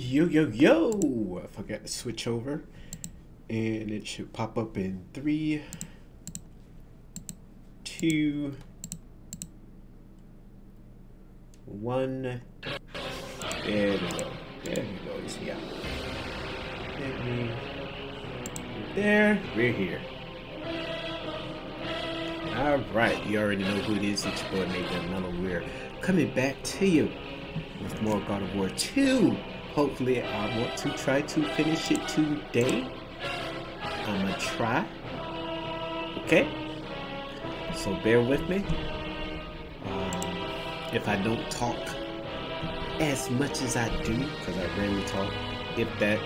Yo, yo, yo! I forgot to switch over. And it should pop up in three, two, one. There we go. There we go. Yeah. Let me. There. We're here. Alright, you already know who it is. It's your boy Made Men Melo. We're coming back to you with more God of War 2. Hopefully, I want to try to finish it today. I'm gonna try. Okay? So bear with me. Um, if I don't talk as much as I do, because I rarely talk, if that,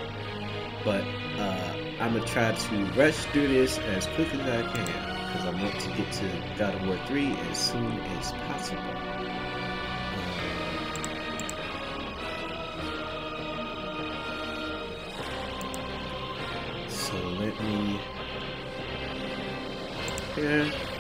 but uh, I'm gonna try to rush through this as quick as I can because I want to get to God of War 3 as soon as possible. Here.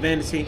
The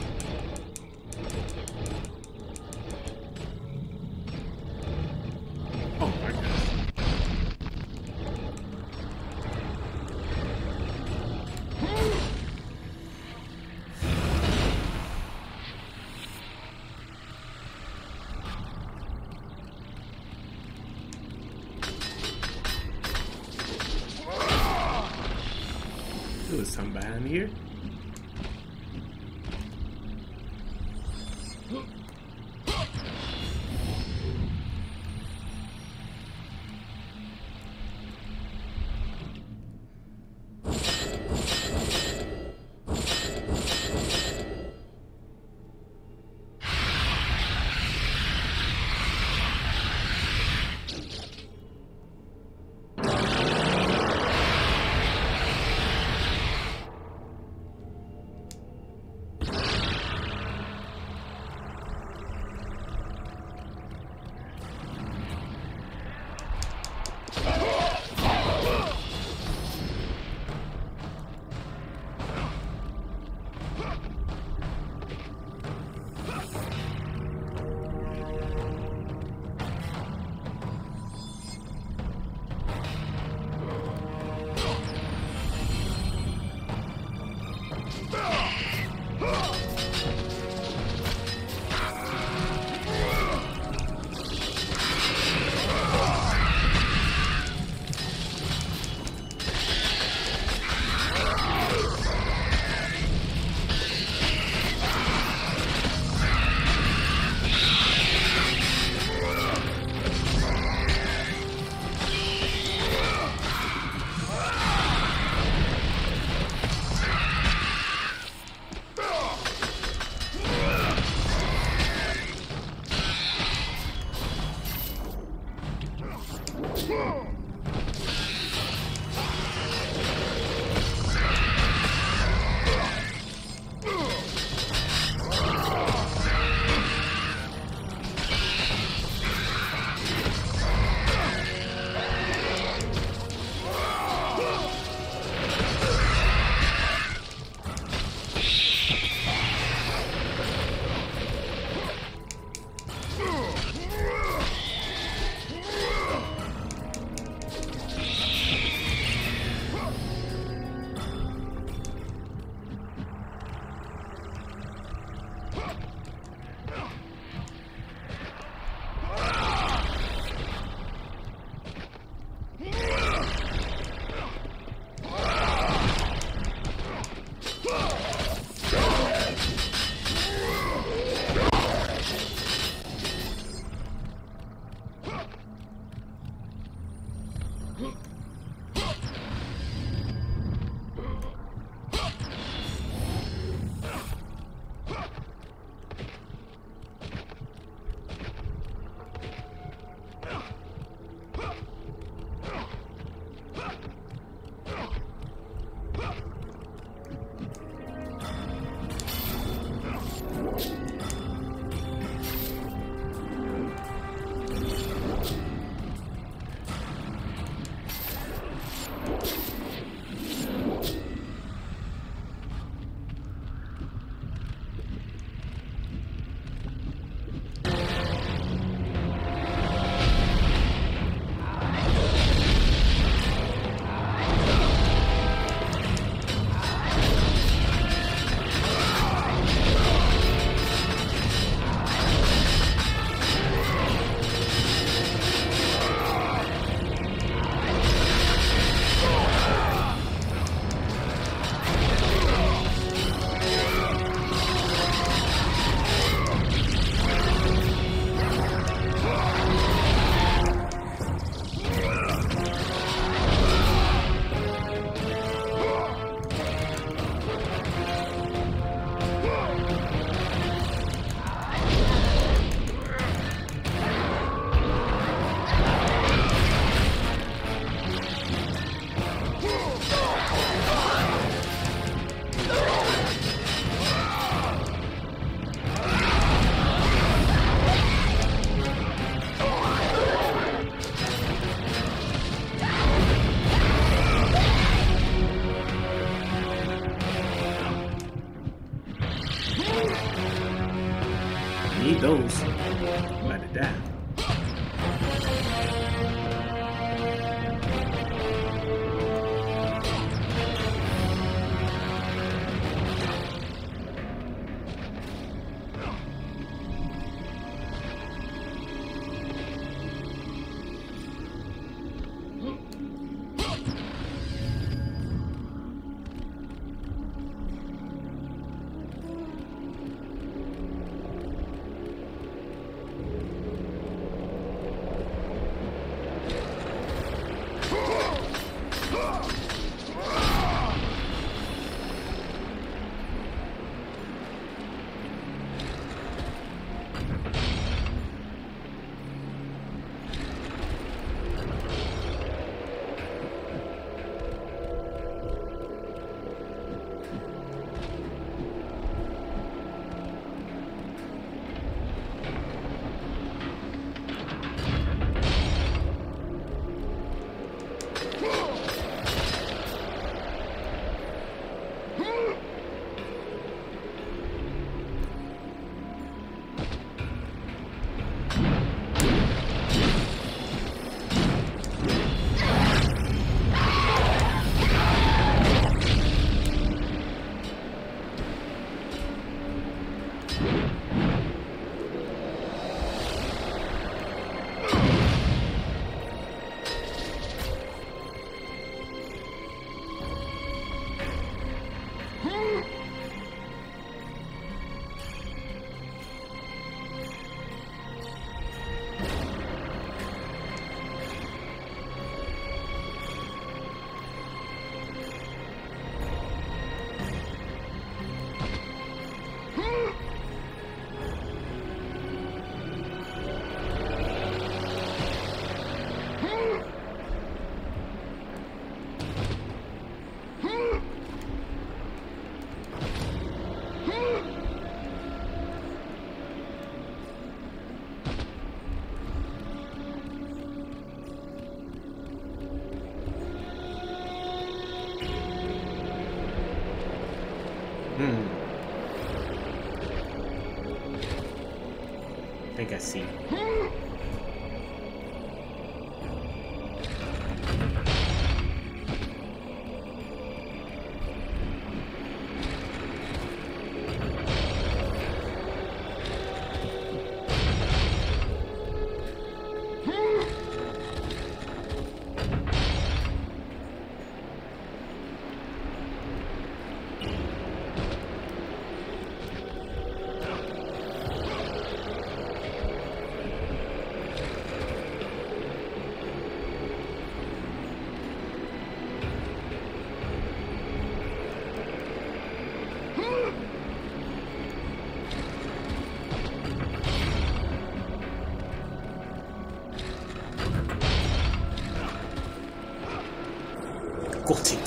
Got it.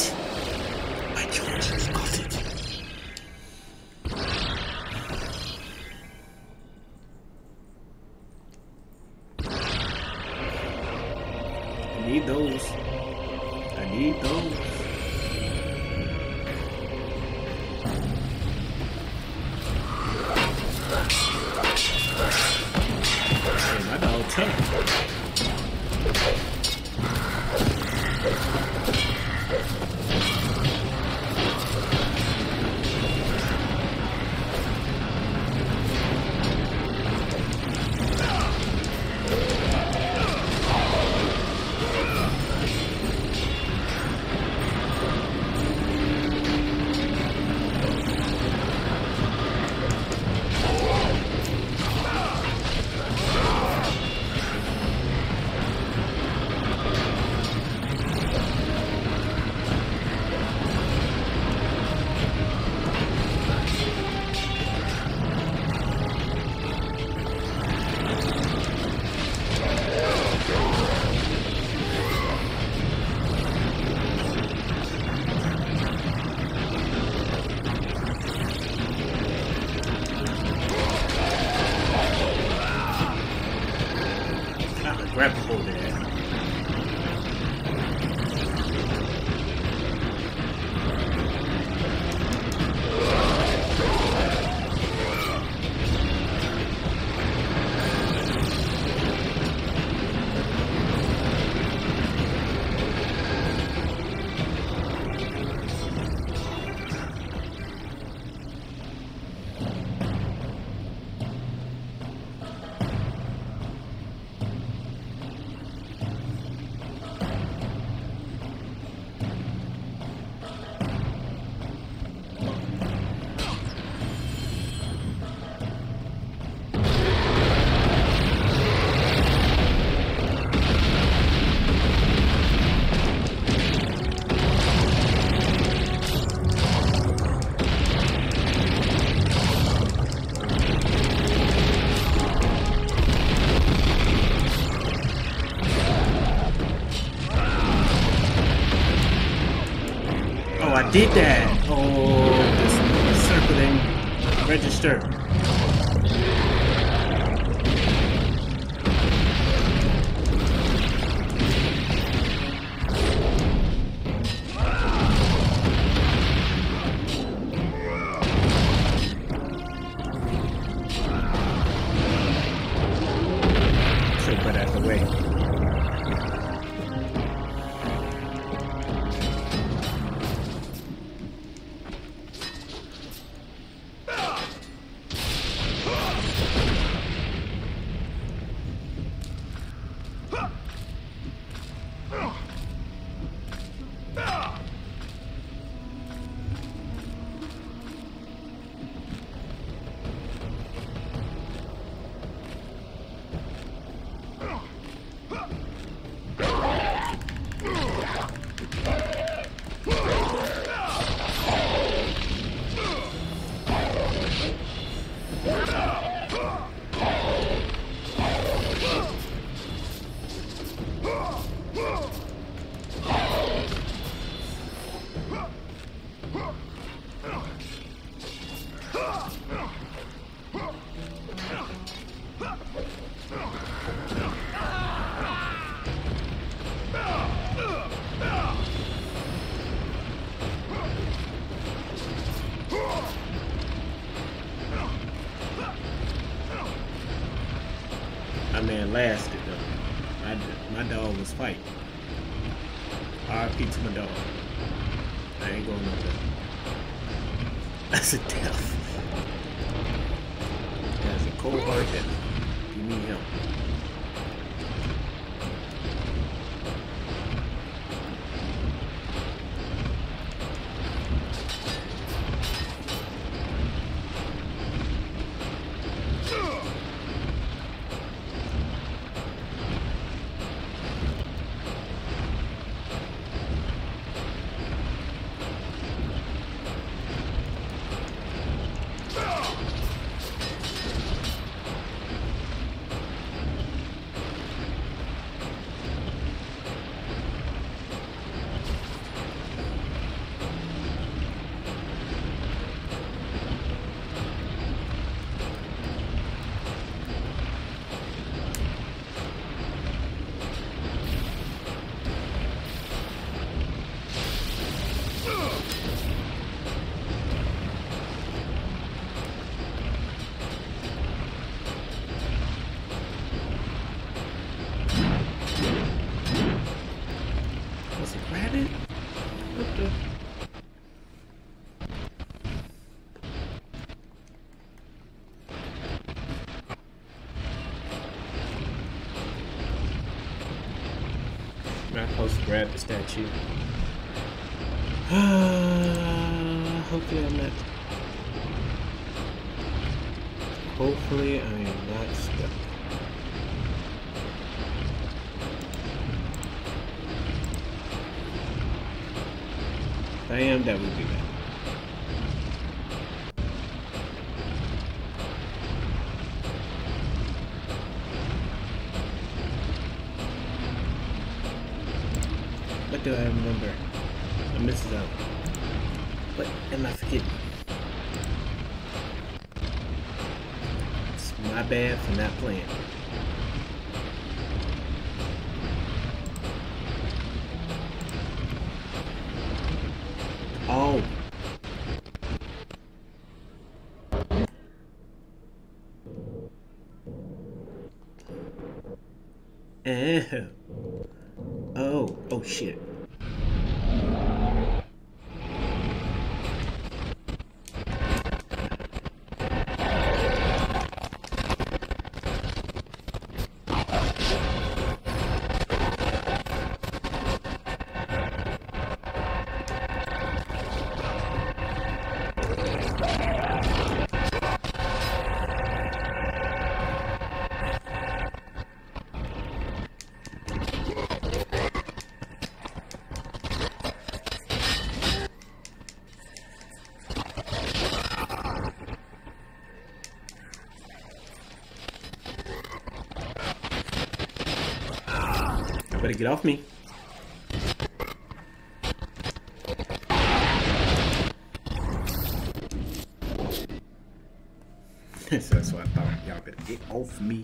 did that! Oh, this circling register. last grab the statue. Hopefully I'm not... Hopefully I am not stuck. If I am, that would be Better get off me. so that's what I thought. Y'all better get off me.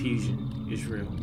Confusion is real.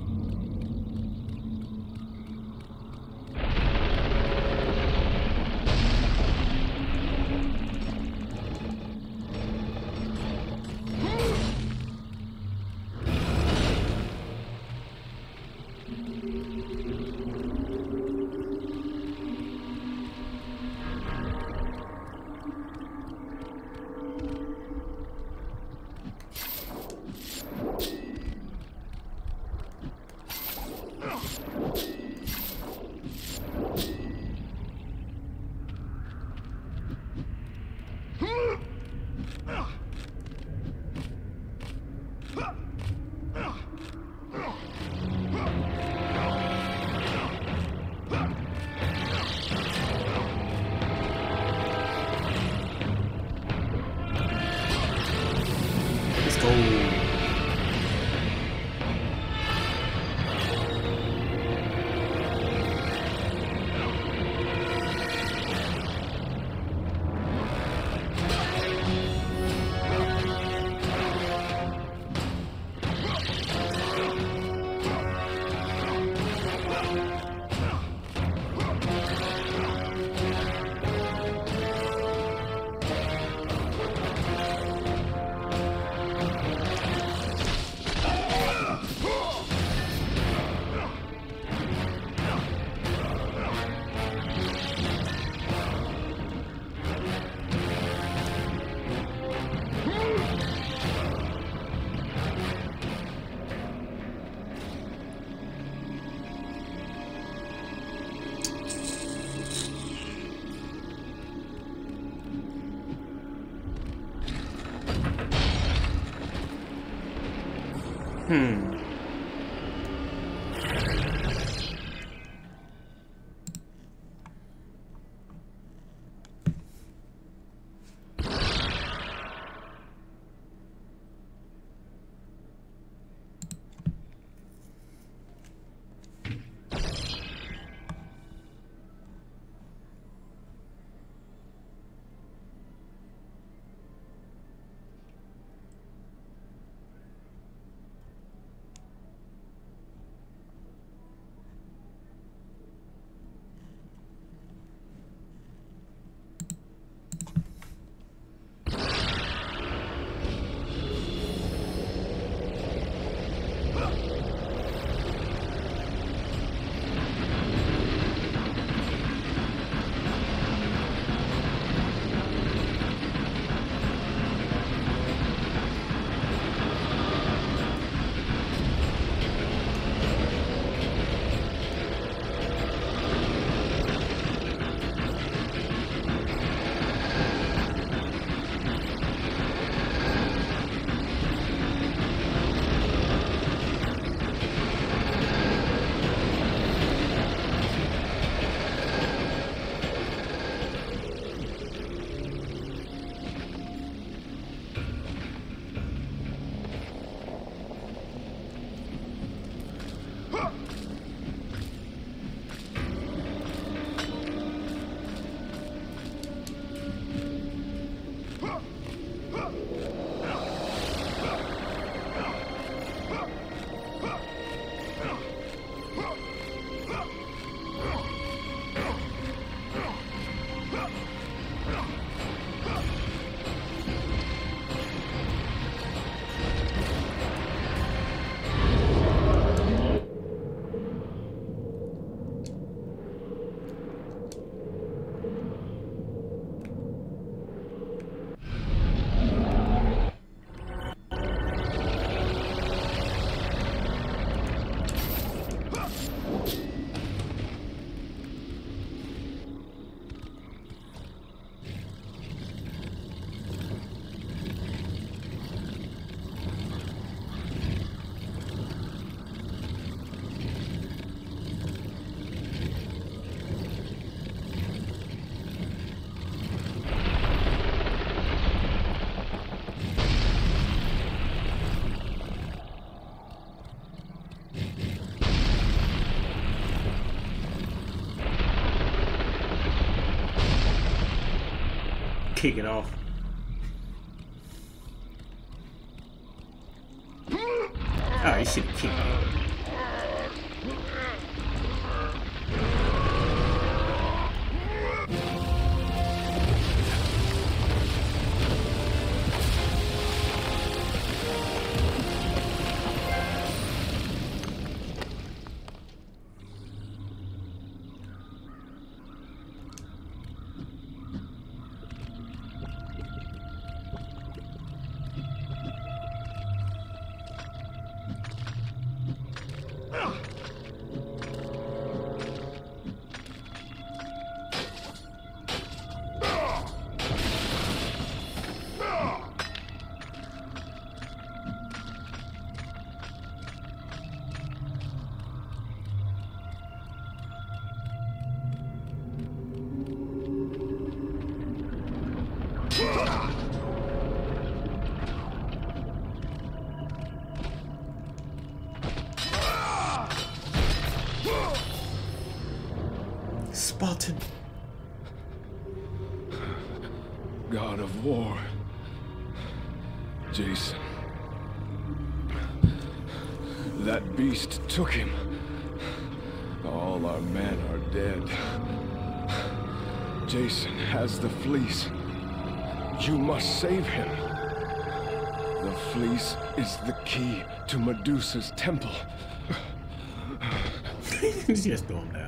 Kick it off. Took him. All our men are dead. Jason has the fleece. You must save him. The fleece is the key to Medusa's temple. He's Just throw him down.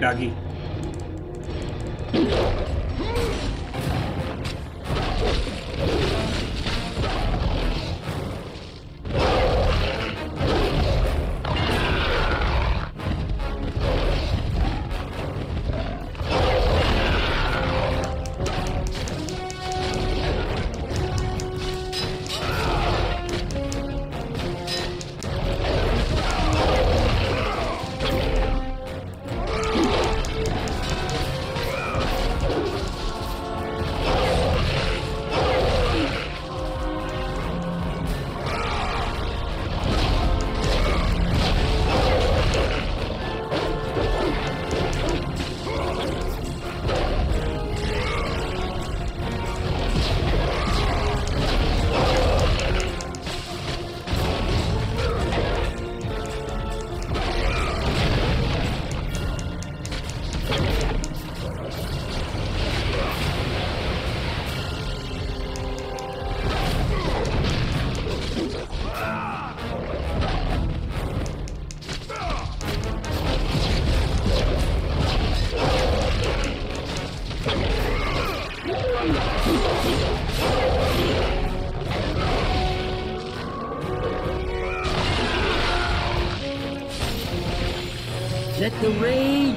Doggy.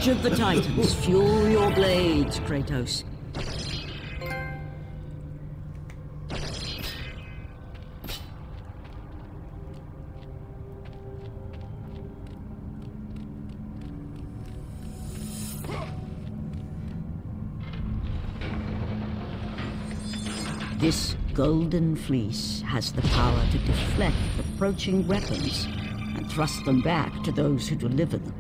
Rage of the Titans fuel your blades, Kratos. This golden fleece has the power to deflect approaching weapons and thrust them back to those who deliver them.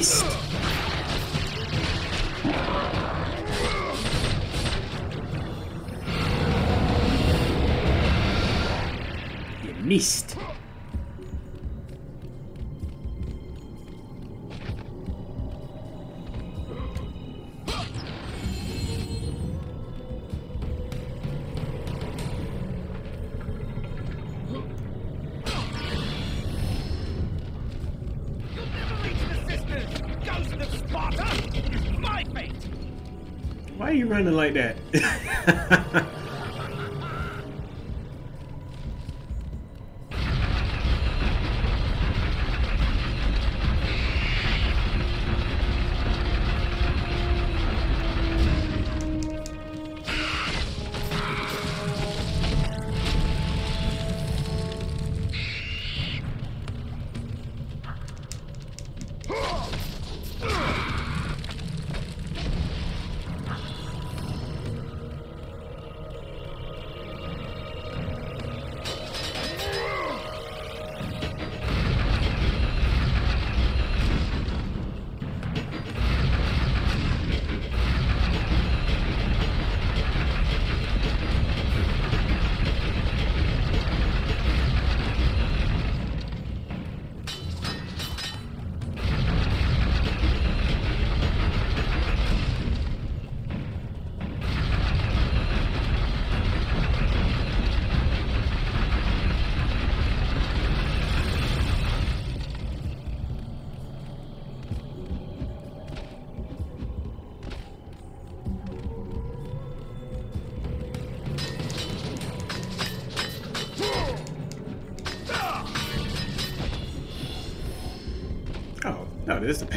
есть. И миссия. Running like that?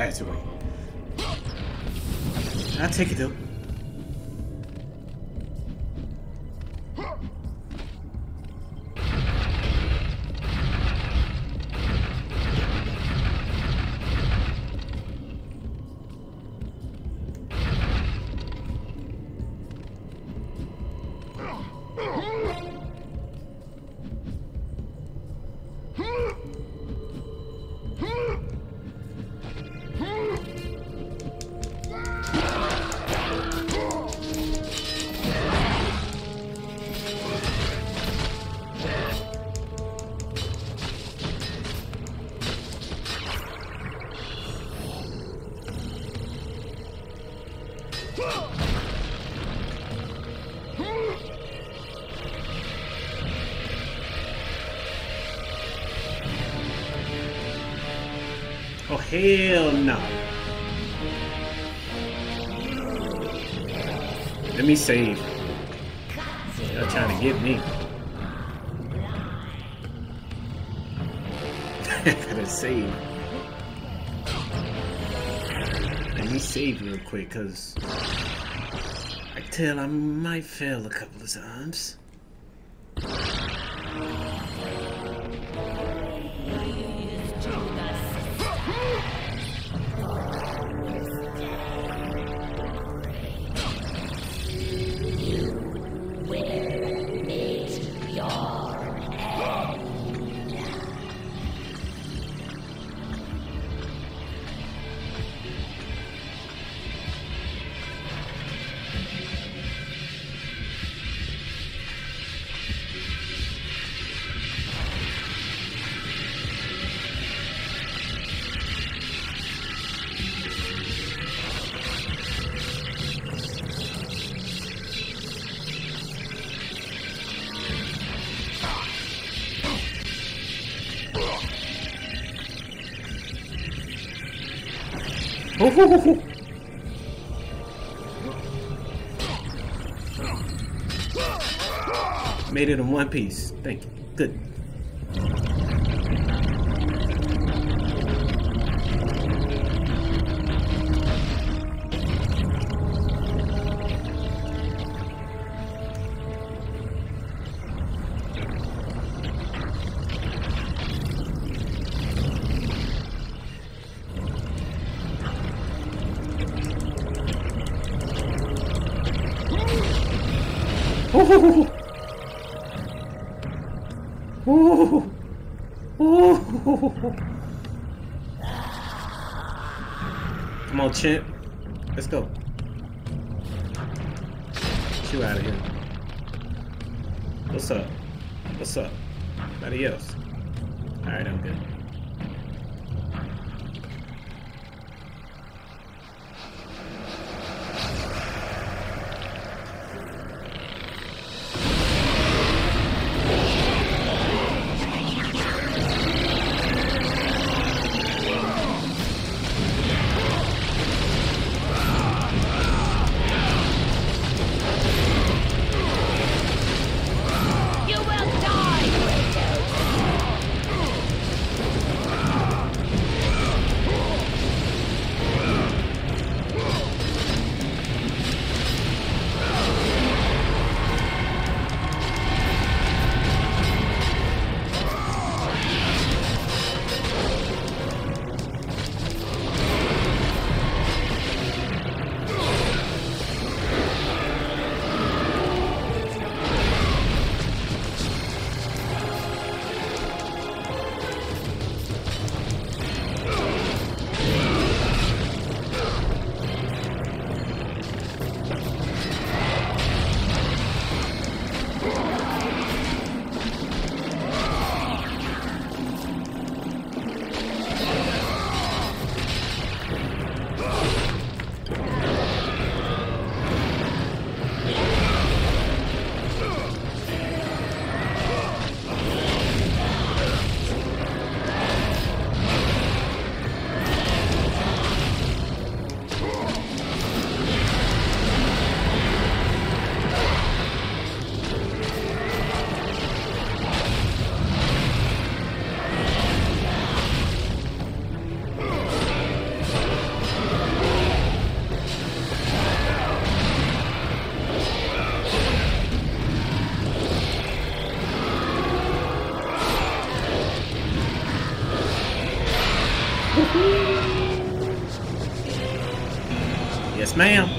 passageway. I'll take it though. Hell no. Let me save. Y'all trying to get me. Gotta save. Let me save real quick, cause I tell I might fail a couple of times. Made it in one piece. Thank you. Ma'am.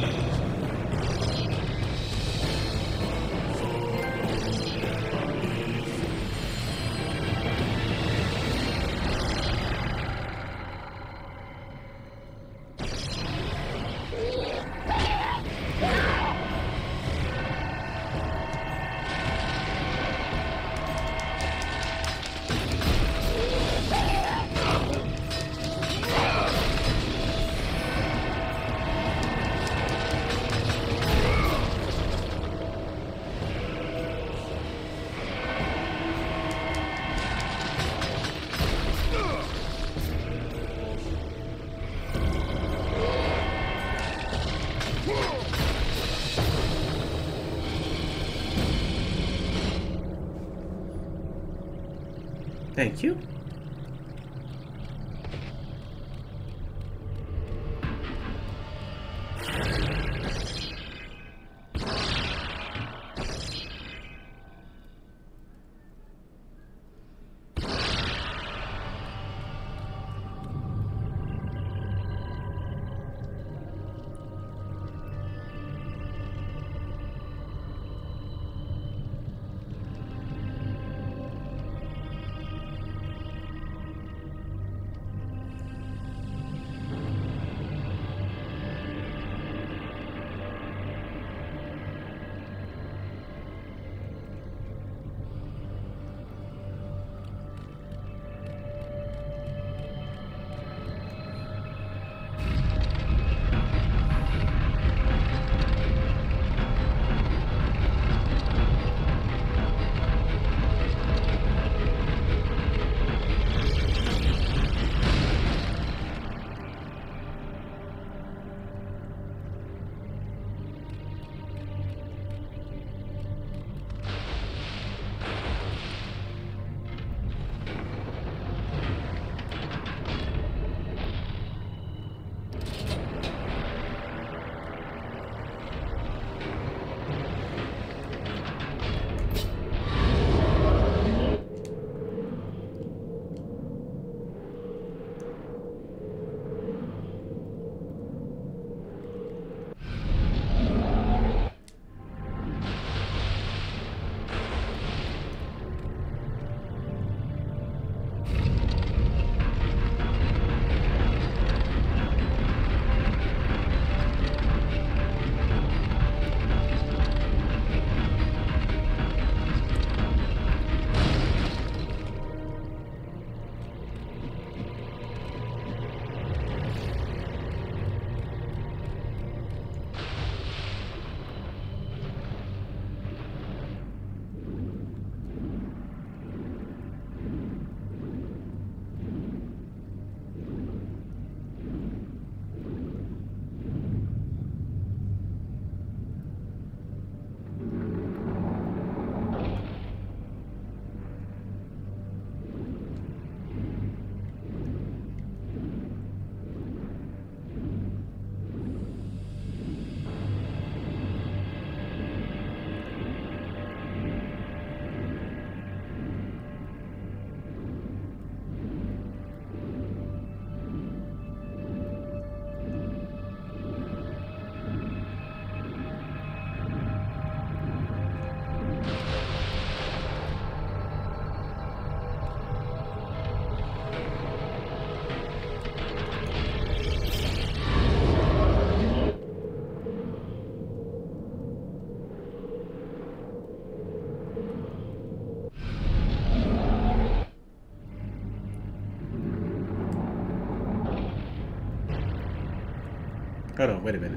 Wait a minute.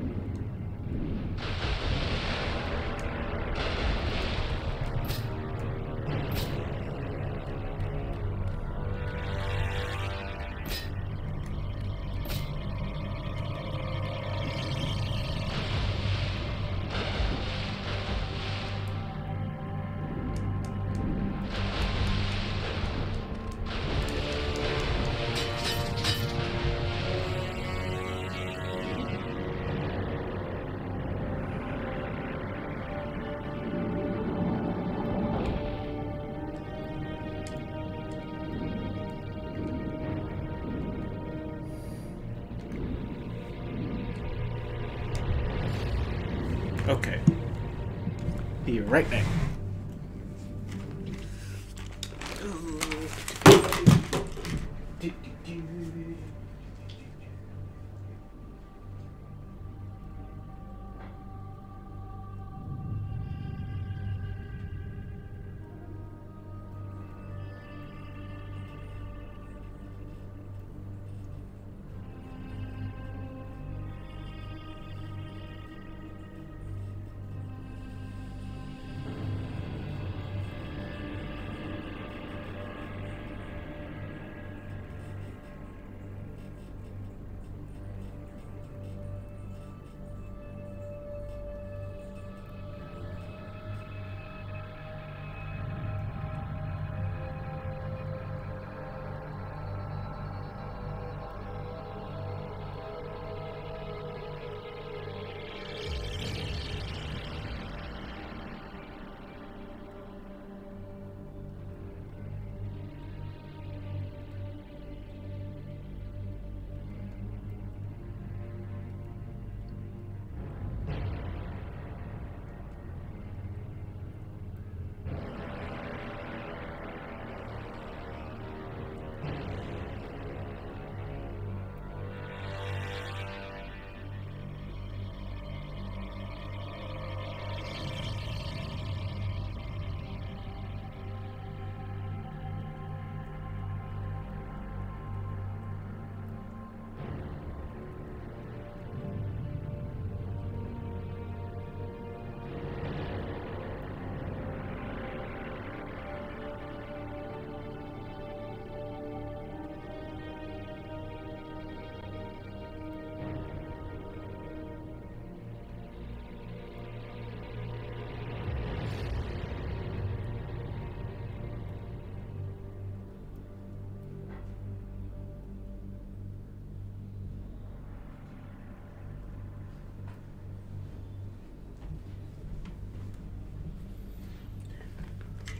Right back.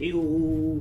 Eu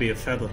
be a feather.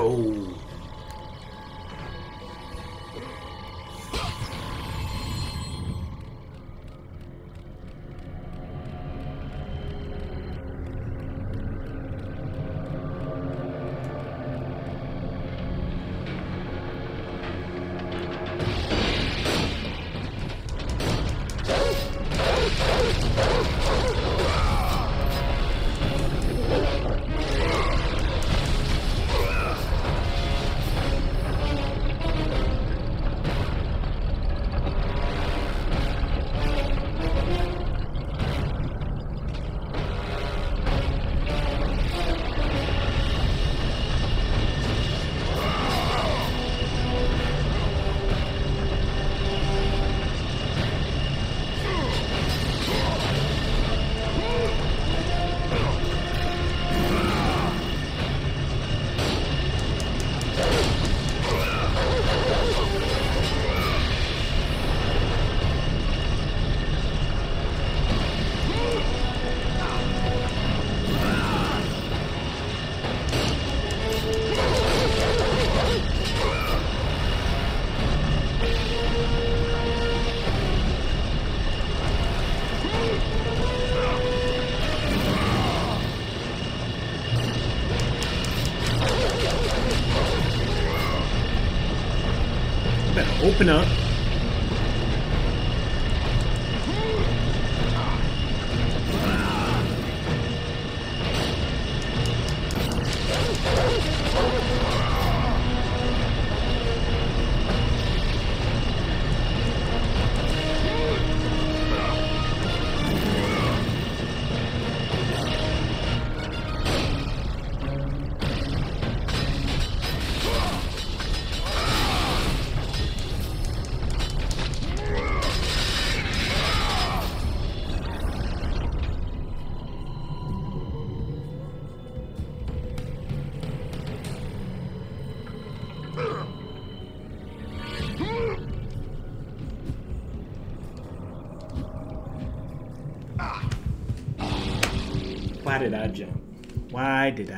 Go. Better Why did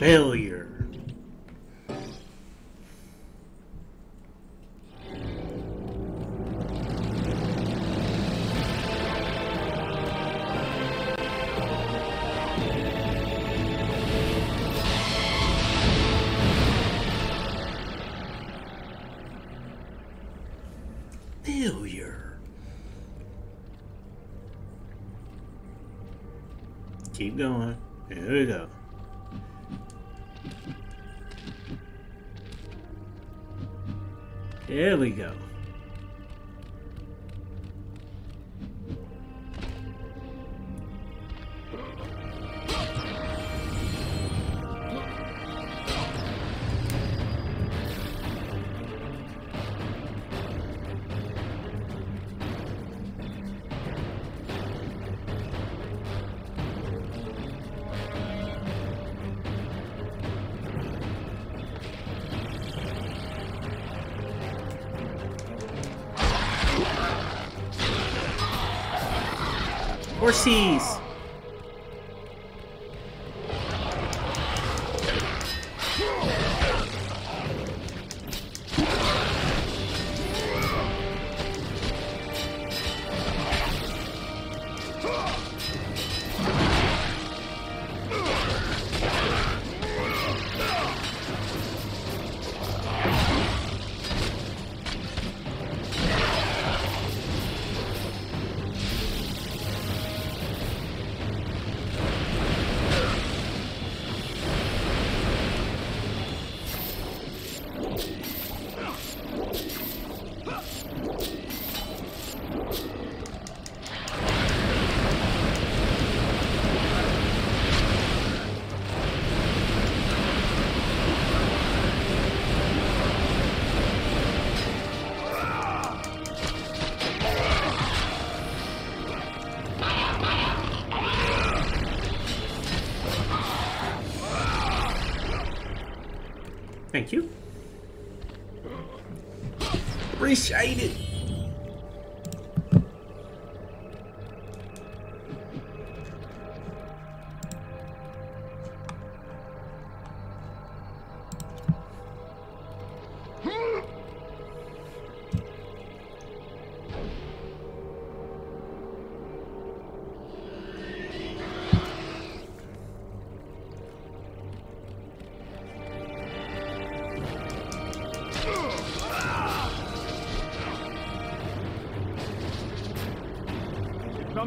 Failure. Horsies! Appreciate it.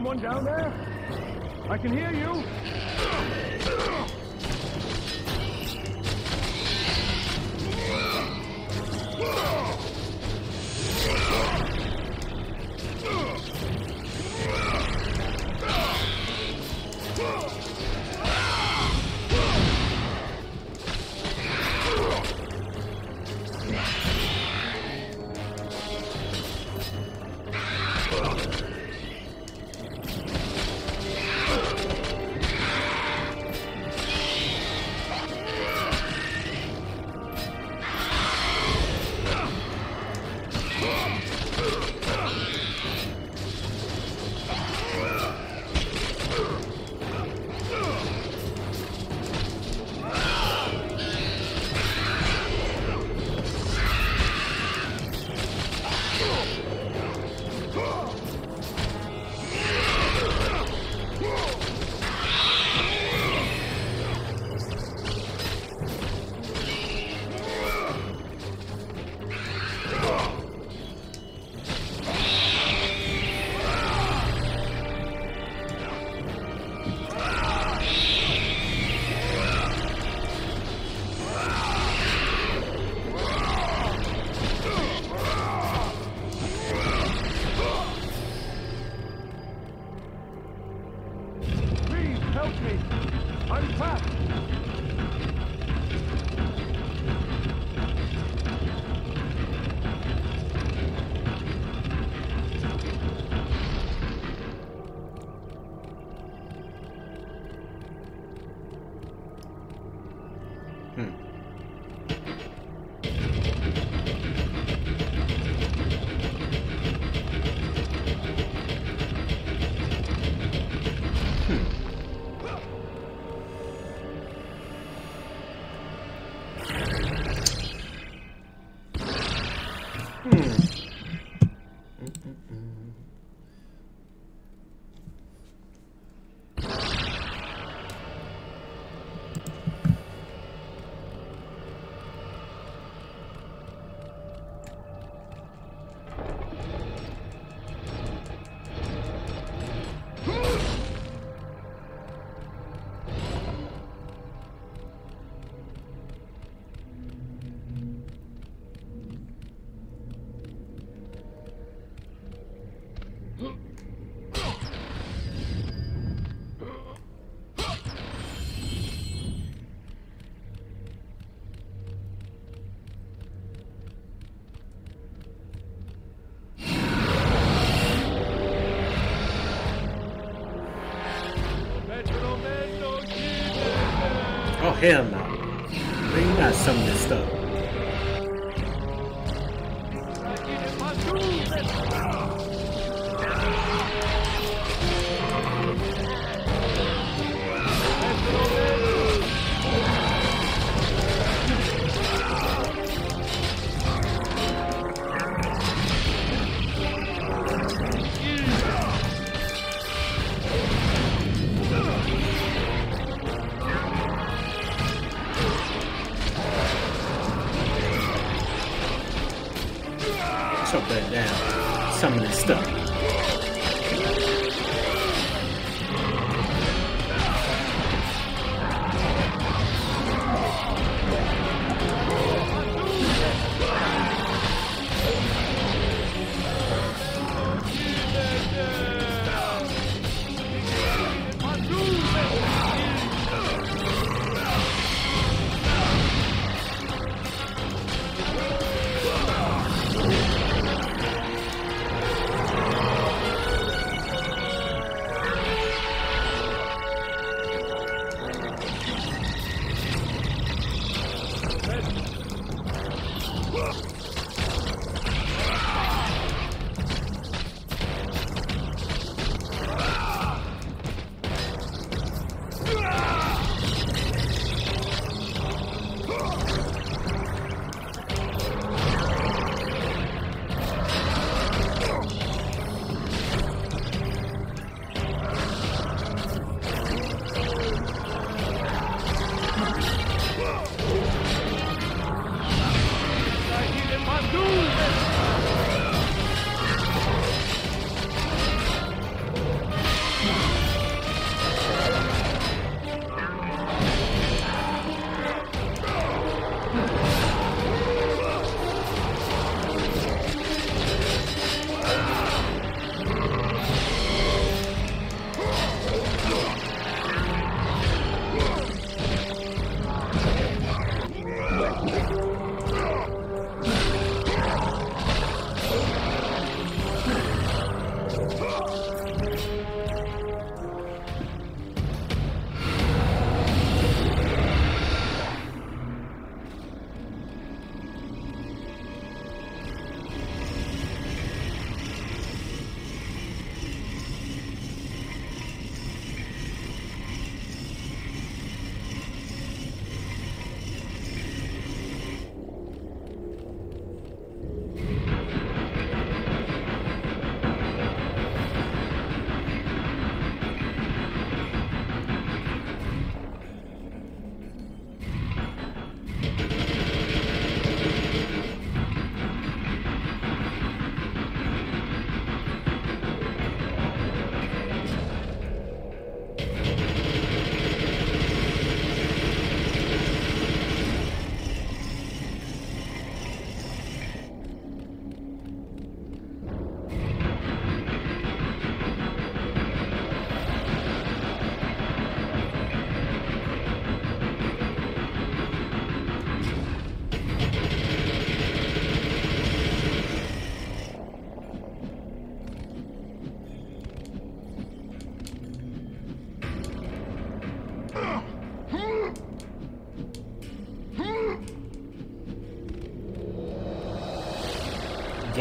Someone down there? I can hear you.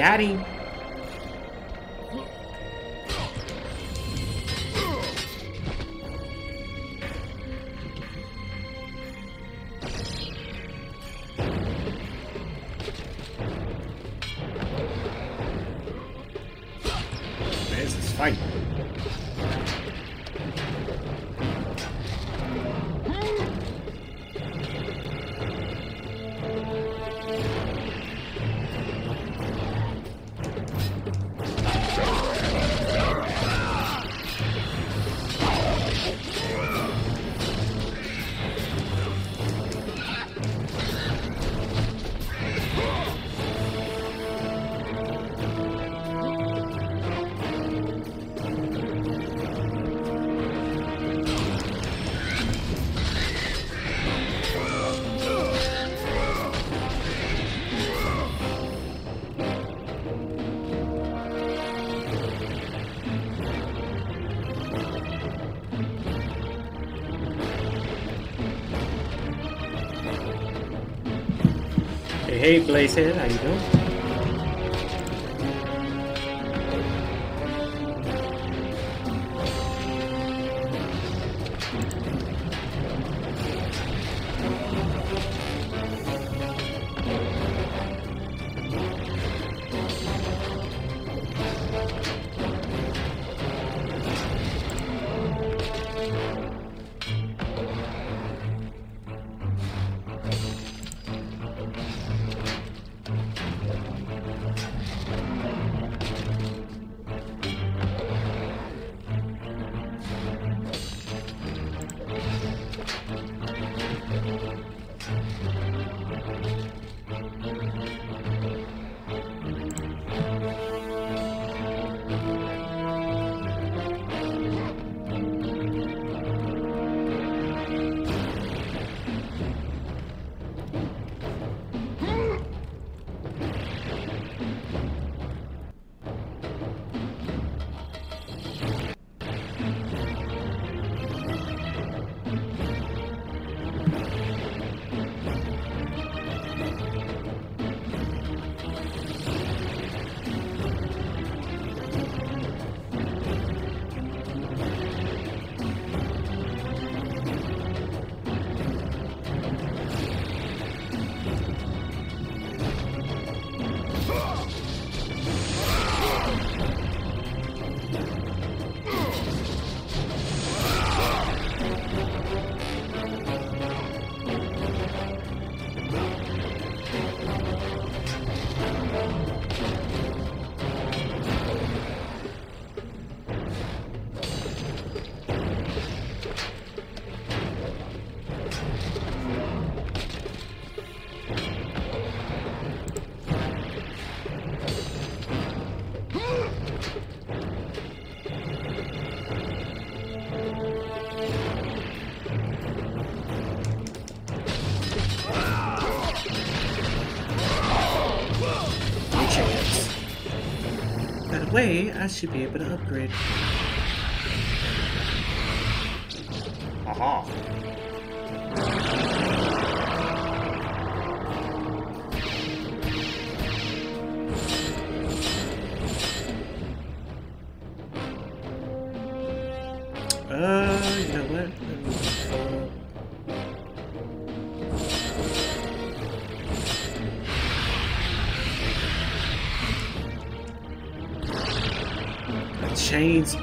Got Hey, Blazehead, how you doing? That way, I should be able to upgrade. Aha.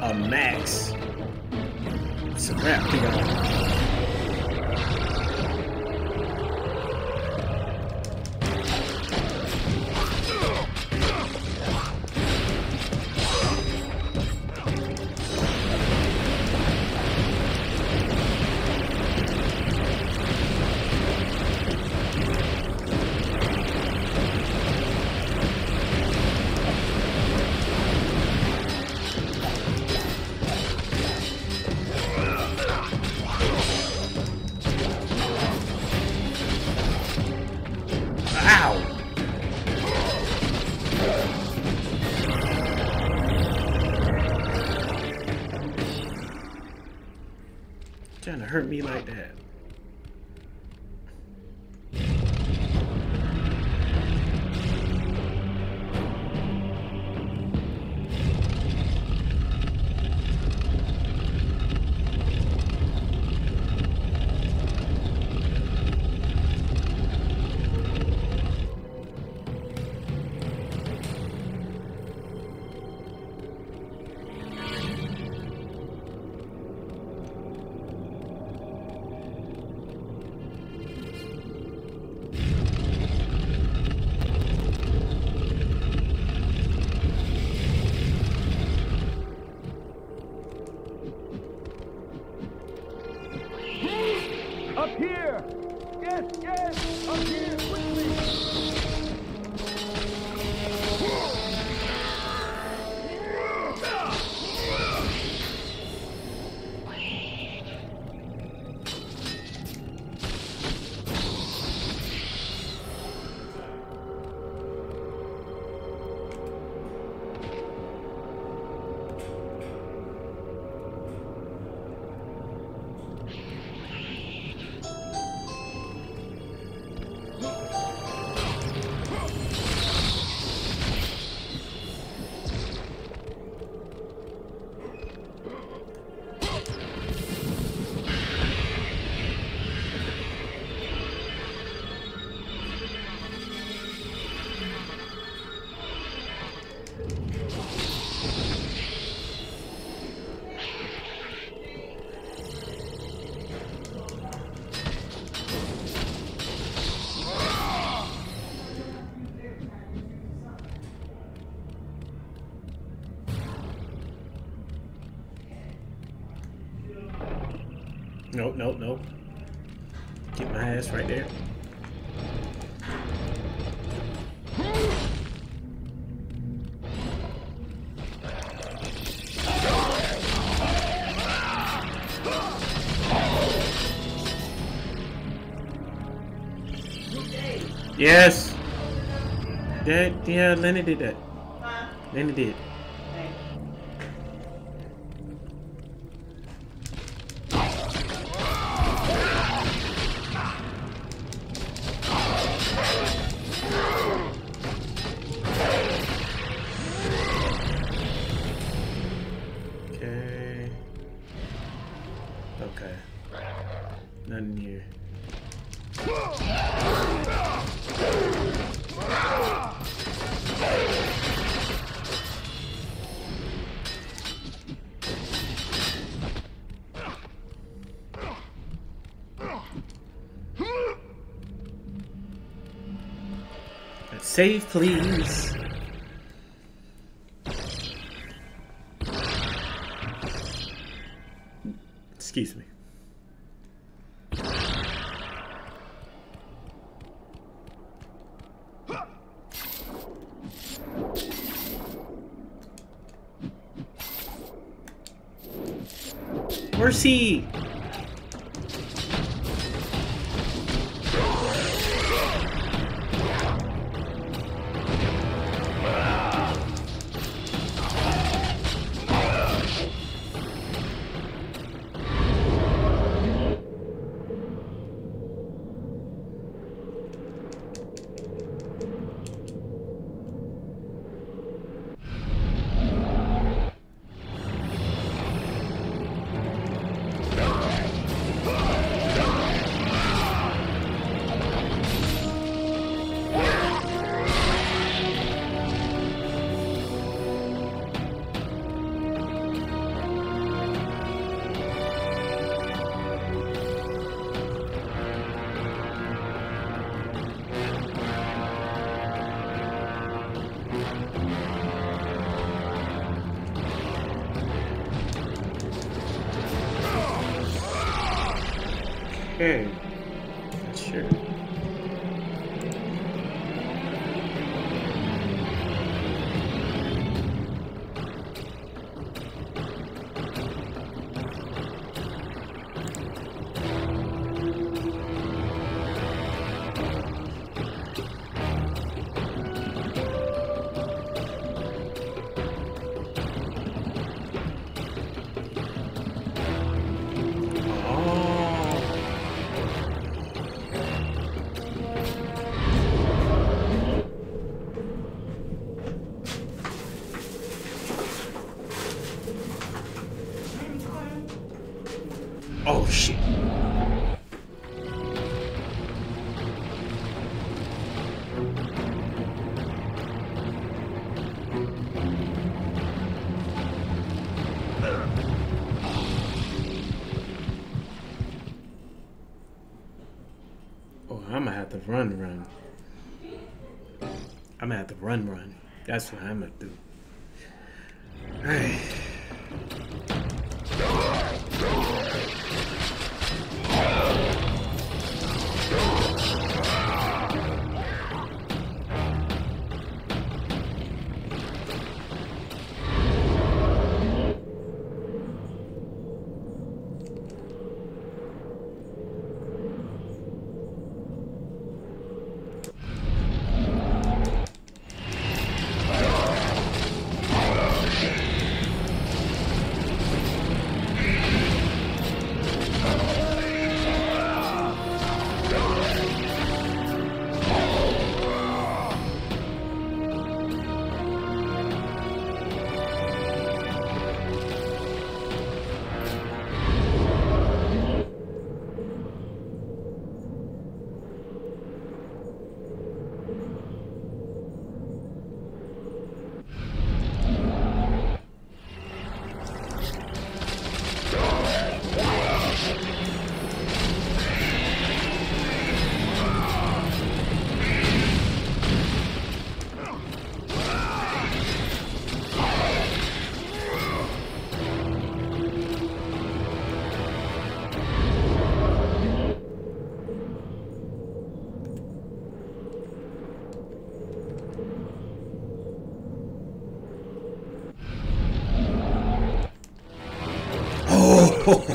A max. Hurt me like that. Nope, nope, nope. Get my ass right there. Yes. That yeah, Lenny did that. Lenny did. Save, please. Run, run. I'm gonna have to run, run. That's what I'm gonna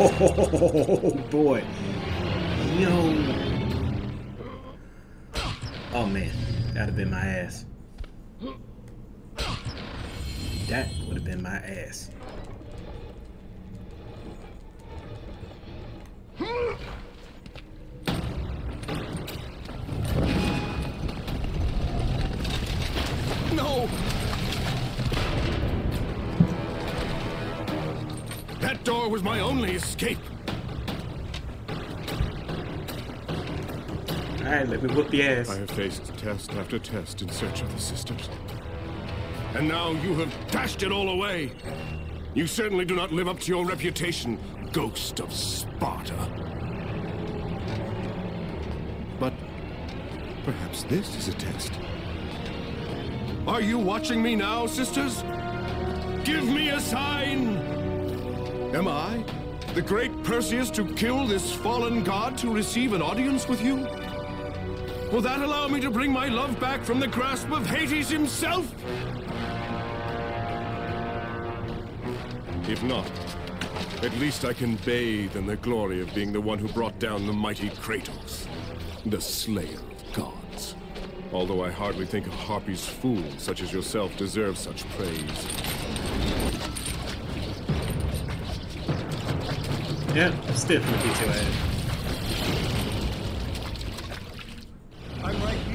Oh boy. Was my only escape. Alright, let me whoop the ass. I have faced test after test in search of the sisters. And now you have dashed it all away. You certainly do not live up to your reputation, ghost of Sparta. But perhaps this is a test. Are you watching me now, sisters? Give me a sign! Am I, the great Perseus, to kill this fallen god to receive an audience with you? Will that allow me to bring my love back from the grasp of Hades himself? If not, at least I can bathe in the glory of being the one who brought down the mighty Kratos, the slayer of gods. Although I hardly think a Harpy's fool such as yourself deserves such praise. Yeah, beat your ass. I'm right here.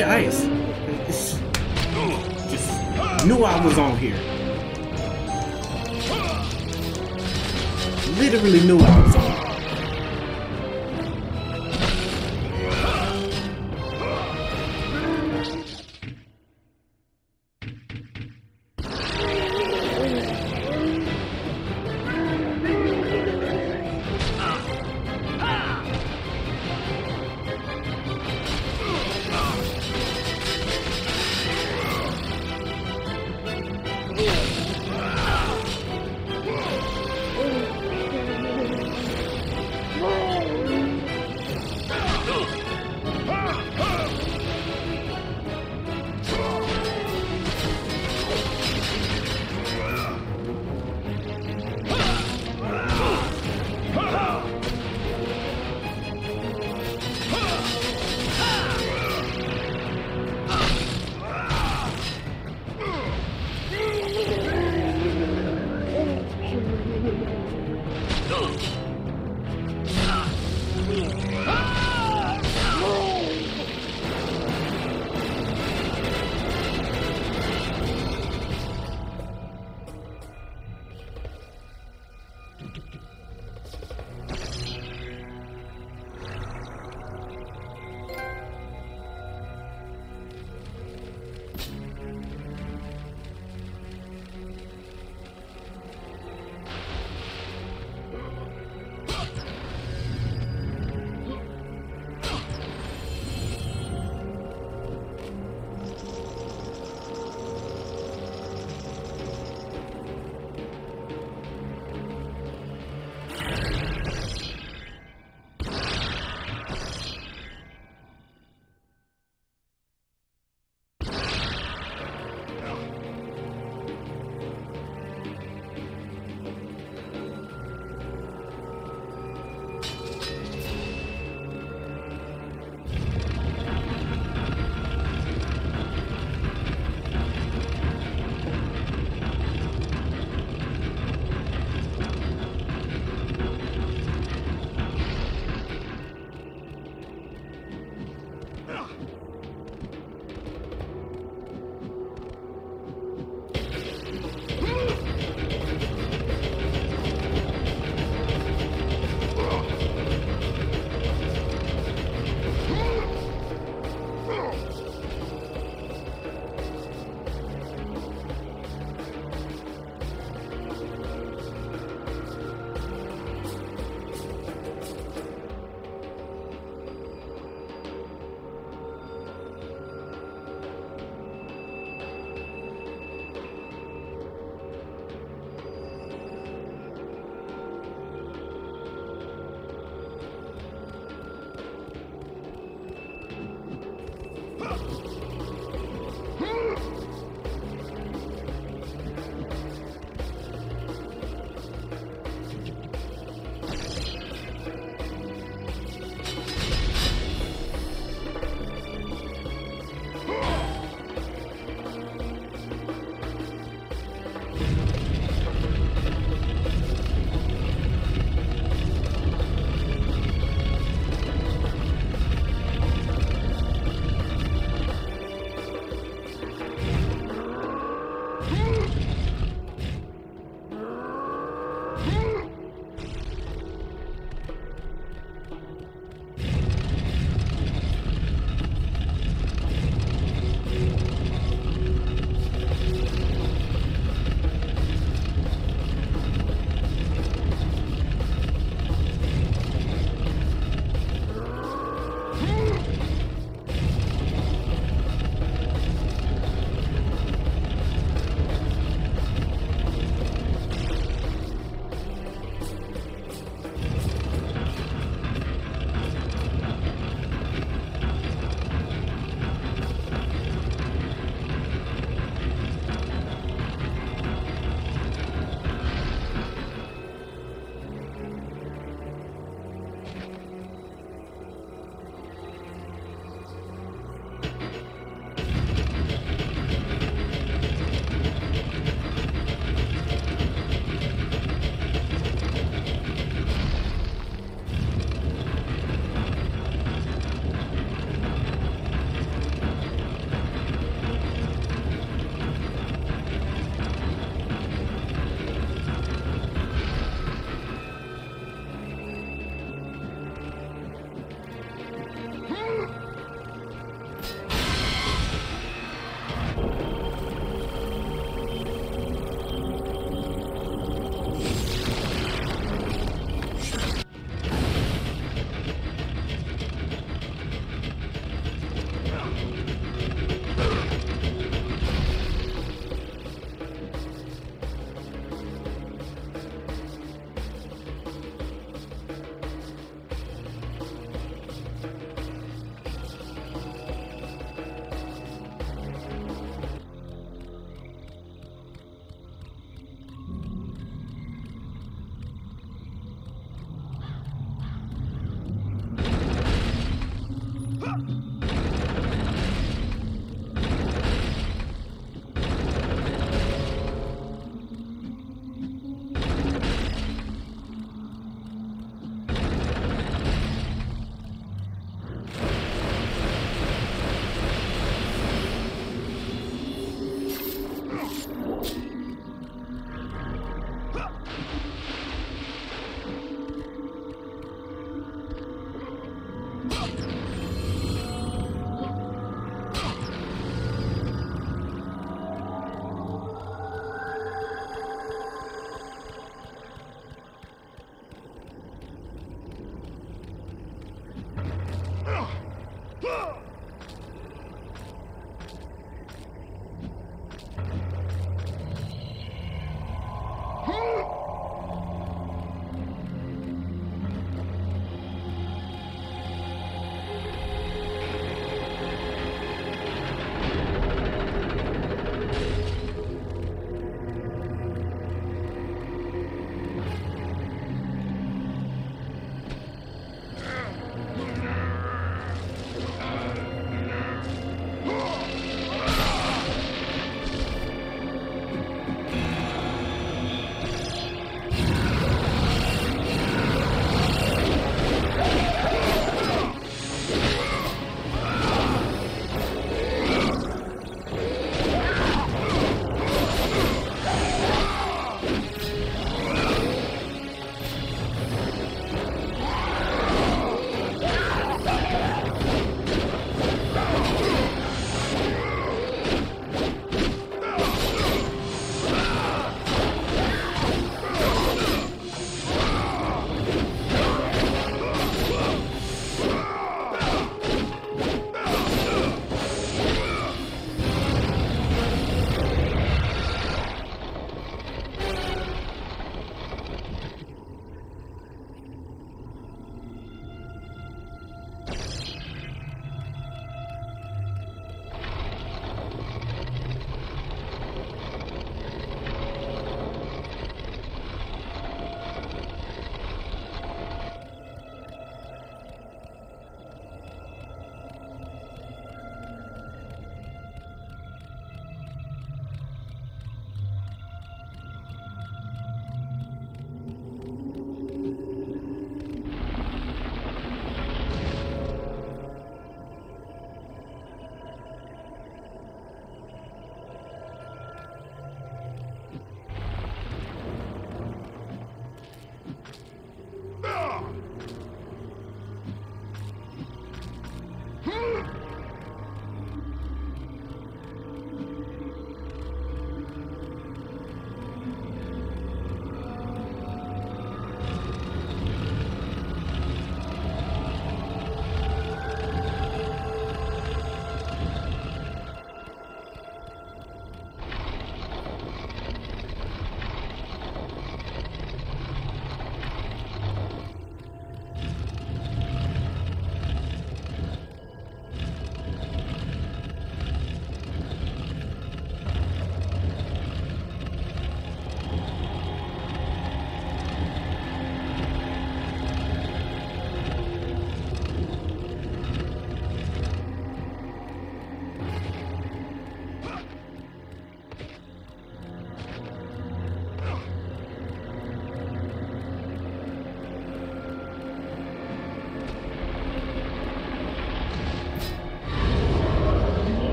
Your ice. Just knew I was on here. Literally knew I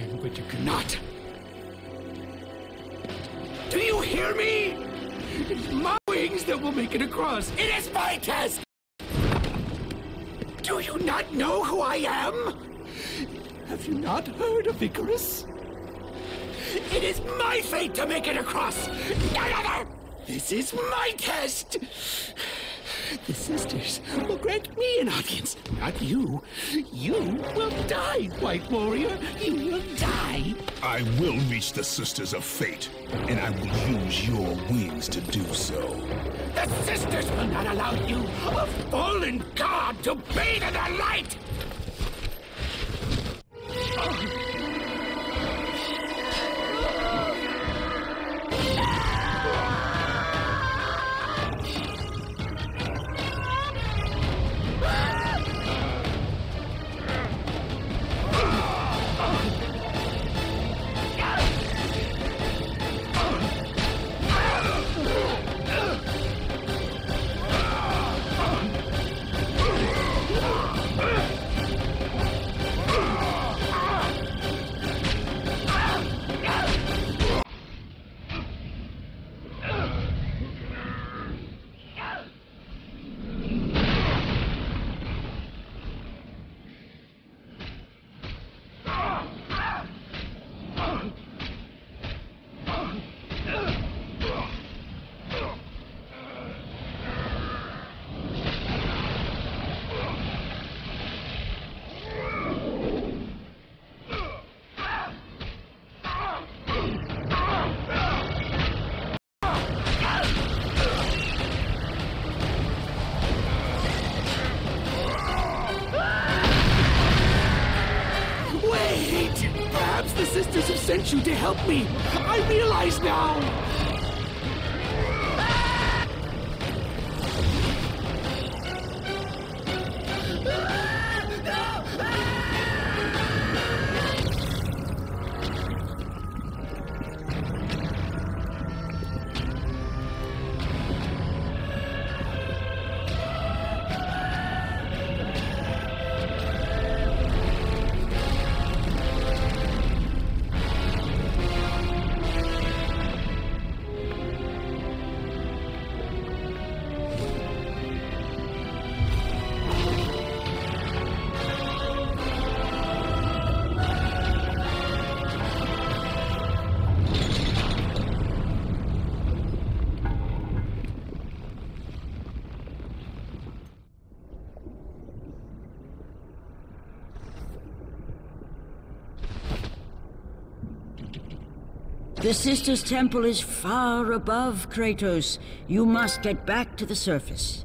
can, but you cannot. Do you hear me? It is my wings that will make it across. It is my test! Do you not know who I am? Have you not heard of Icarus? It is my fate to make it across! None other! This is my test! The sisters will grant me an audience, not. You I will reach the Sisters of Fate, and I will use your wings to do so. The sisters will not allow you, a fallen god, to bathe in their light! The Sisters' Temple is far above Kratos. You must get back to the surface.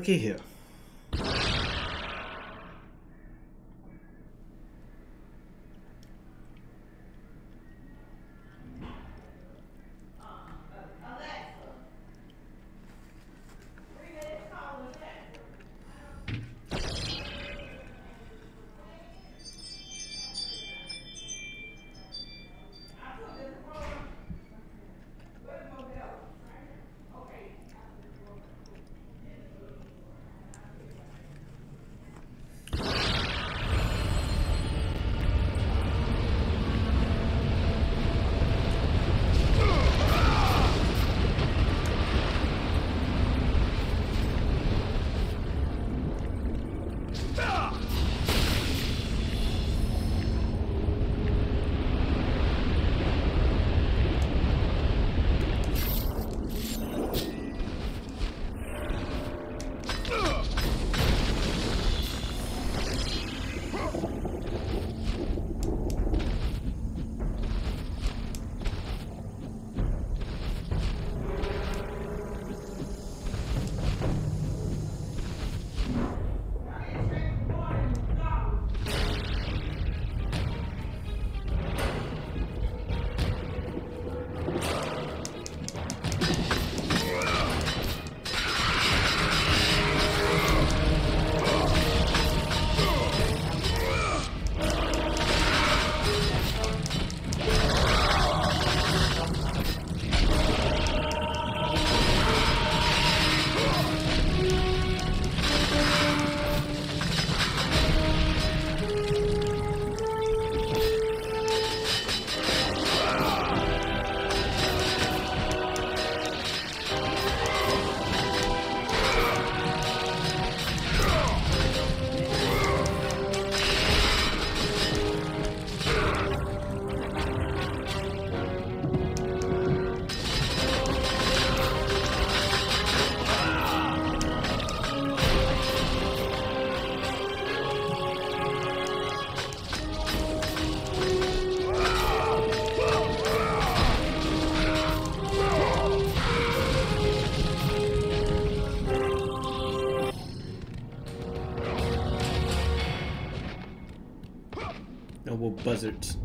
look at here. Buzzards.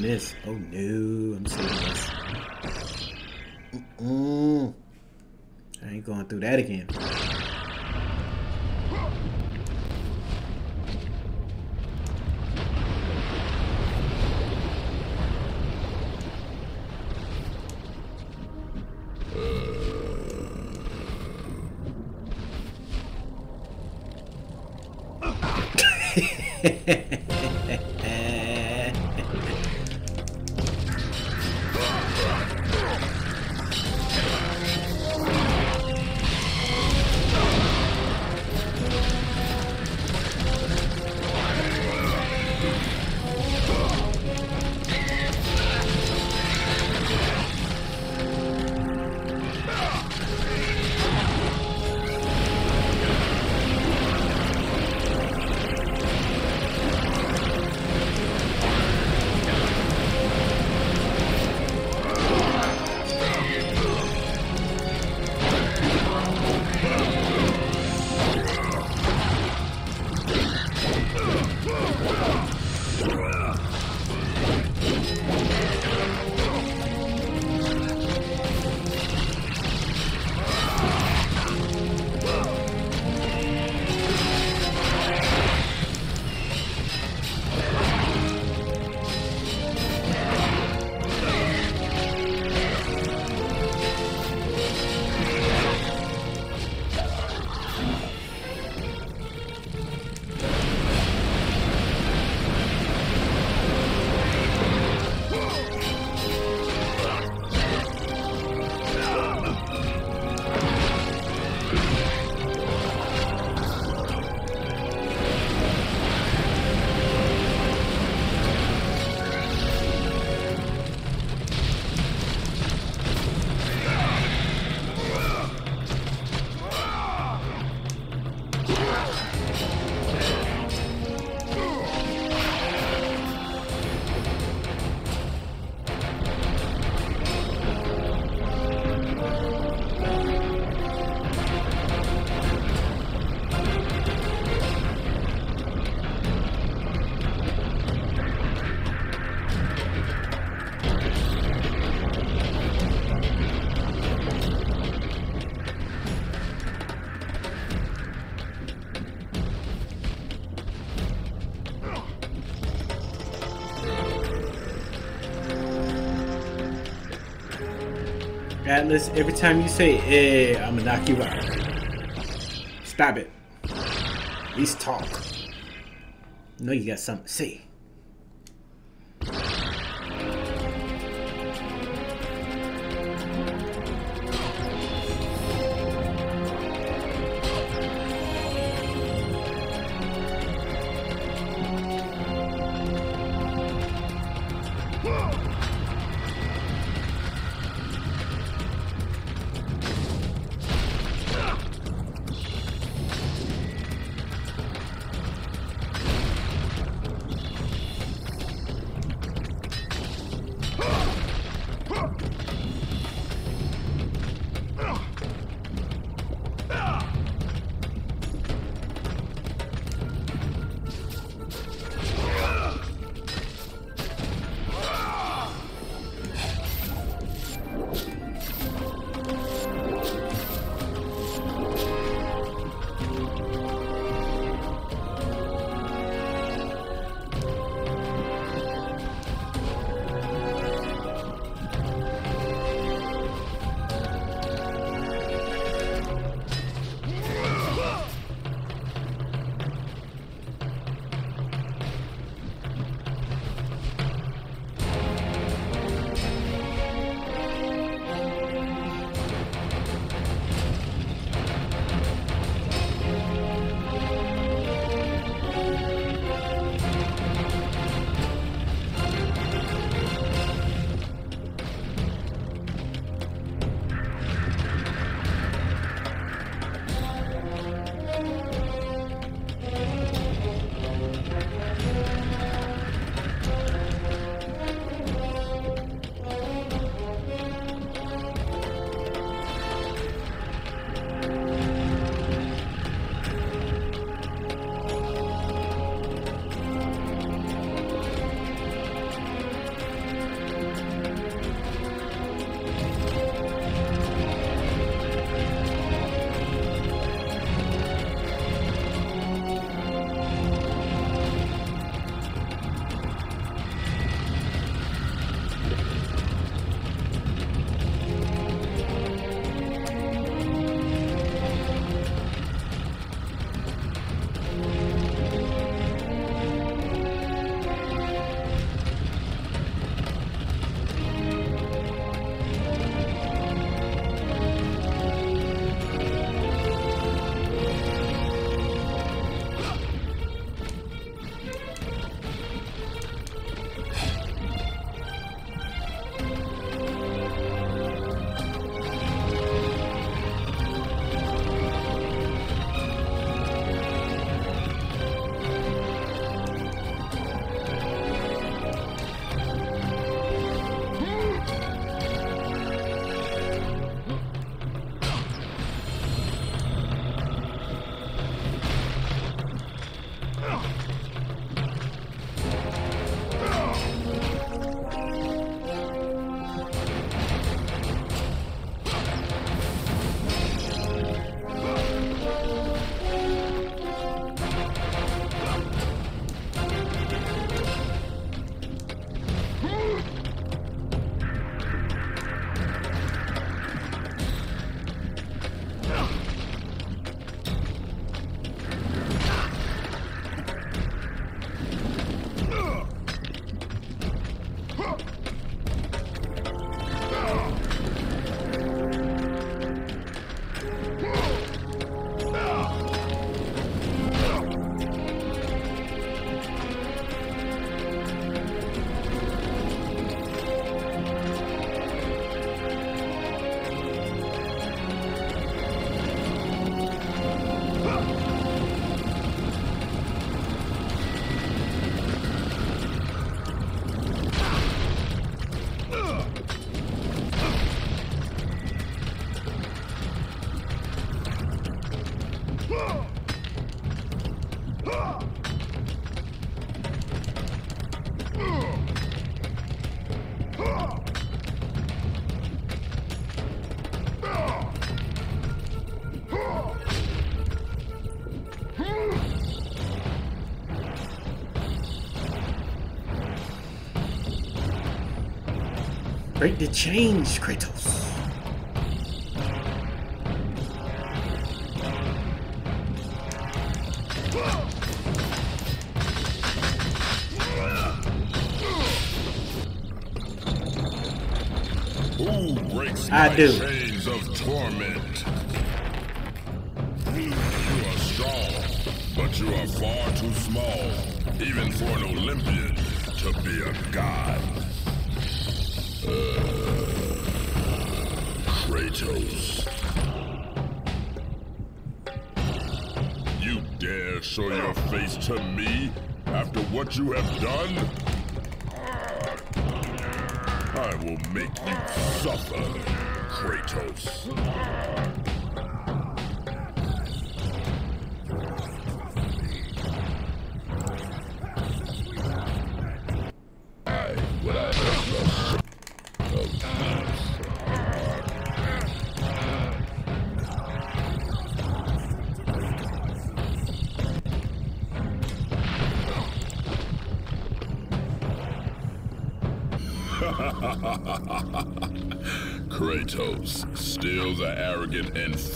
This. Oh no, I'm saving this. Mm-mm. I ain't going through that again. Atlas, every time you say eh, I'm gonna knock you out. Stop it. At least talk. know you got something to say. Break the chains, Kratos. Who breaks I my do. chains of torment? You are strong, but you are far too small, even for an Olympian to be a god. To me after what you have done? I will make you suffer, Kratos.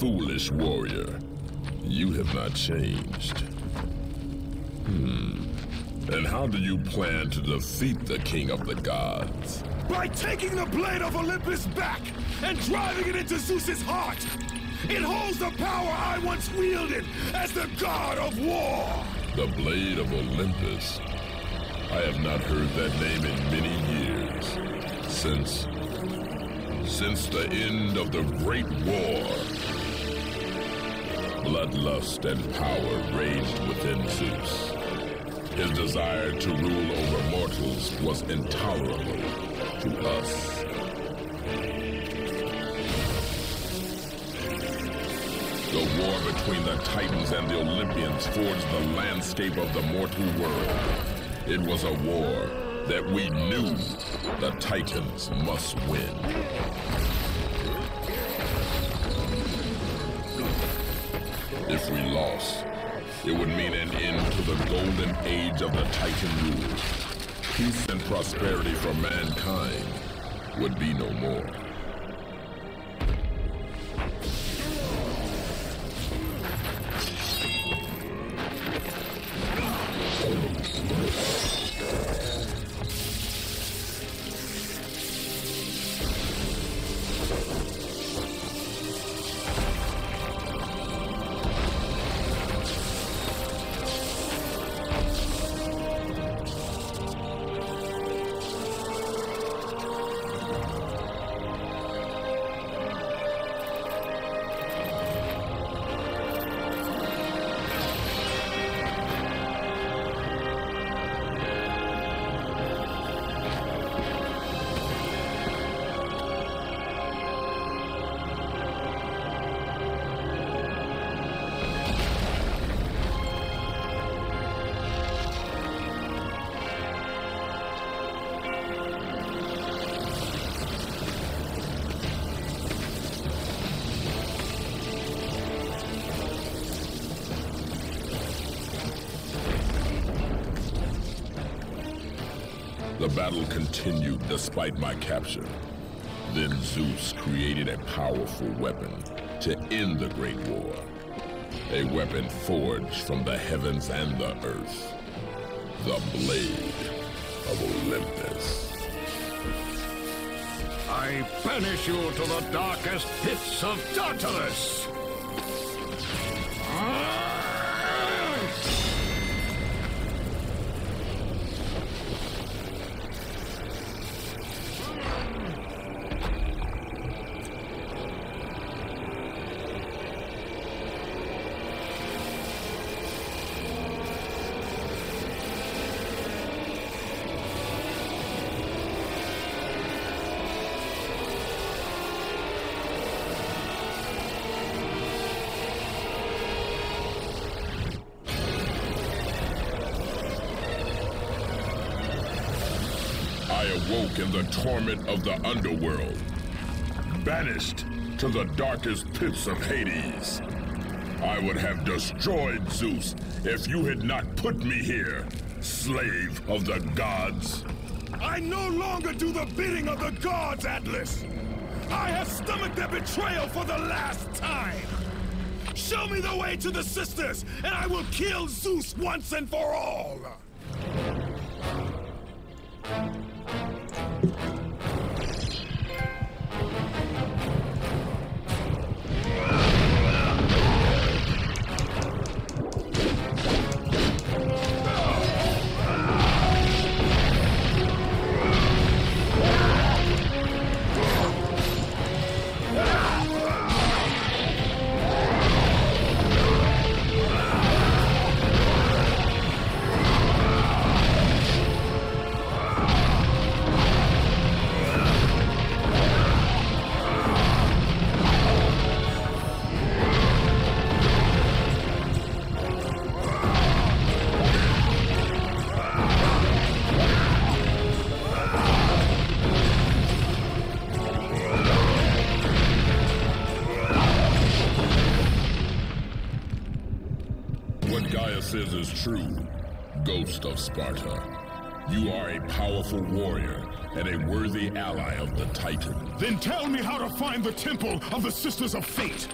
Foolish warrior. You have not changed. Hmm. And how do you plan to defeat the king of the gods? By taking the blade of Olympus back and driving it into Zeus's heart! It holds the power I once wielded as the god of war! The blade of Olympus. I have not heard that name in many years. Since. Since the end of the Great War. Bloodlust and power raged within Zeus. His desire to rule over mortals was intolerable to us. The war between the Titans and the Olympians forged the landscape of the mortal world. It was a war that we knew the Titans must win. The golden age of the Titan rule. Peace and prosperity for mankind would be no more. Battle continued despite my capture. Then Zeus created a powerful weapon to end the Great War. A weapon forged from the heavens and the earth. The Blade of Olympus. I banish you to the darkest pits of Tartarus! Torment of the underworld, banished to the darkest pits of Hades. I would have destroyed Zeus if you had not put me here, slave of the gods. I no longer do the bidding of the gods, Atlas! I have stomached their betrayal for the last time! Show me the way to the sisters, and I will kill Zeus once and for all! The Titan. Then tell me how to find the Temple of the Sisters of Fate!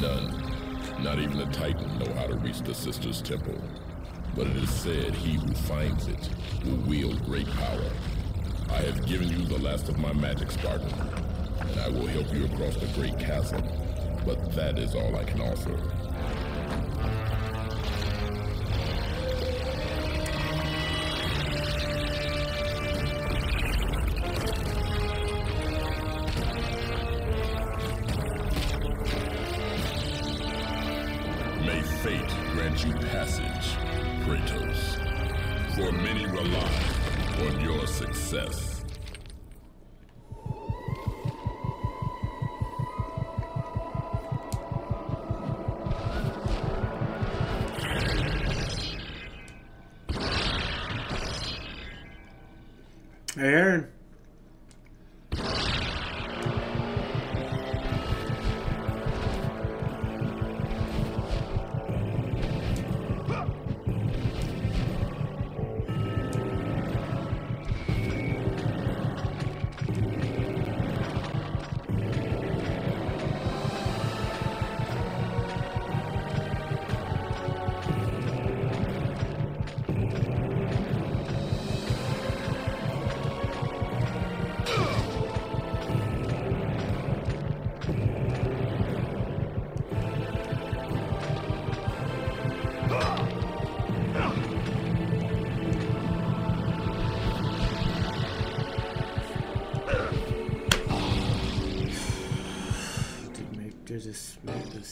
None, not even the Titan, know how to reach the Sisters' Temple. But it is said he who finds it will wield great power. I have given you the last of my magic, Spartan, and I will help you across the great chasm. But that is all I can offer.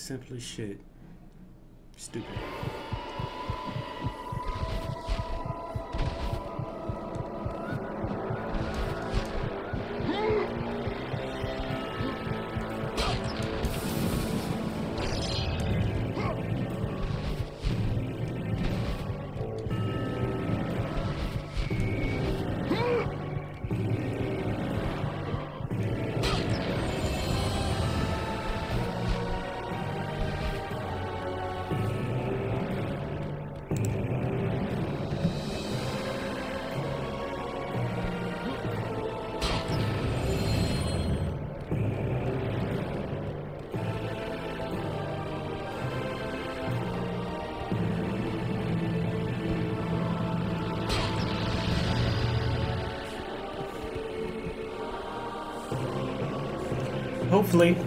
Simplest shit stupid. Hopefully.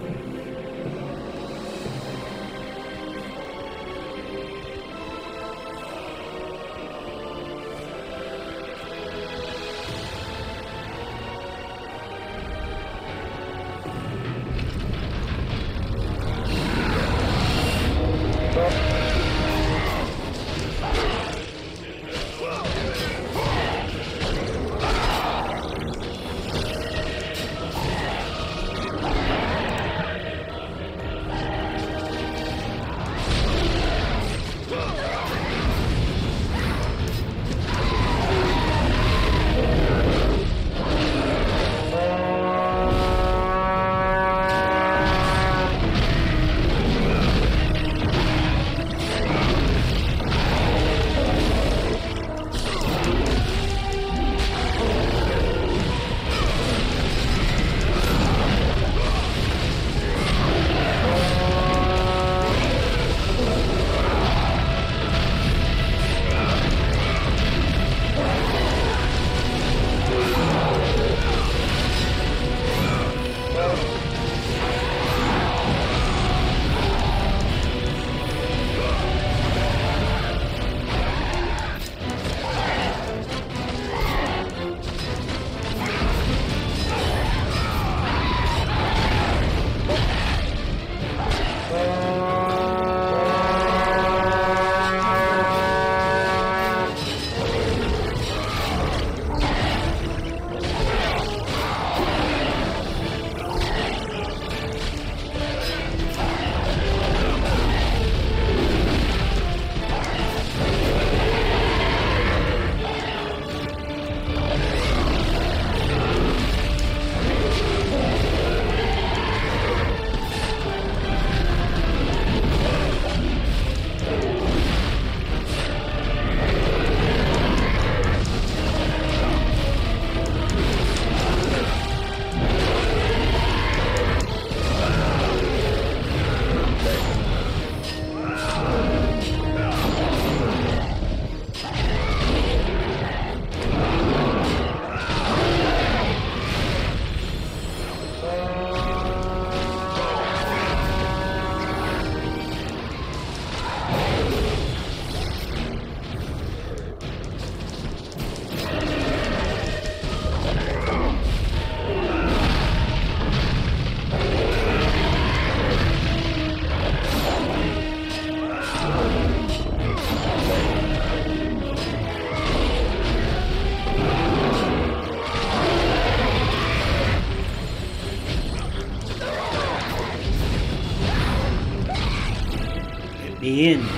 In.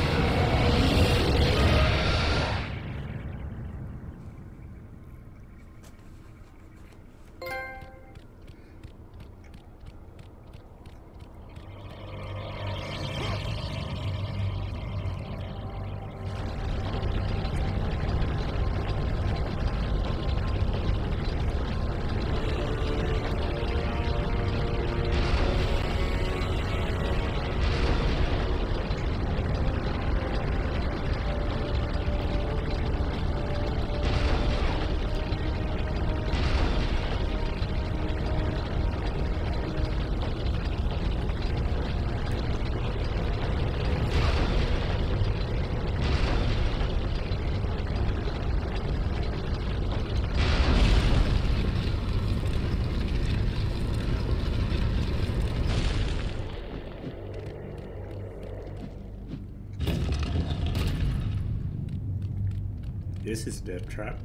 This is a Death Trap.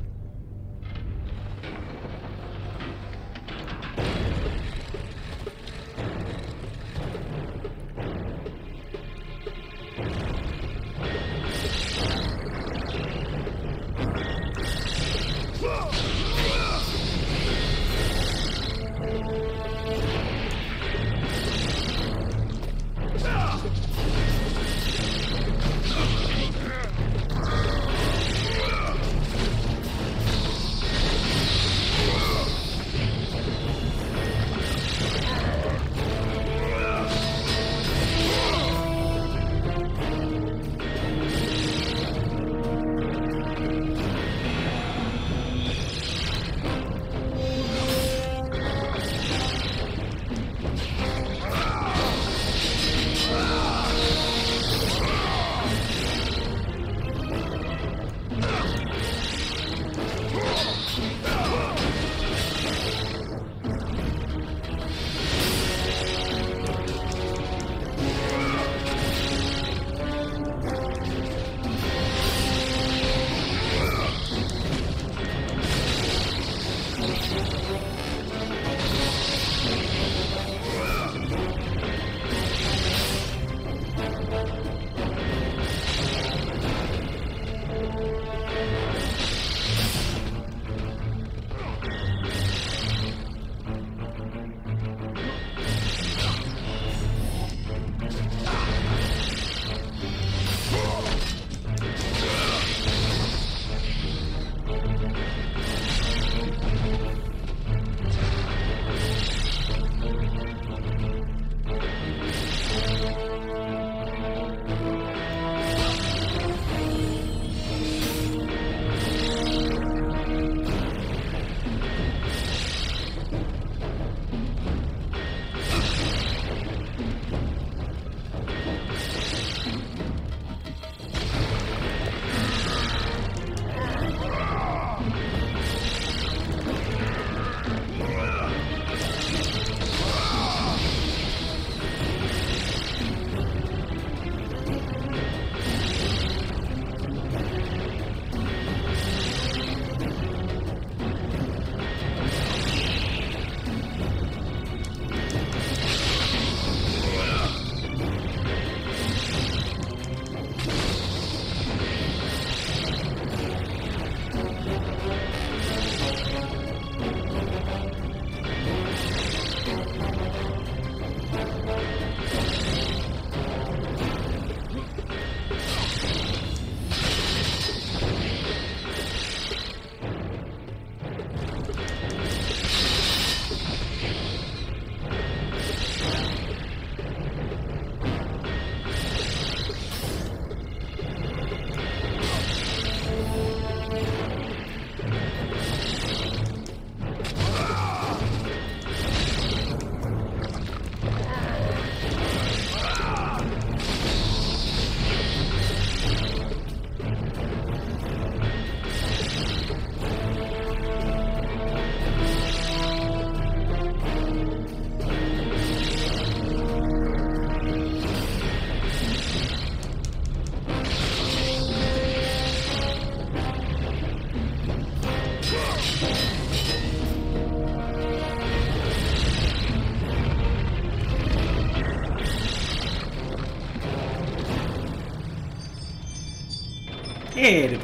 Here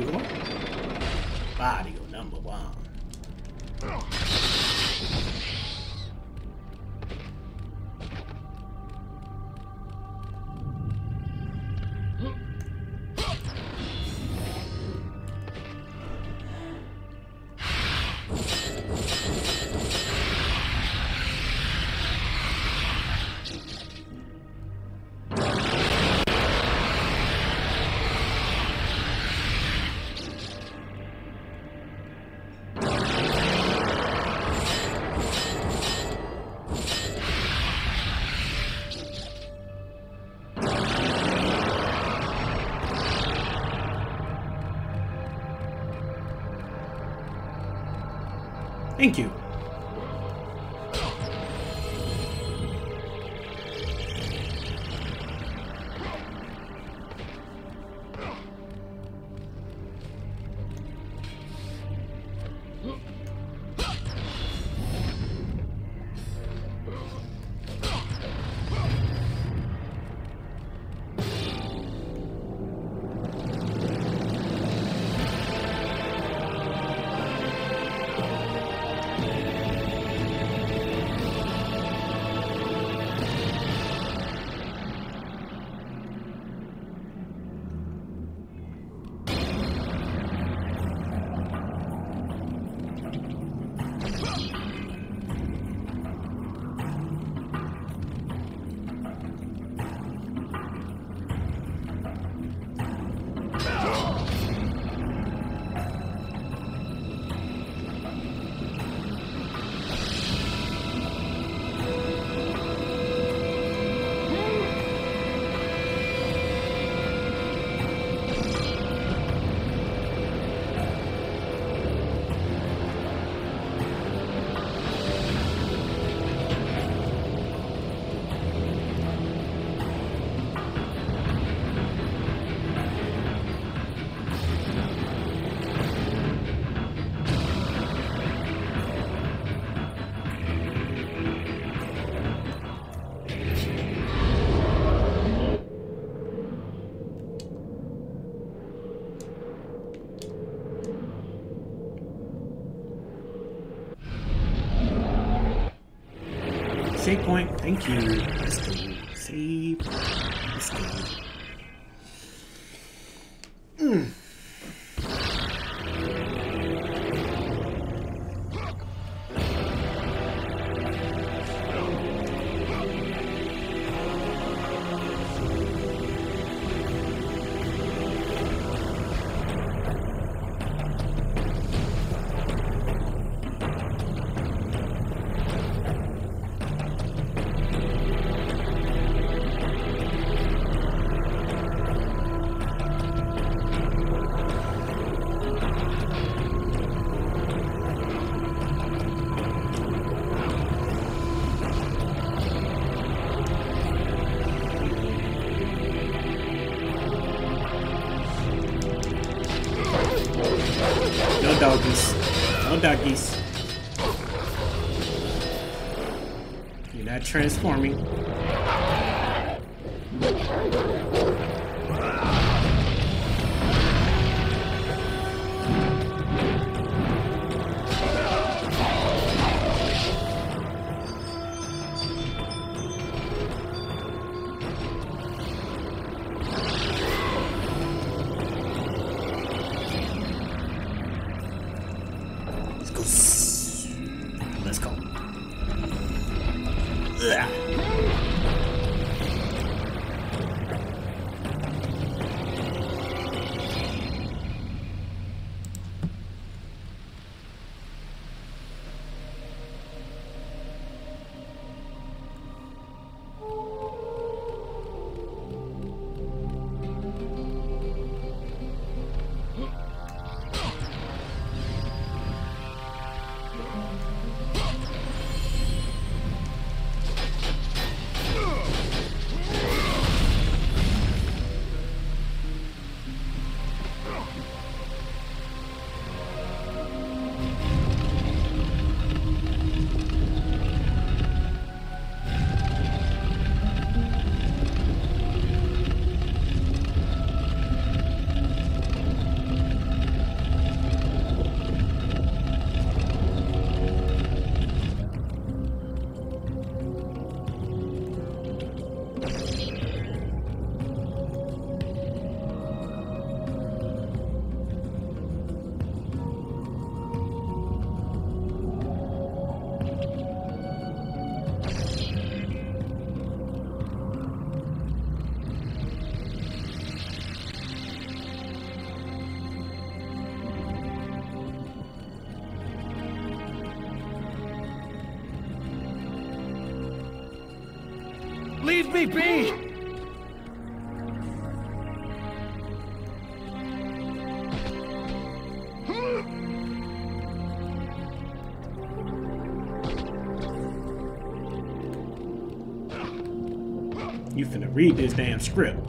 Thank you. Save point. Thank you. Save. Let's go. Let's go. Ugh. Be! You finna read this damn script.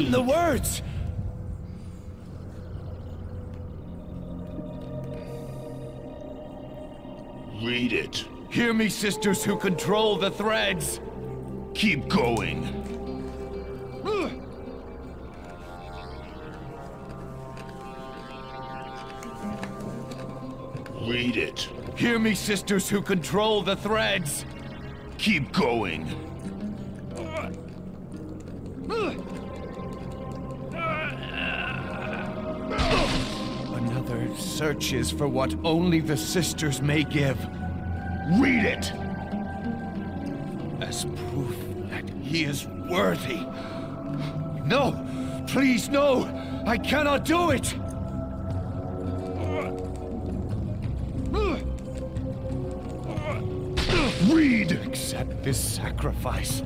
Forgotten the words! Read it. Hear me, sisters who control the threads! Keep going. Read it. Hear me, sisters who control the threads! Keep going. Searches for what only the sisters may give. Read it. as proof that he is worthy. No! Please, no! I cannot do it! Read. Accept this sacrifice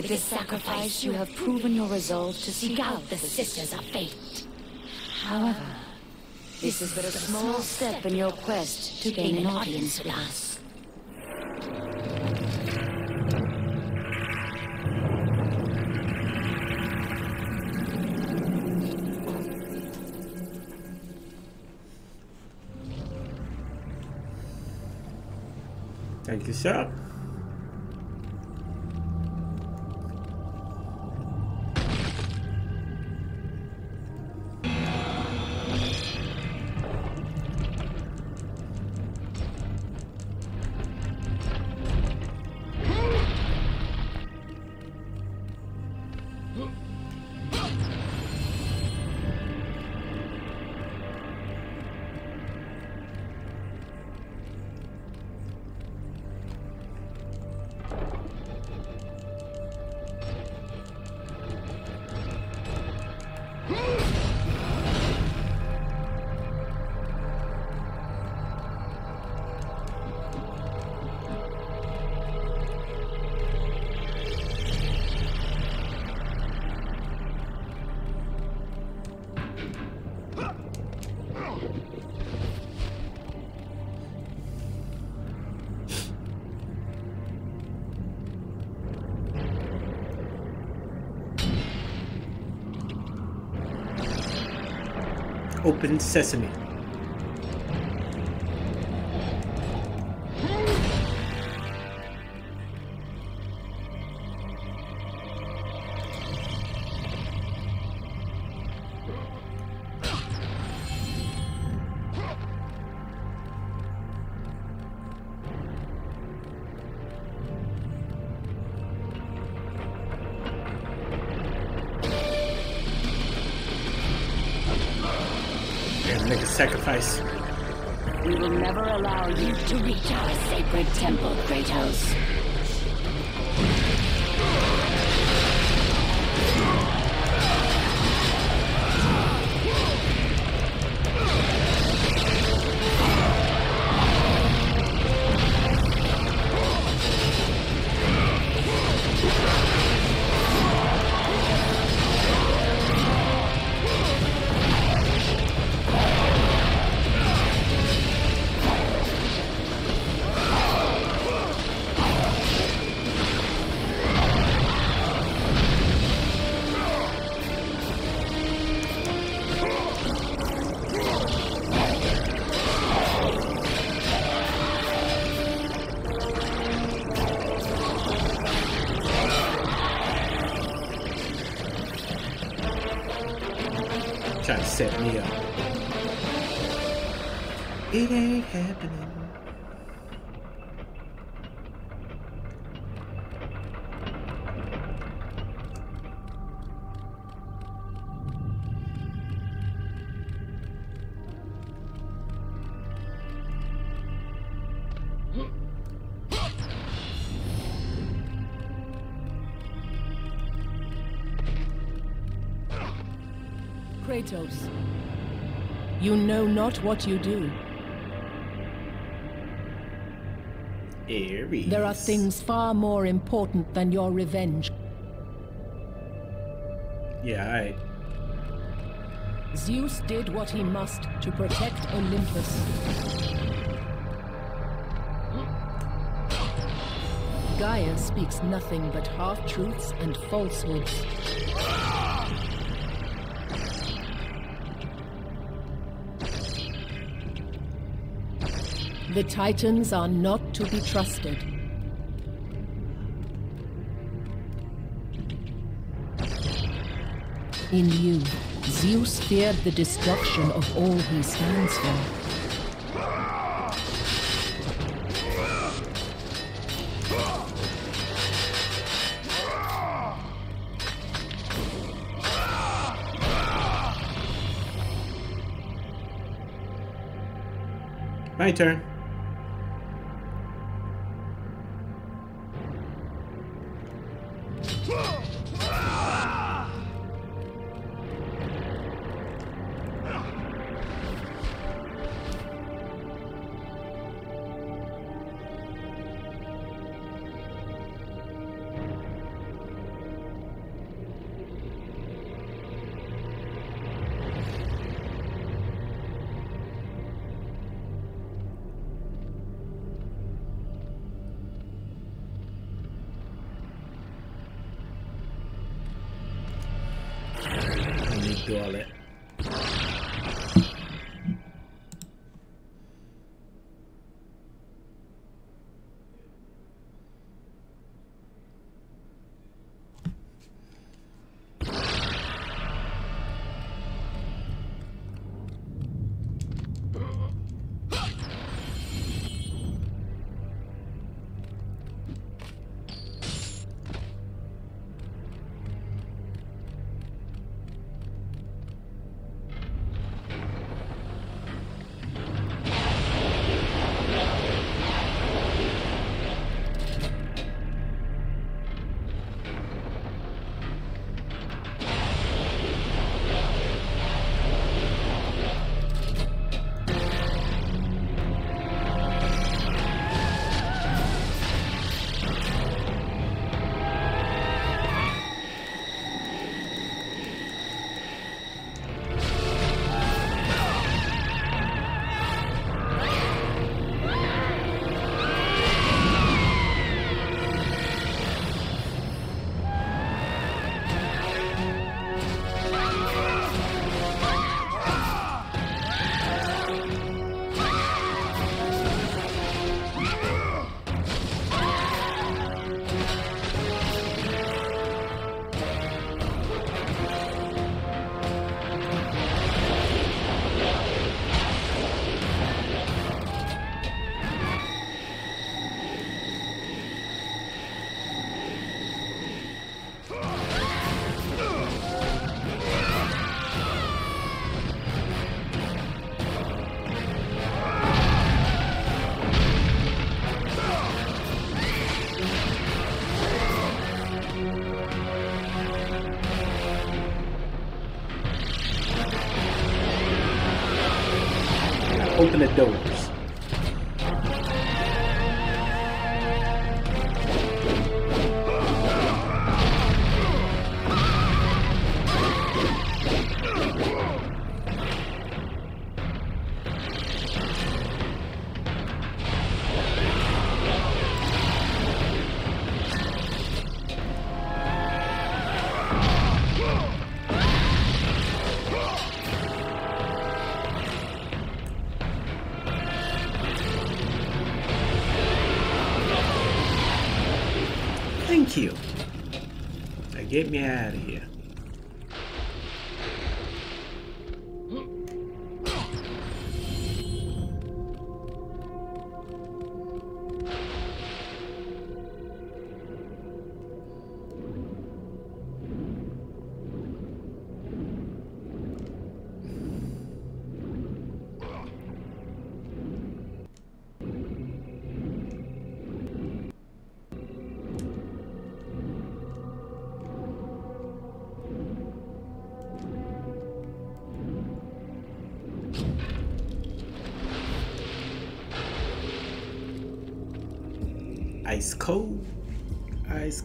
With this sacrifice, you have proven your resolve to seek out the Sisters of Fate. However, this is but a small step in your quest to gain an audience with us. Thank you, sir. Open sesame. Trying to Kratos, you know not what you do. Ares. There are things far more important than your revenge. Yeah, I. Zeus did what he must to protect Olympus. Gaia speaks nothing but half-truths and falsehoods. The Titans are not to be trusted. In you, Zeus feared the destruction of all he stands for. My turn. Get me out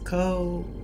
cold.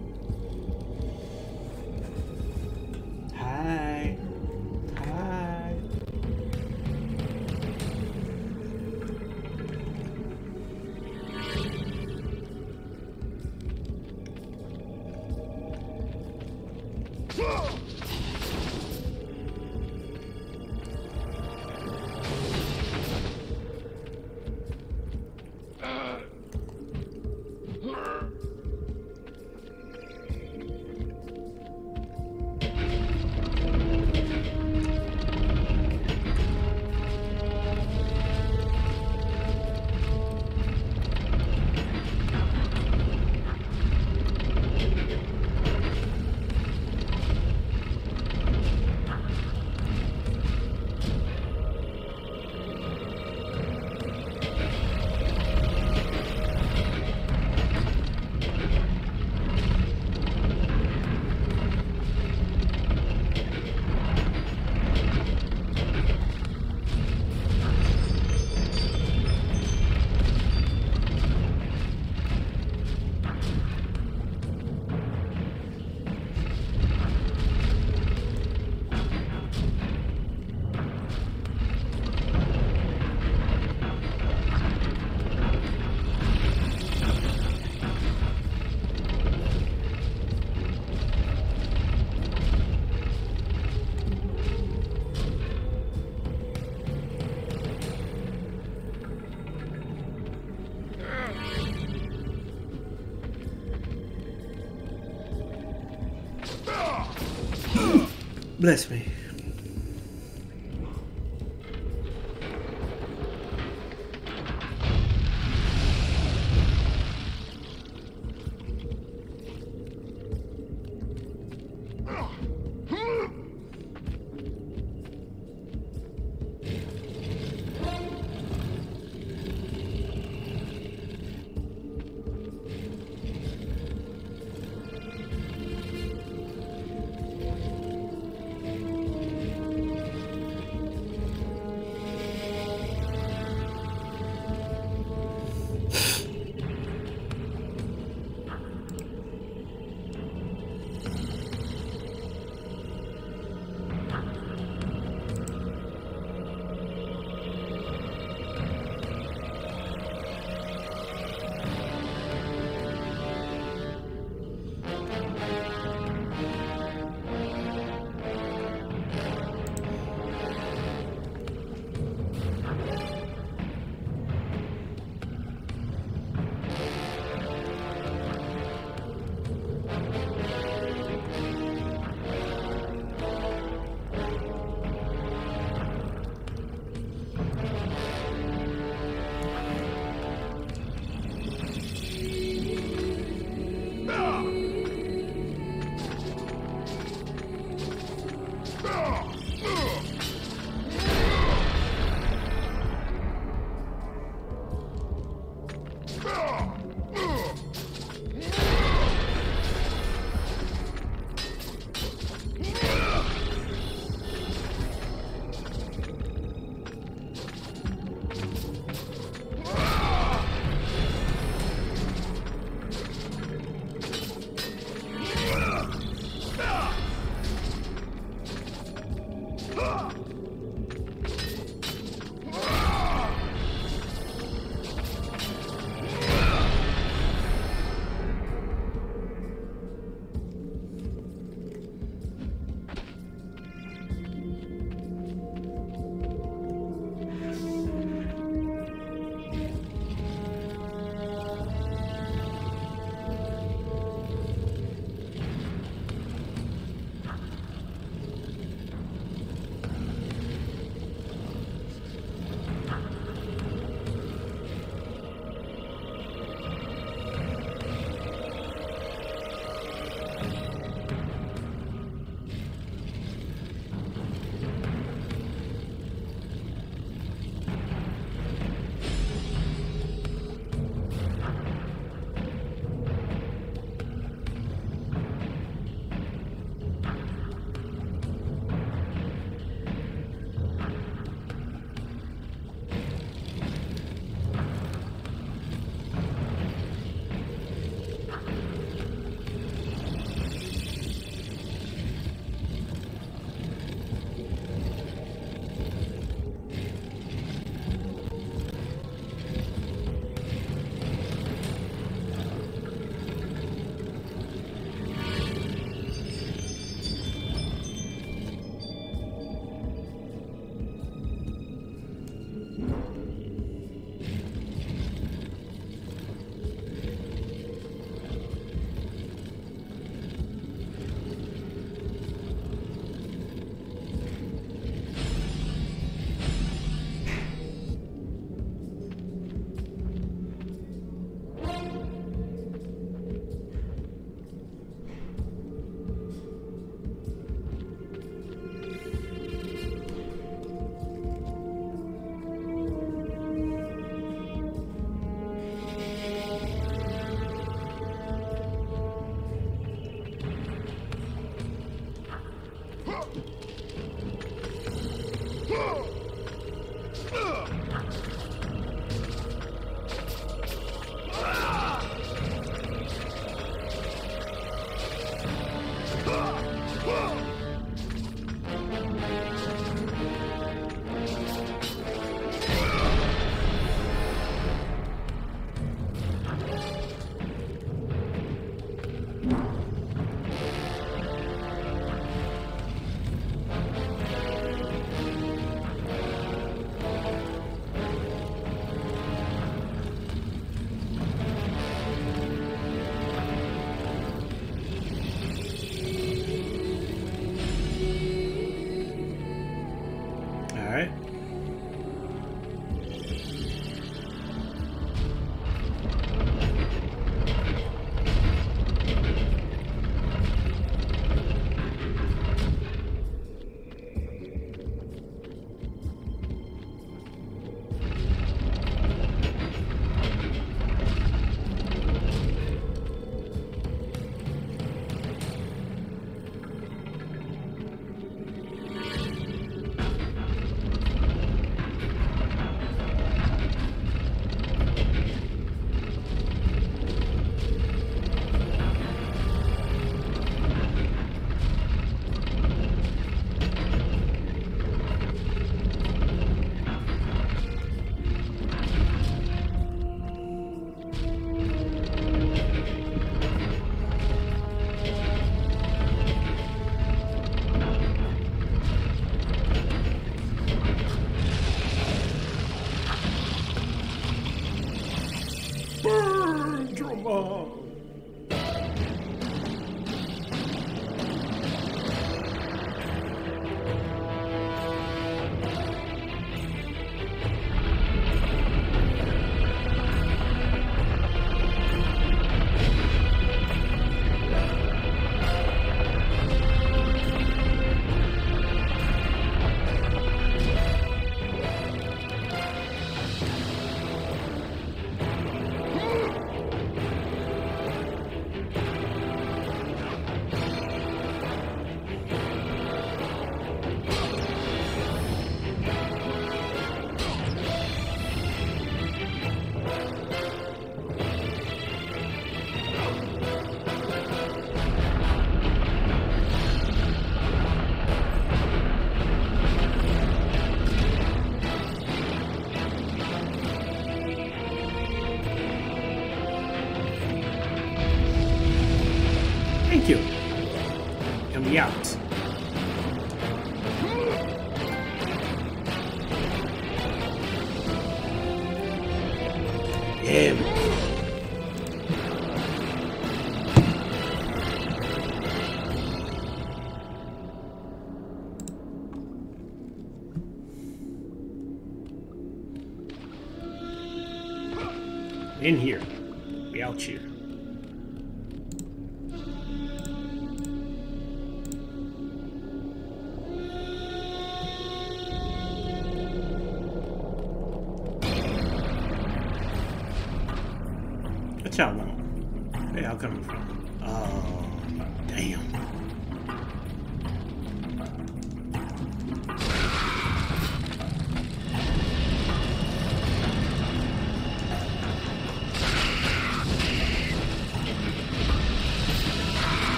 Bless me.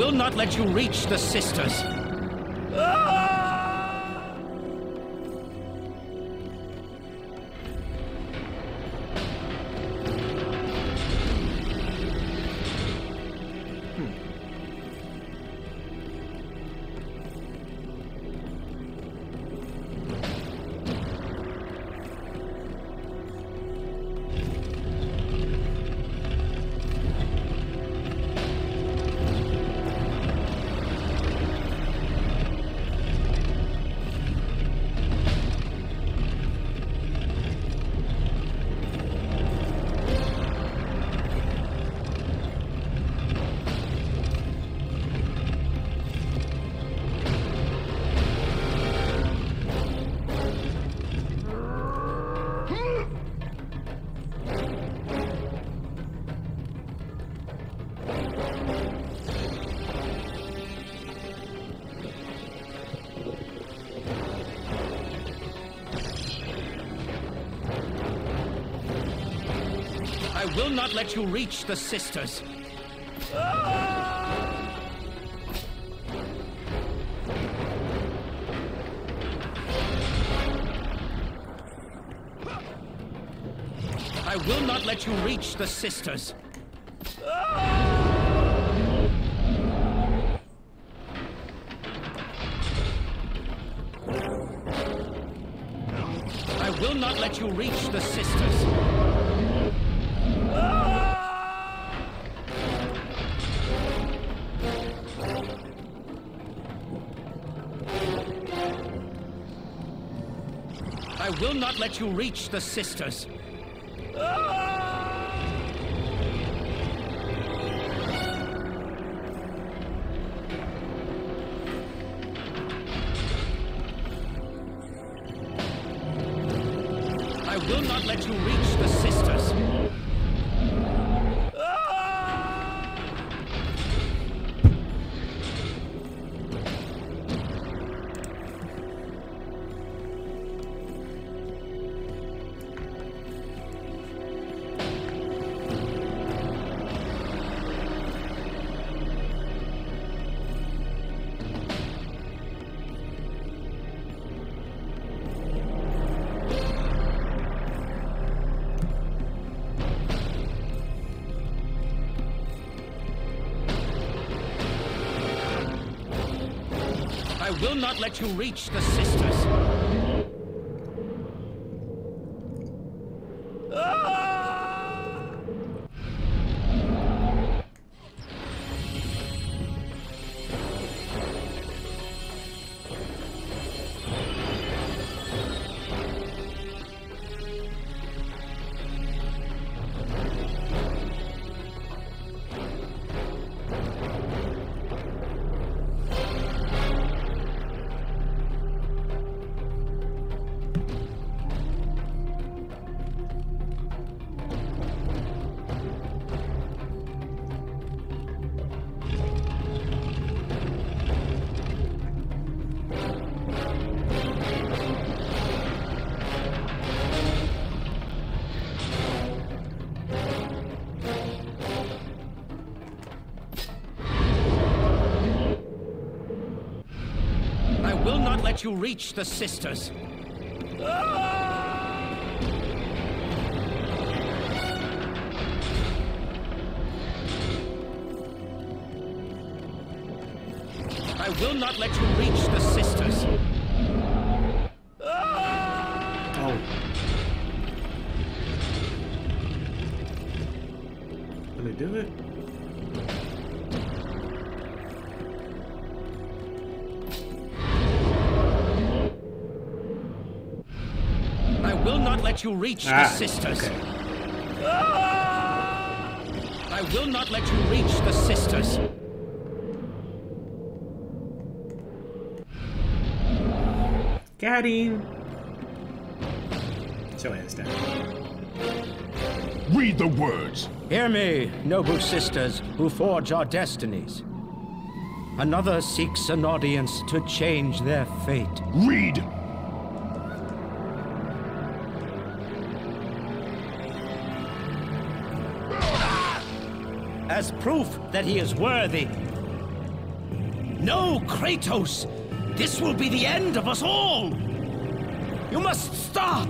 Will not let you reach the sisters. You reach the sisters. I will not let you reach the sisters. Let you reach the sisters. Will not let you reach the sisters. You reach the sisters. Not let you reach the Ah, sisters. okay. I will not let you reach the sisters. Got him. Show ass down. Read the words. Hear me, noble sisters who forge our destinies. Another seeks an audience to change their fate. Read. Proof that he is worthy. No, Kratos! This will be the end of us all! You must stop!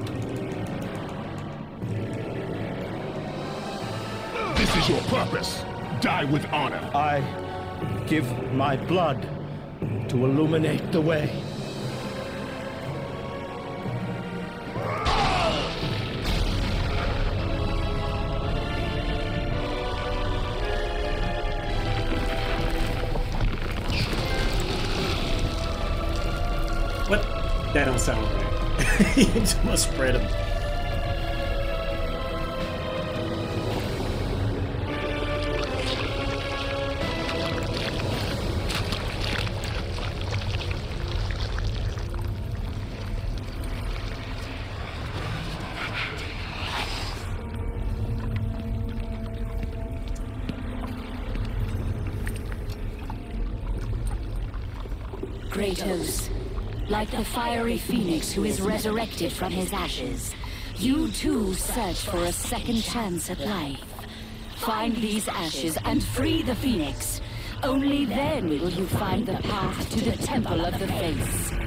This is your purpose. Die with honor. I give my blood to illuminate the way. Must spread them. Fiery phoenix who is resurrected from his ashes, you too search for a second chance at life. Find these ashes and free the phoenix. Only then will you find the path to the Temple of the Fates.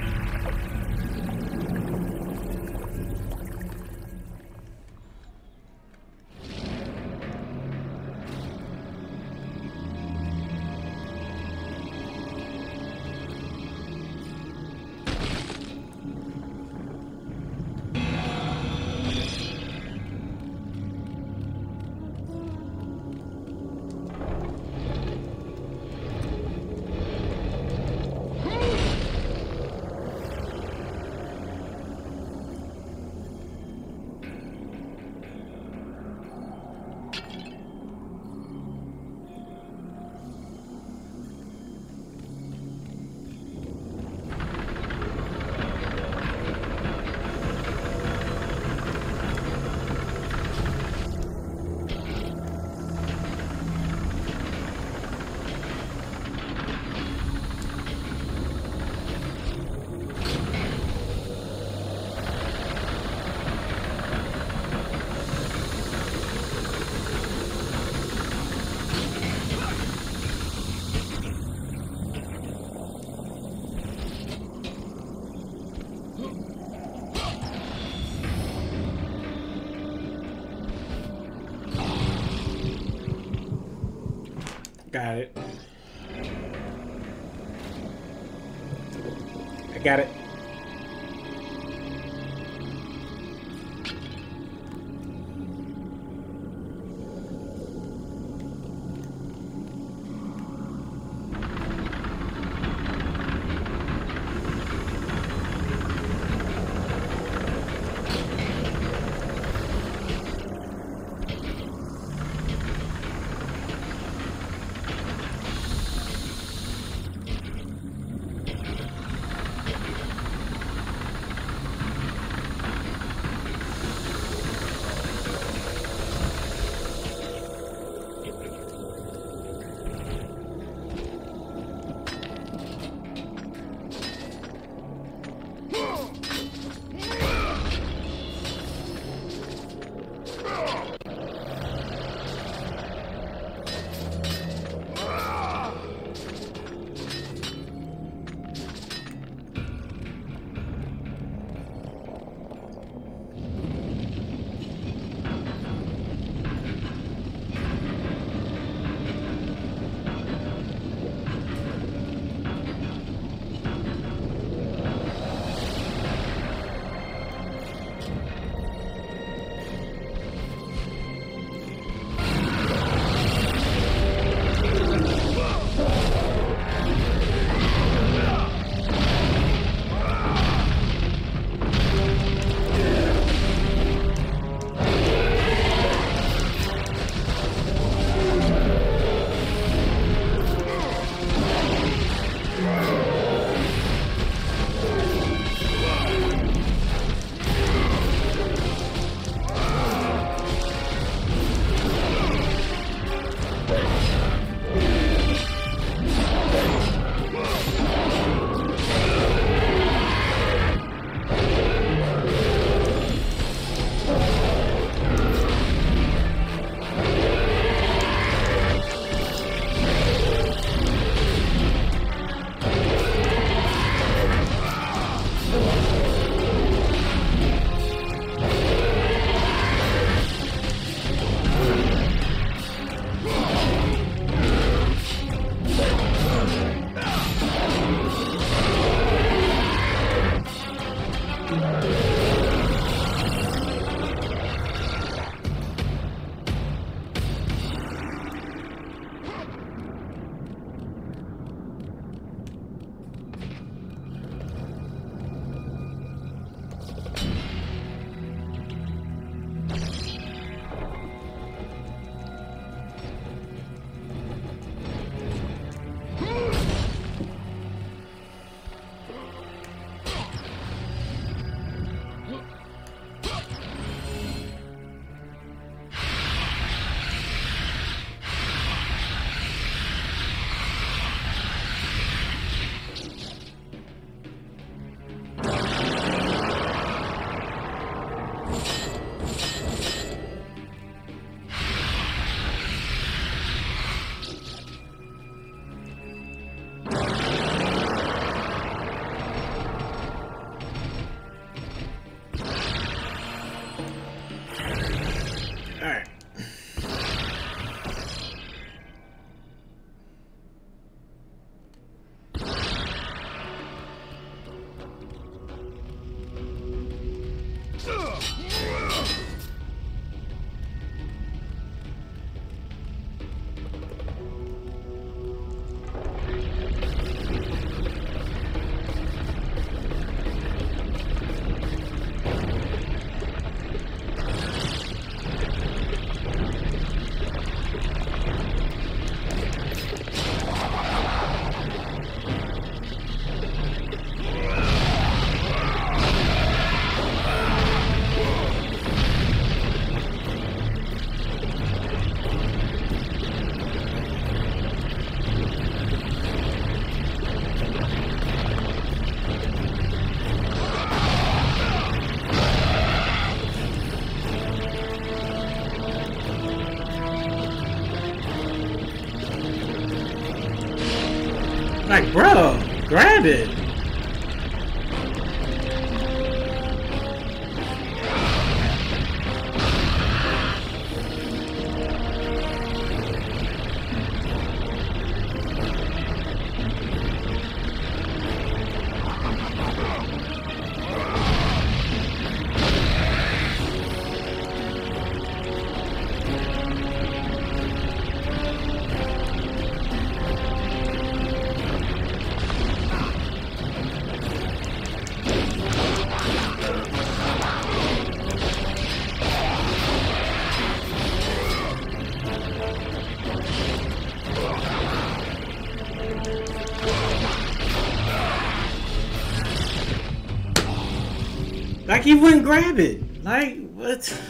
Like he wouldn't grab it. Like what?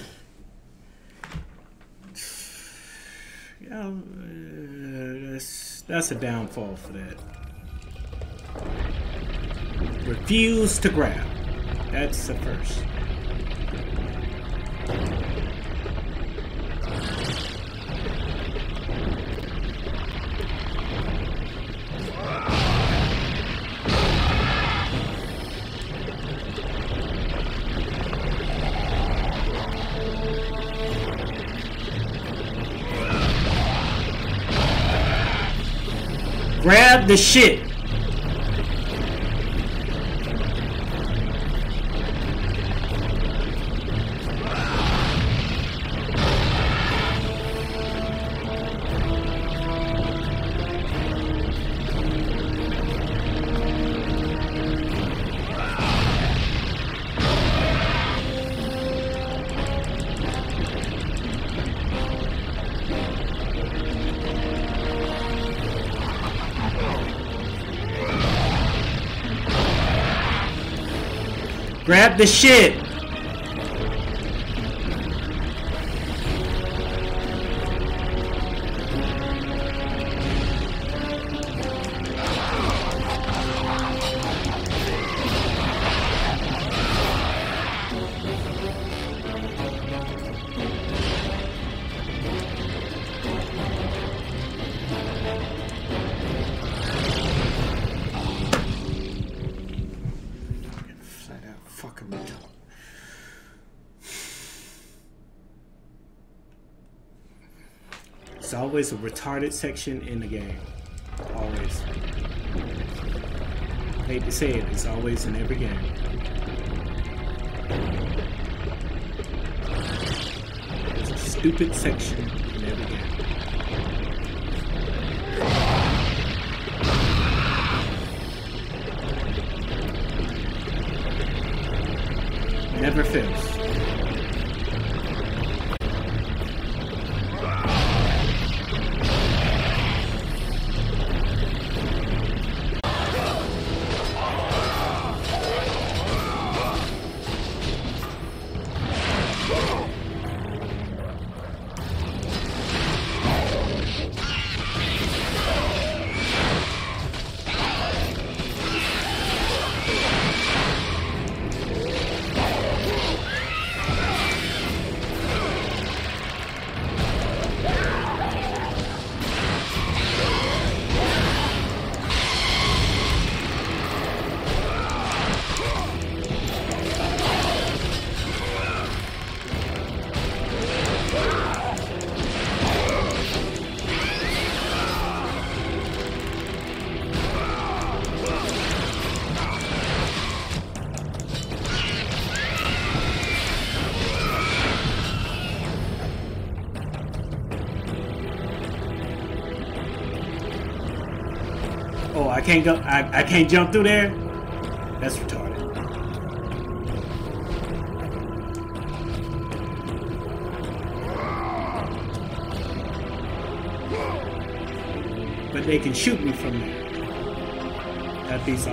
Yeah, that's that's a downfall for that. Refuse to grab. That's the first. The shit. The shit. A retarded section in the game. Always. hate to say it, it's always in every game. There's a stupid section can't go. I, I can't jump through there. That's retarded. But they can shoot me from there. That beats all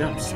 I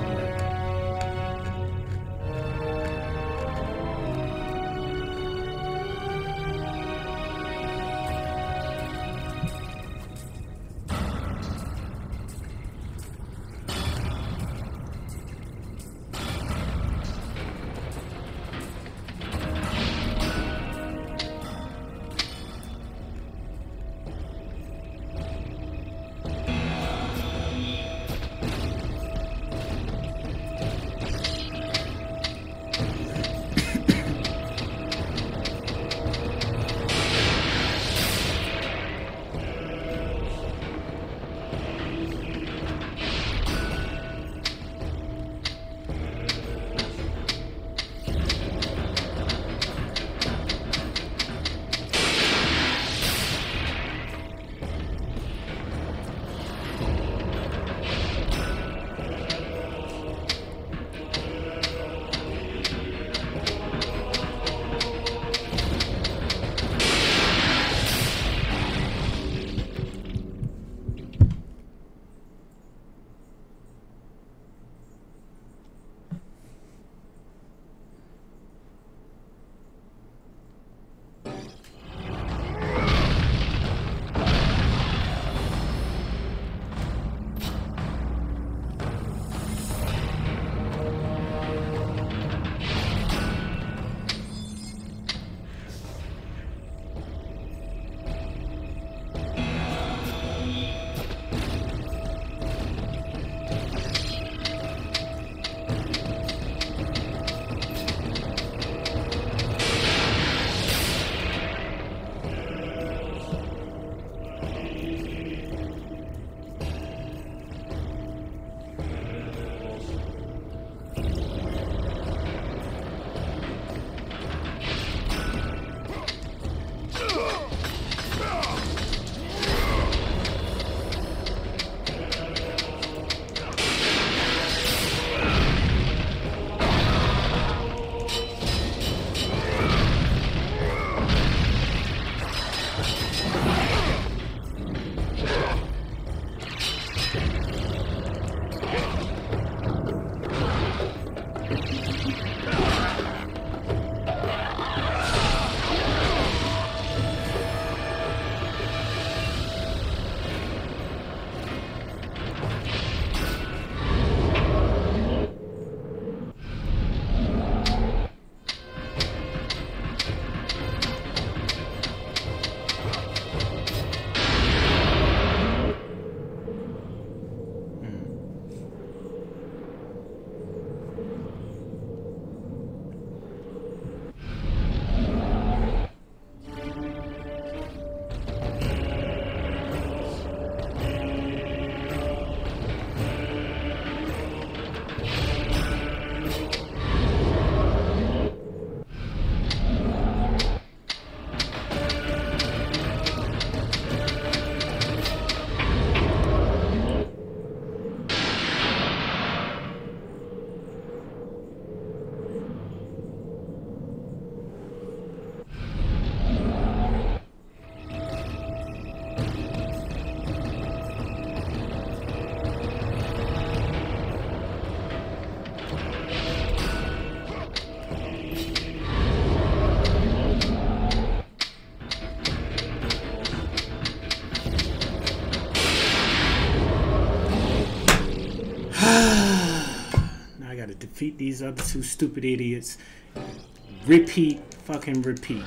defeat these other two stupid idiots. Repeat, fucking repeat.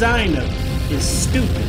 Whoever did the design of it is stupid.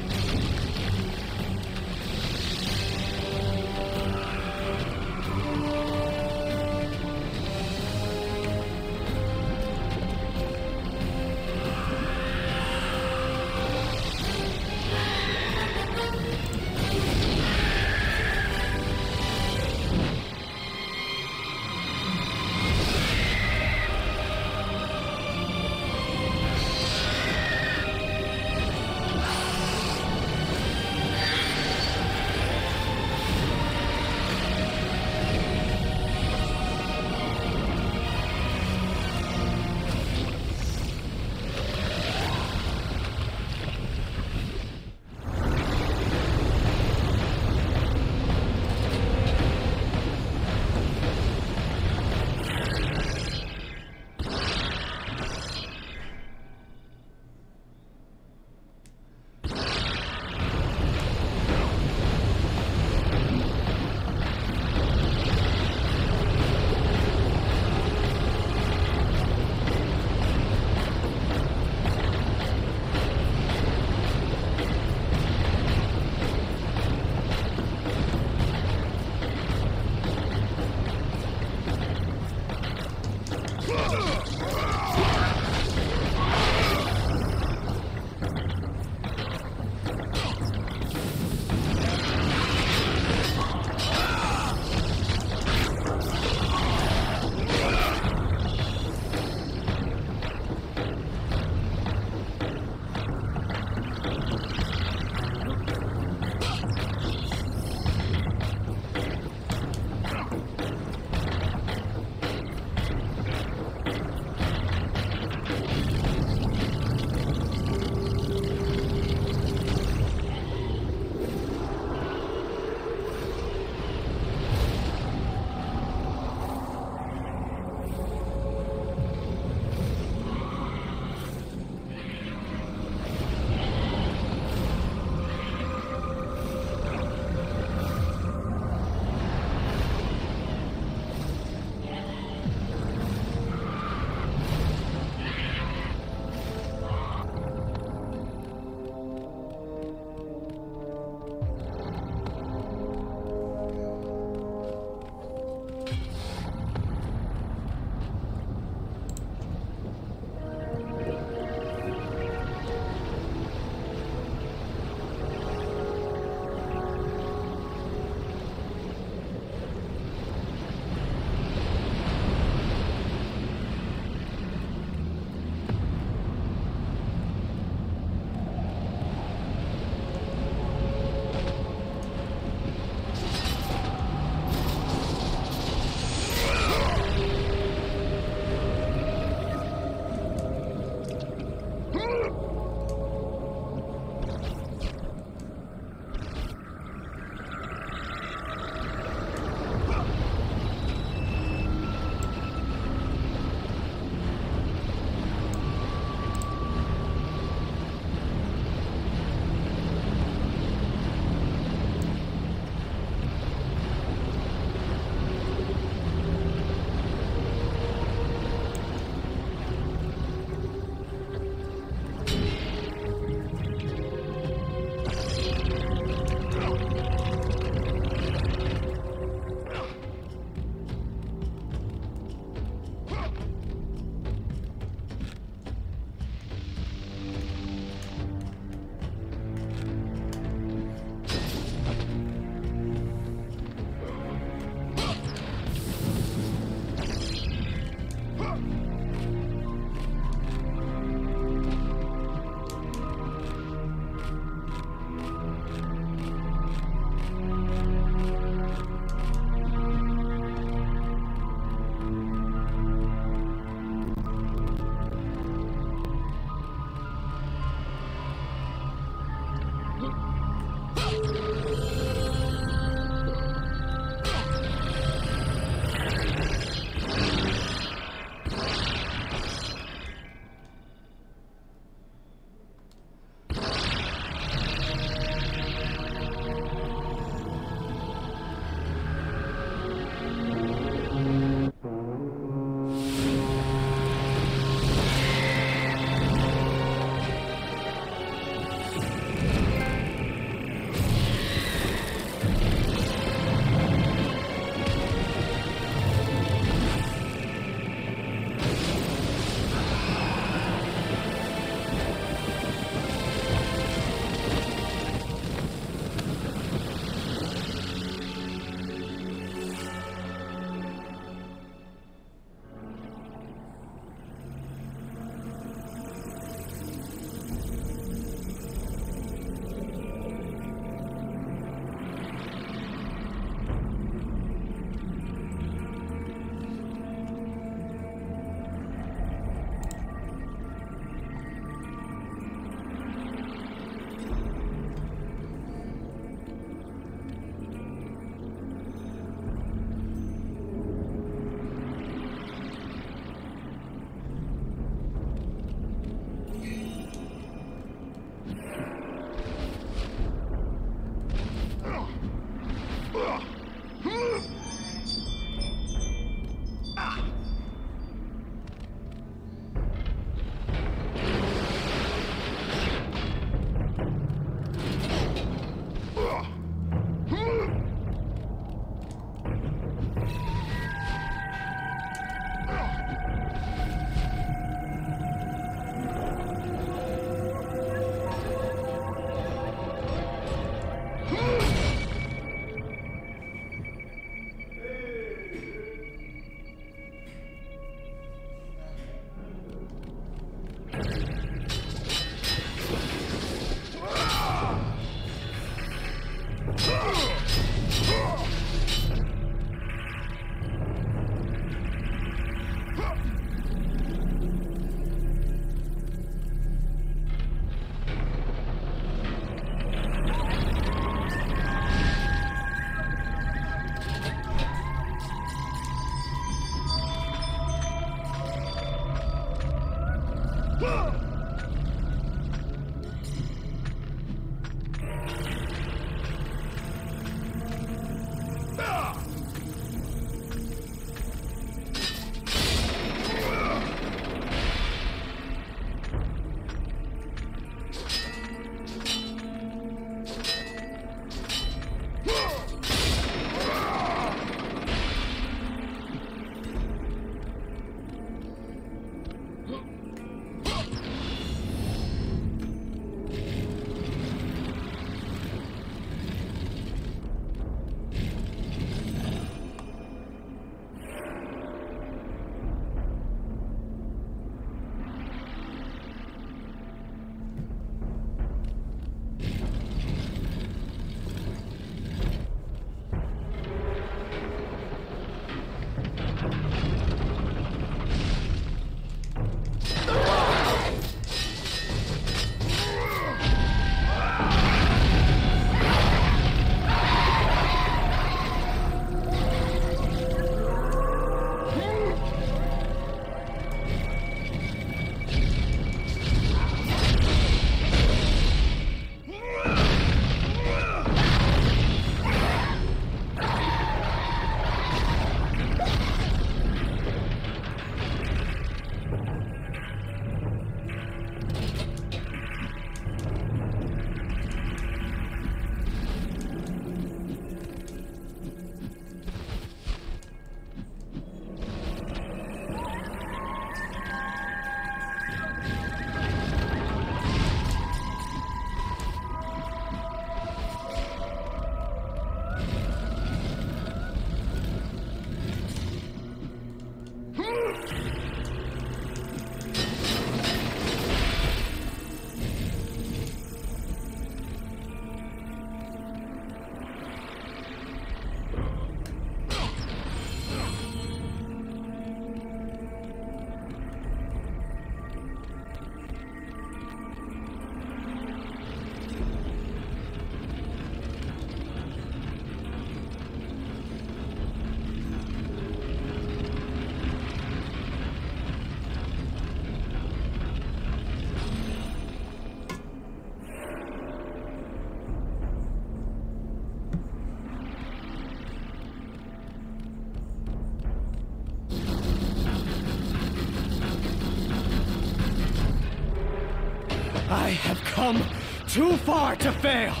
Far to fail.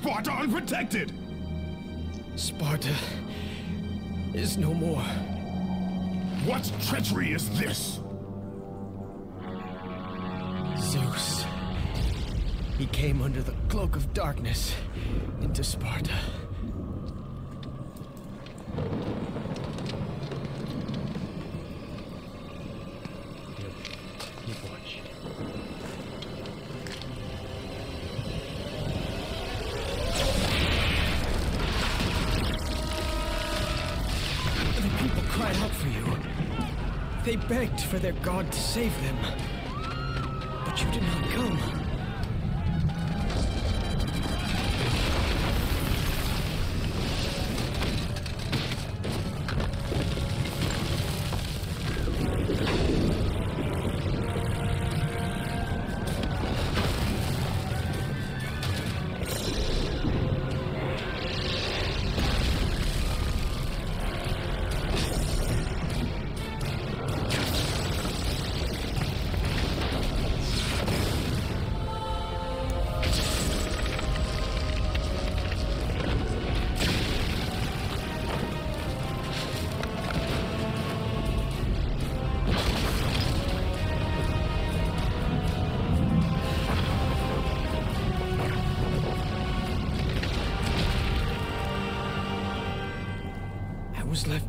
Sparta unprotected? Sparta is no more. What treachery is this? Zeus. He came under the cloak of darkness into Sparta. For their god to save them.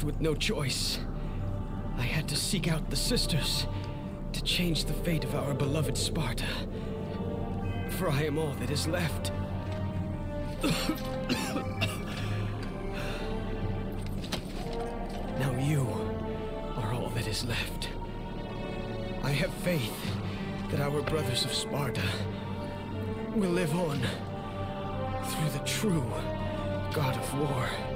Left with no choice. I had to seek out the sisters to change the fate of our beloved Sparta. For I am all that is left. now you are all that is left. I have faith that our brothers of Sparta will live on through the true God of War.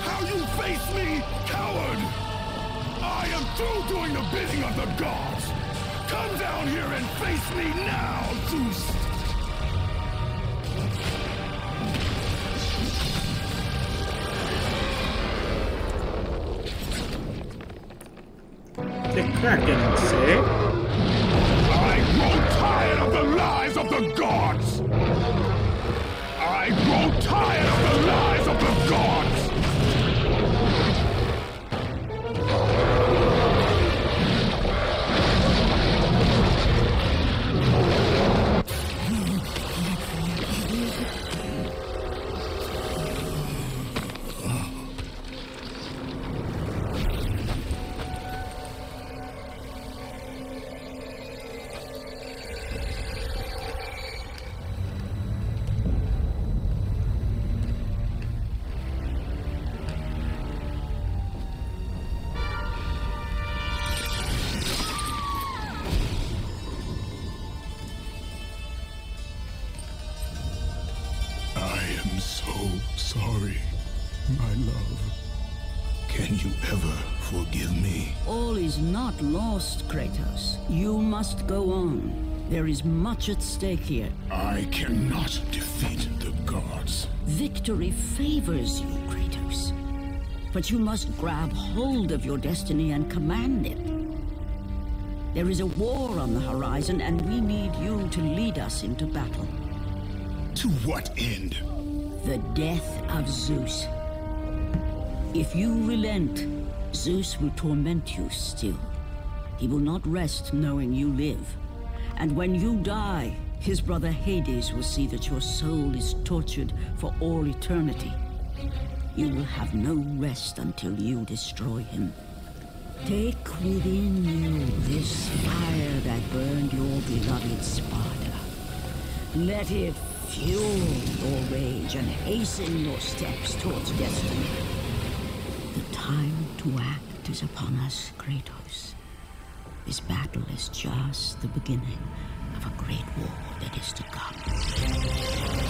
How you face me, coward? I am through doing the bidding of the gods! Come down here and face me now, Zeus! Not lost, Kratos. You must go on. There is much at stake here. I cannot defeat the gods. Victory favors you, Kratos. But you must grab hold of your destiny and command it. There is a war on the horizon, and we need you to lead us into battle. To what end? The death of Zeus. If you relent, Zeus will torment you still. He will not rest knowing you live. And when you die, his brother Hades will see that your soul is tortured for all eternity. You will have no rest until you destroy him. Take within you this fire that burned your beloved Sparta. Let it fuel your rage and hasten your steps towards destiny. The time to act is upon us, Kratos. This battle is just the beginning of a great war that is to come.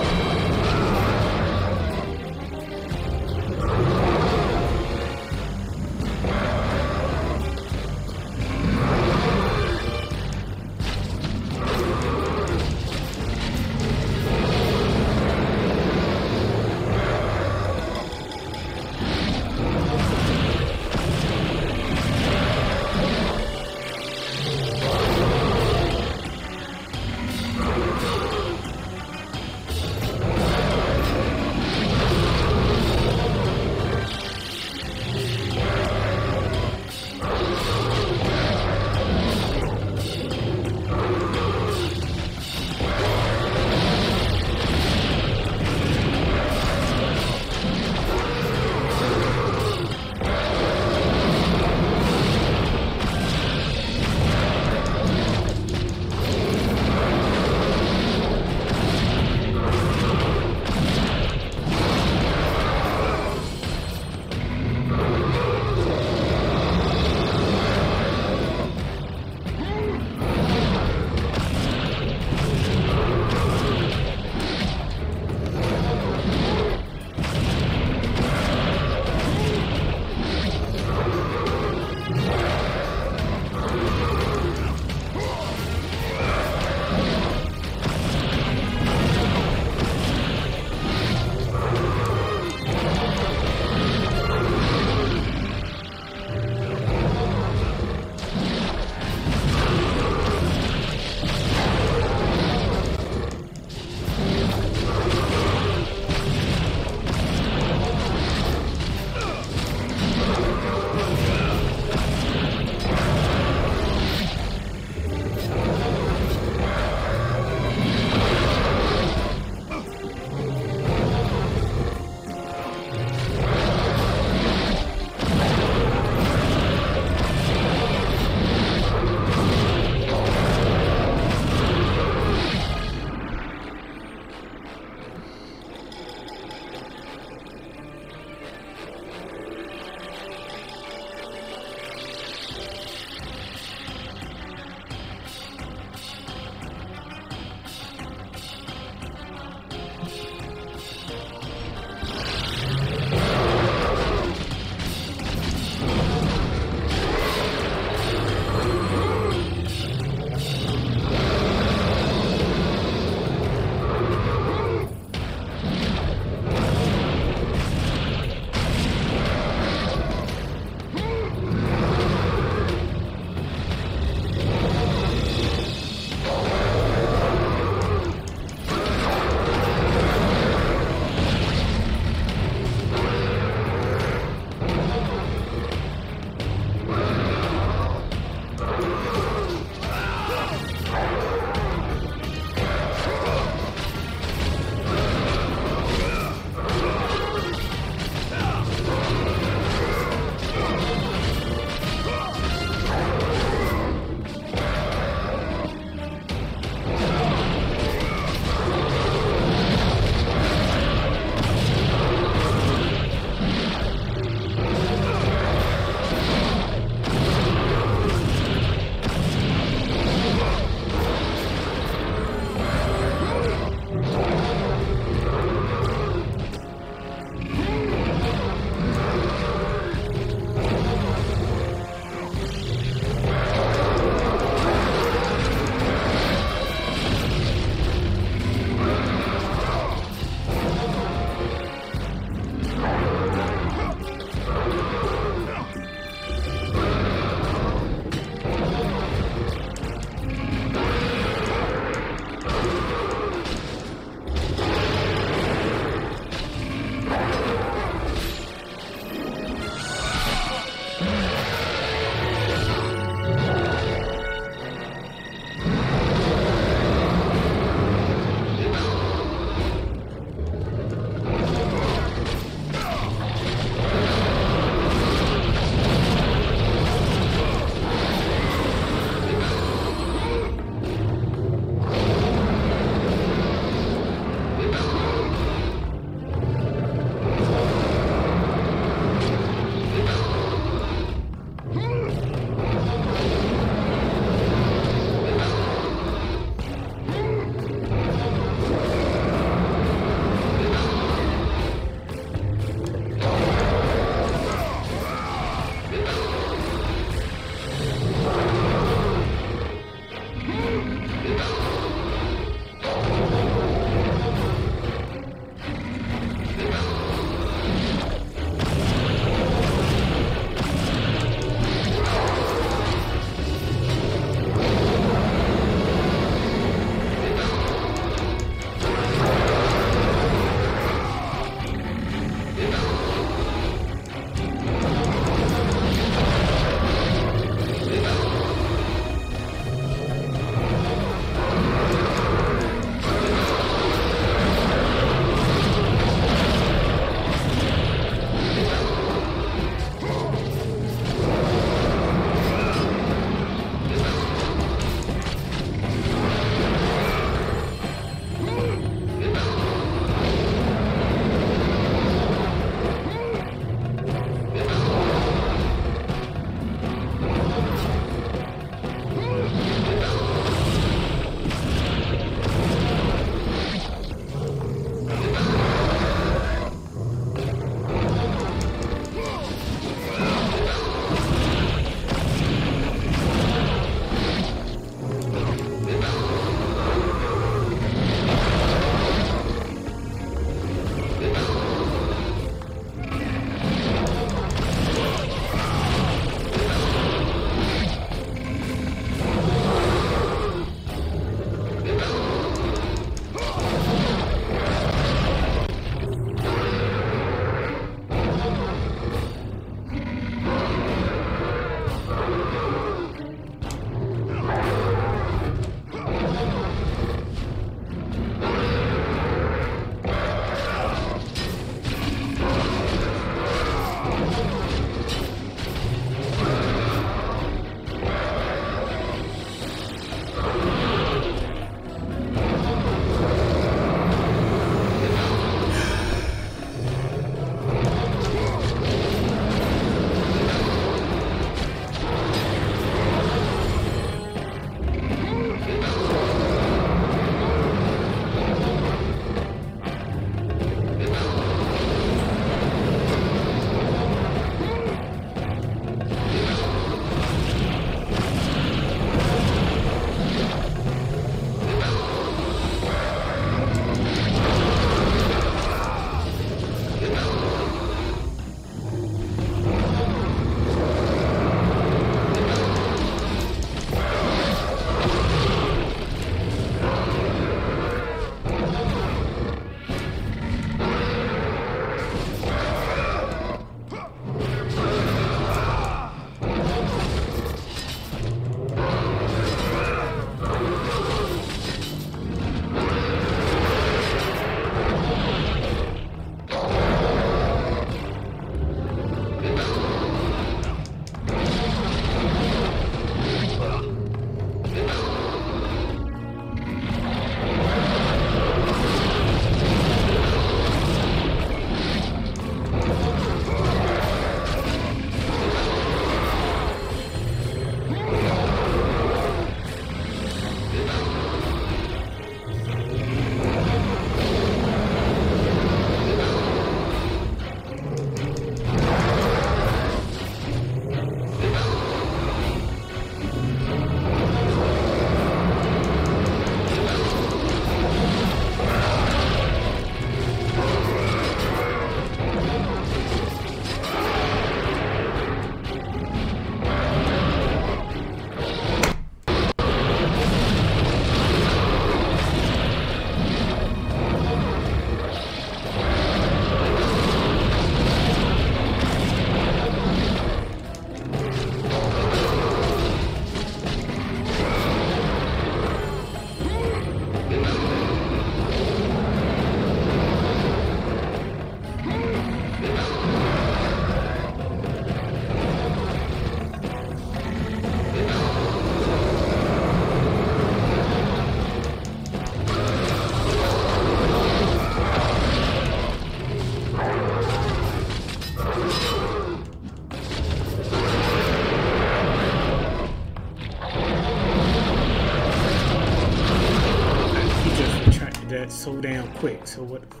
So what?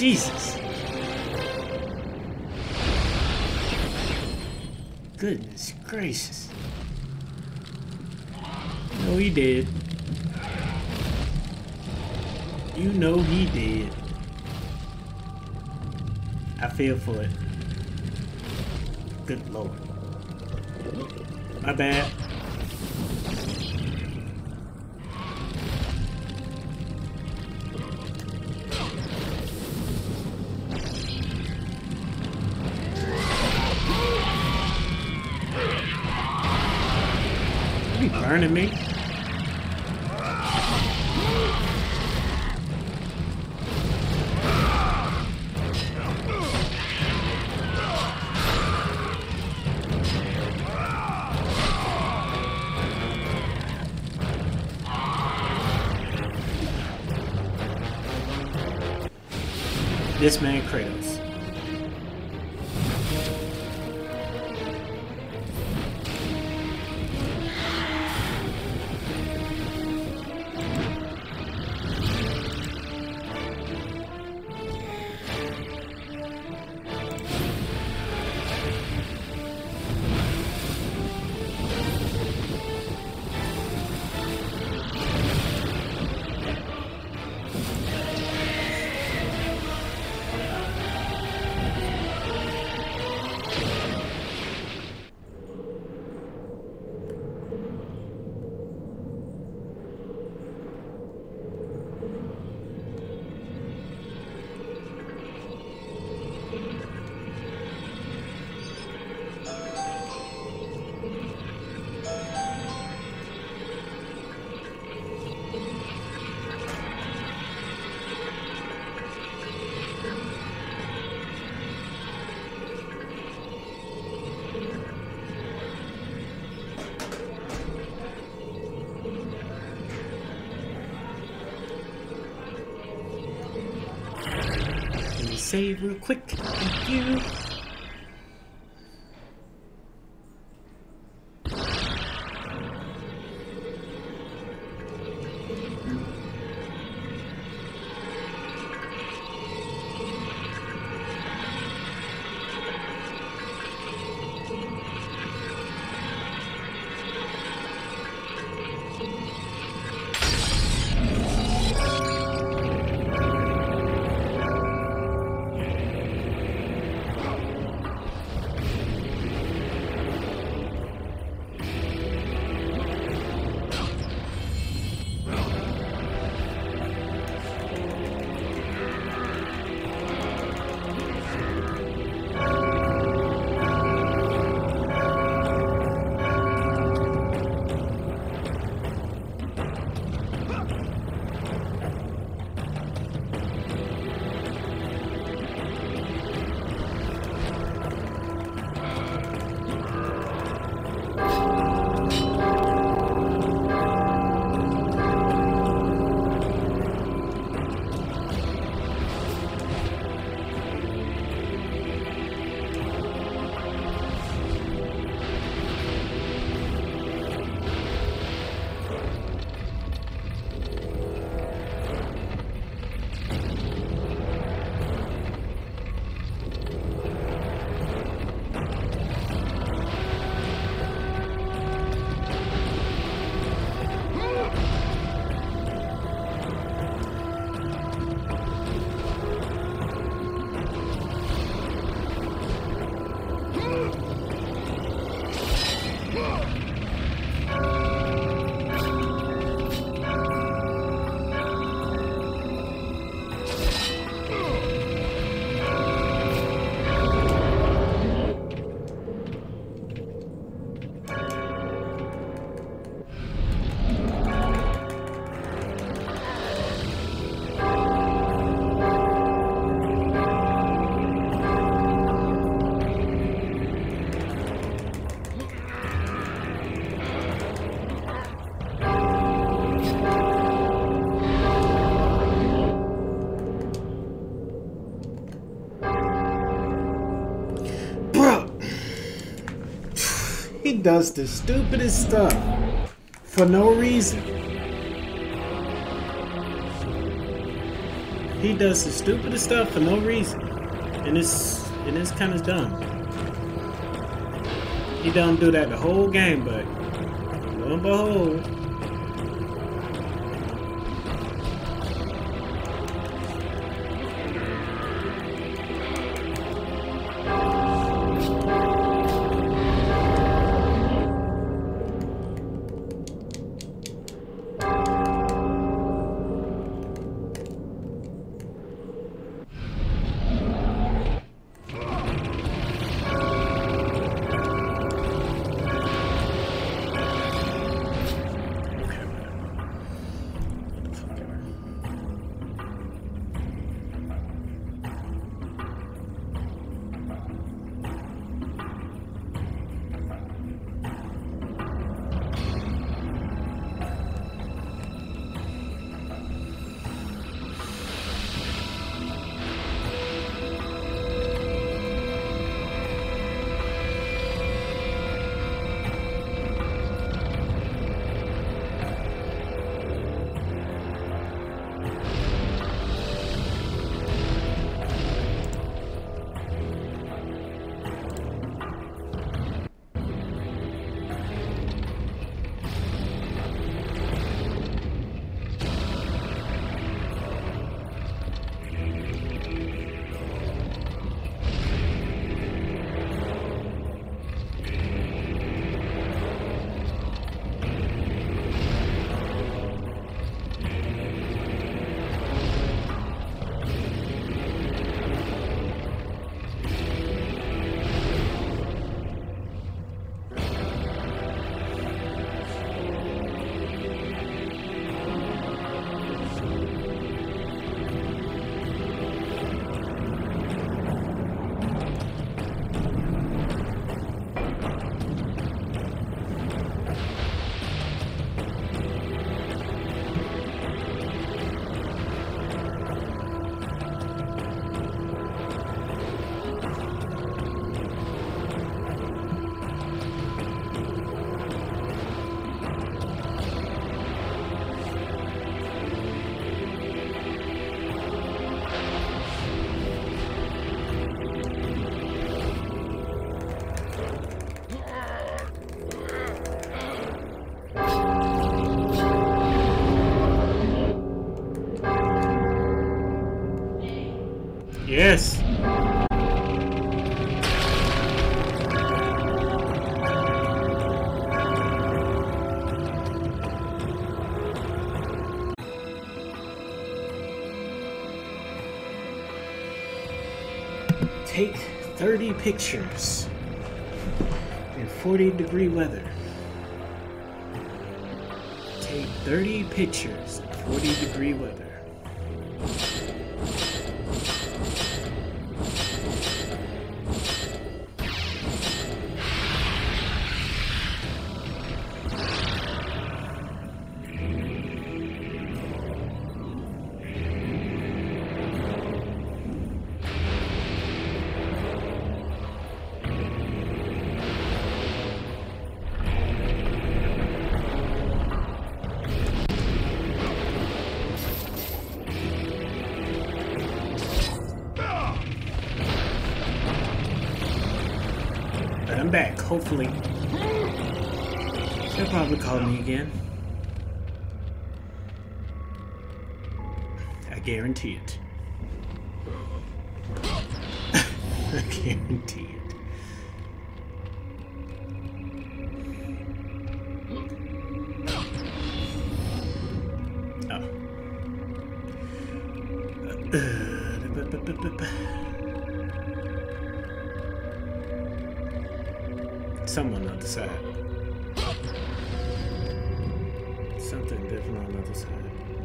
Jesus. Goodness gracious. No, he did. You know he did. I feel for it. Good lord. My bad. Save real quick. Thank you. Does the stupidest stuff for no reason. He does the stupidest stuff for no reason. And it's and it's kind of dumb. He don't do that the whole game, but lo and behold, 30 pictures in 40 degree weather. Take 30 pictures hopefully. They'll probably call me again. I guarantee it. I guarantee it. Someone on the side. Something different on the other side.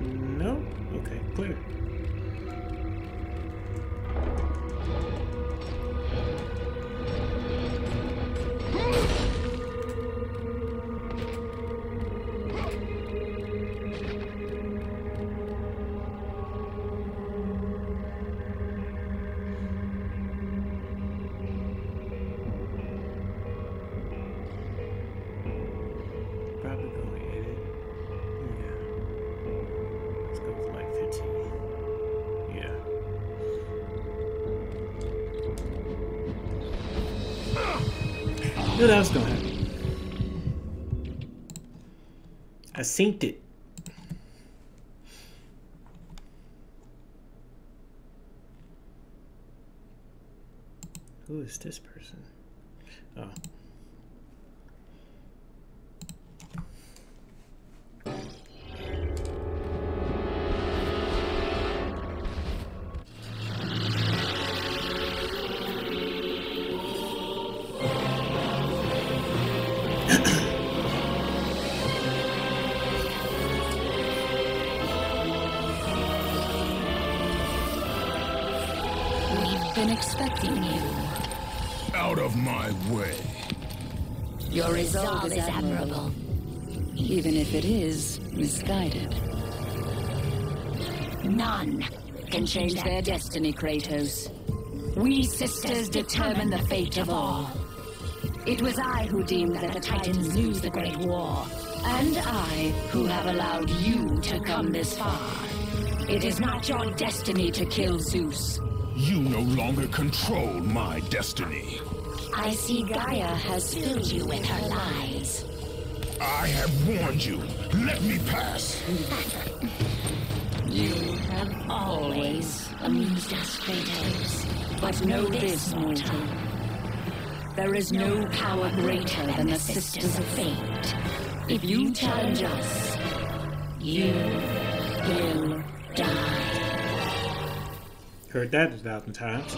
Synced it. Who is this person? Oh. My way. Your resolve is admirable, even if it is misguided. None can change their destiny, Kratos. We sisters determine the fate of all. It was I who deemed that the Titans lose the Great War, and I who have allowed you to come this far. It is not your destiny to kill Zeus. You no longer control my destiny. I see Gaia has filled you with her lies. I have warned you. Let me pass. You have always amused us, Kratos. But know this, mortal. There is no power greater than the Sisters of Fate. If you challenge us, you will die. Heard that a thousand times.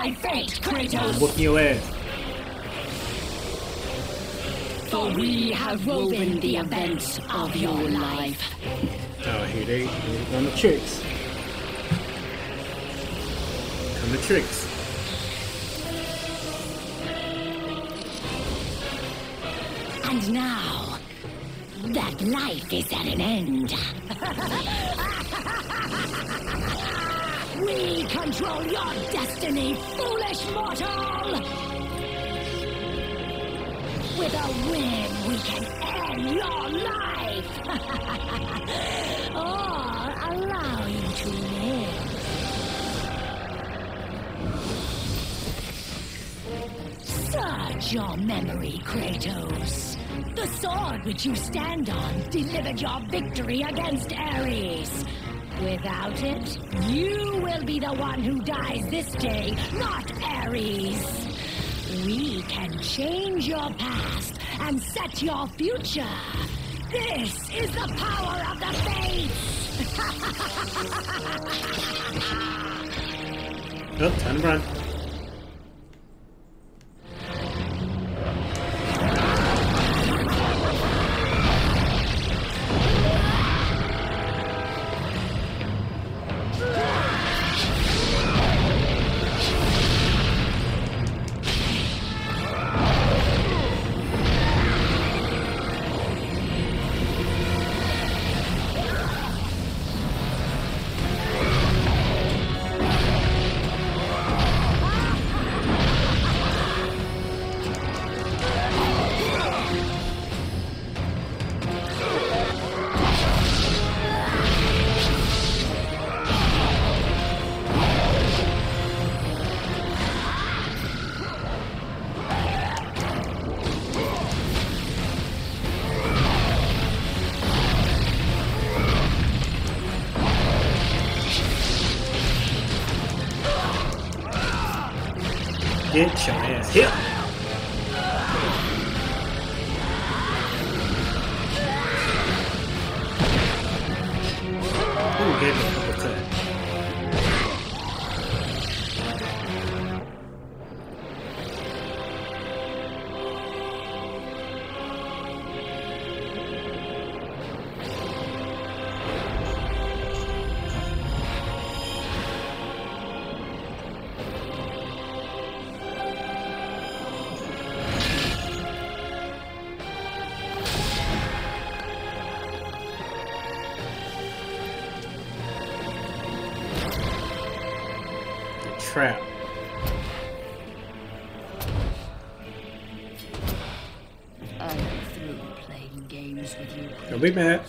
Defy fate, Kratos! Whooping your ass. For we have woven the events of your life. Oh, here they here on the tricks. Come the tricks. And now, that life is at an end. we control your destiny, With a whim, we can end your life! or allow you to live. Search your memory, Kratos. The sword which you stand on delivered your victory against Ares. Without it, you will be the one who dies this day, not Ares. We can change your past and set your future. This is the power of the Fates! Oh, time to run. Get your ass hit. Be mad.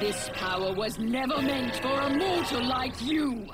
This power was never meant for a mortal like you.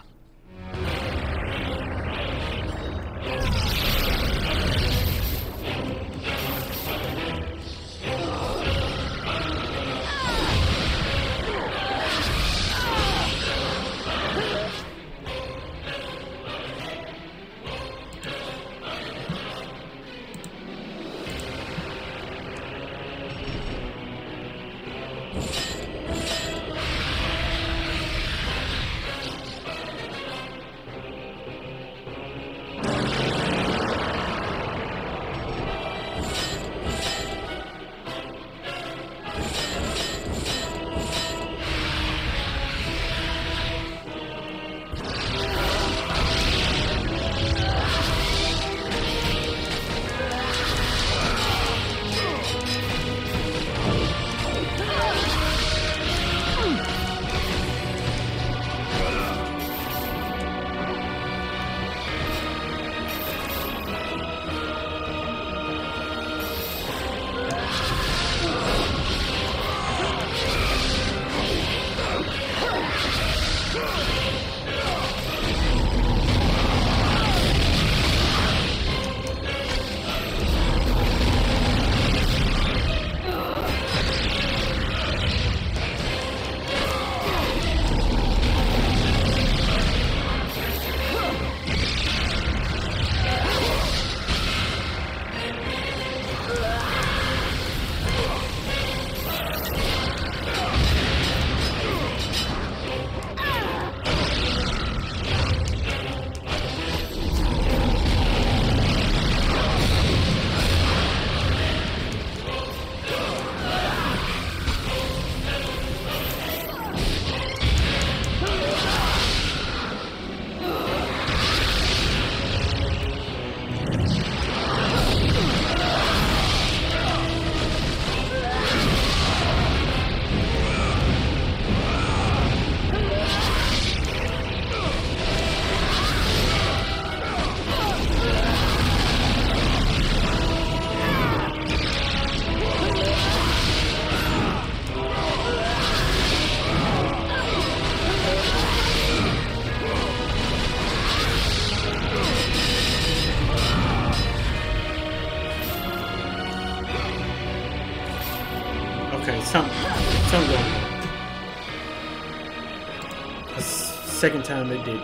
Second time they did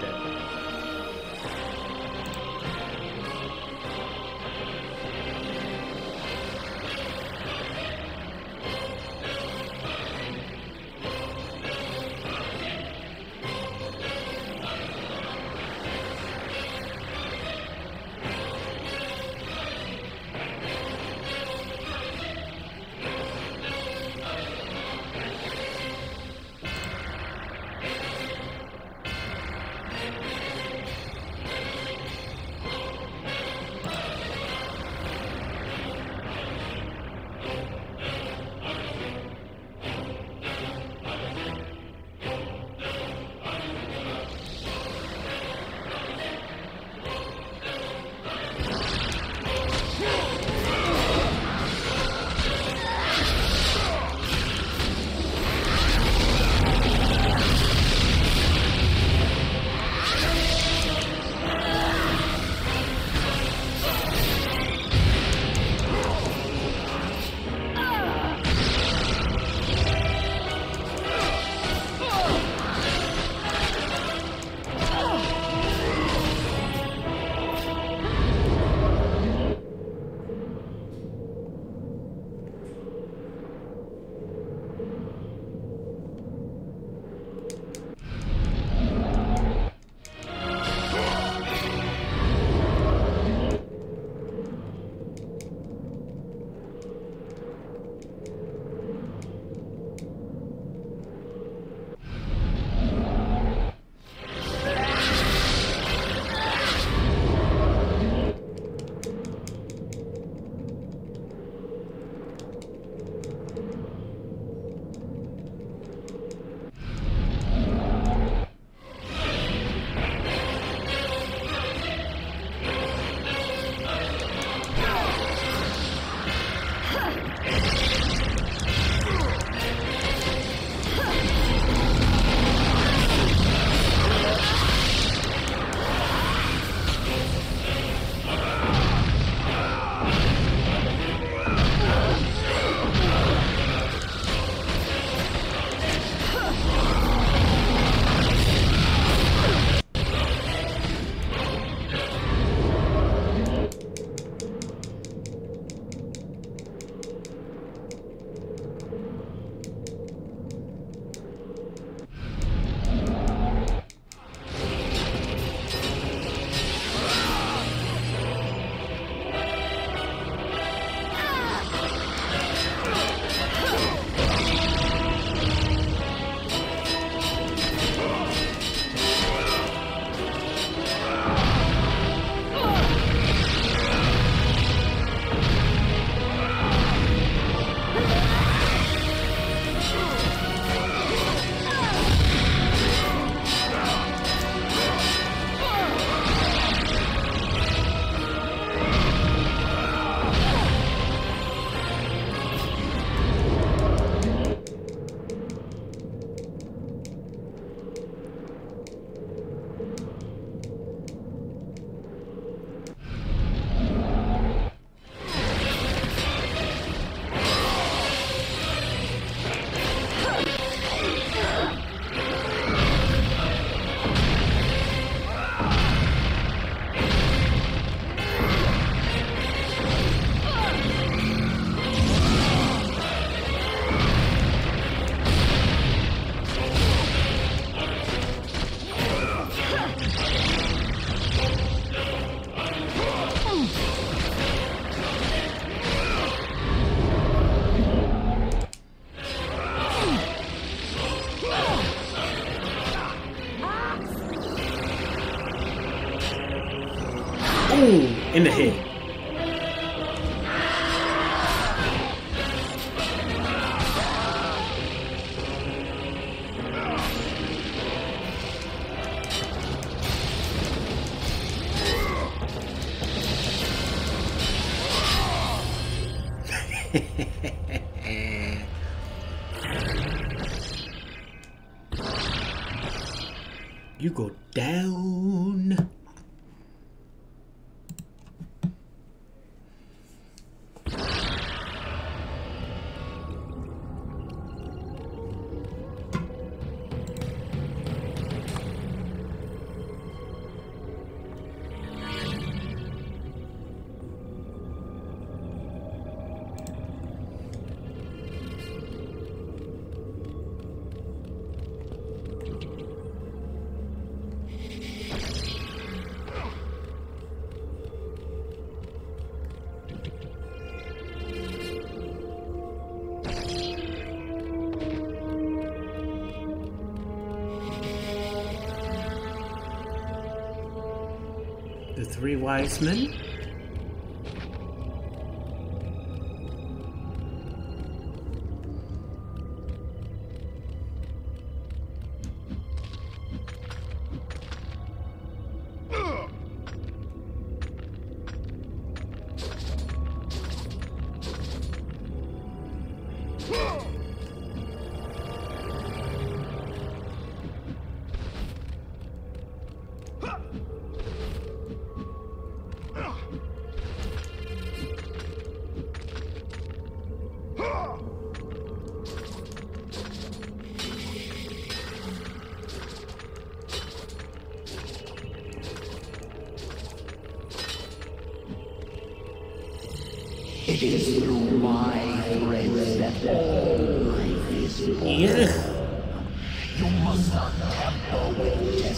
three wise men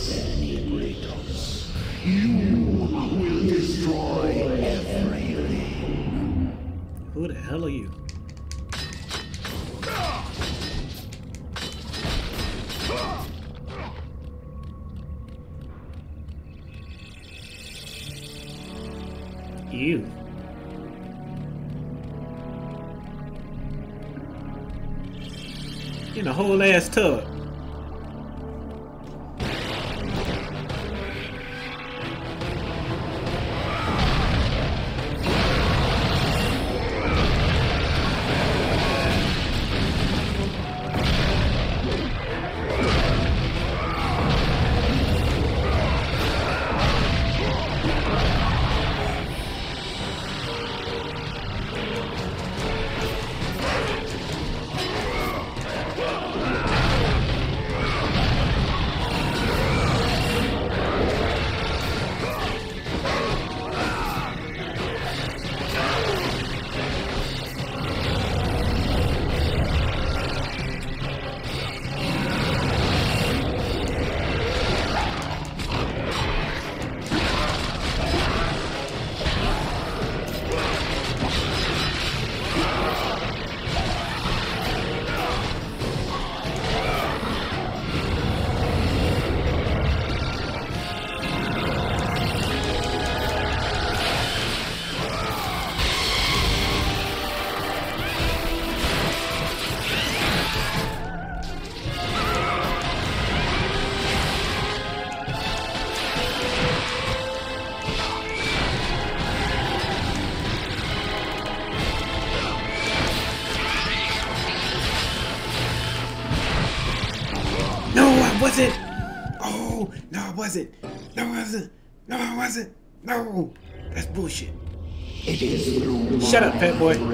generators. You will destroy everything. Who the hell are you? You. In a whole ass tub. Shut up, pet boy.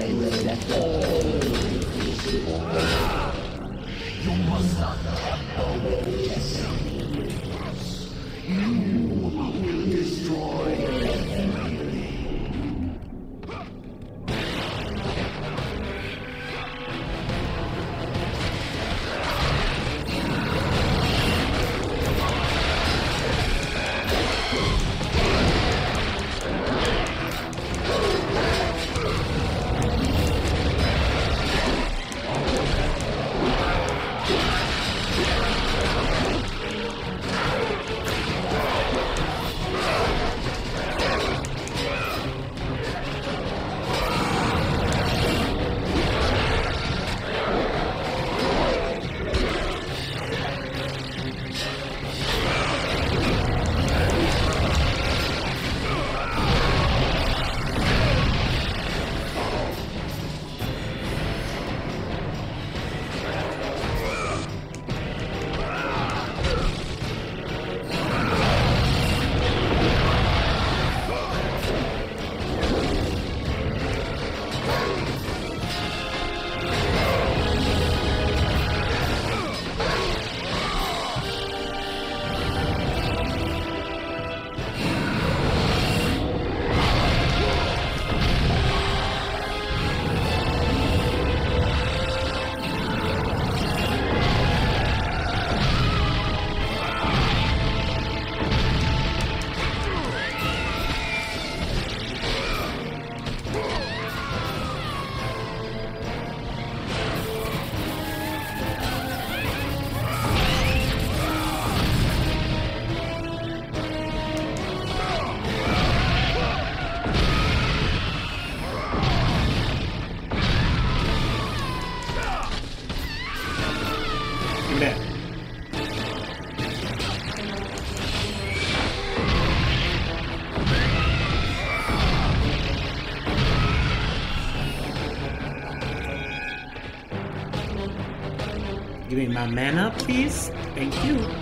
My mana, please. Thank you.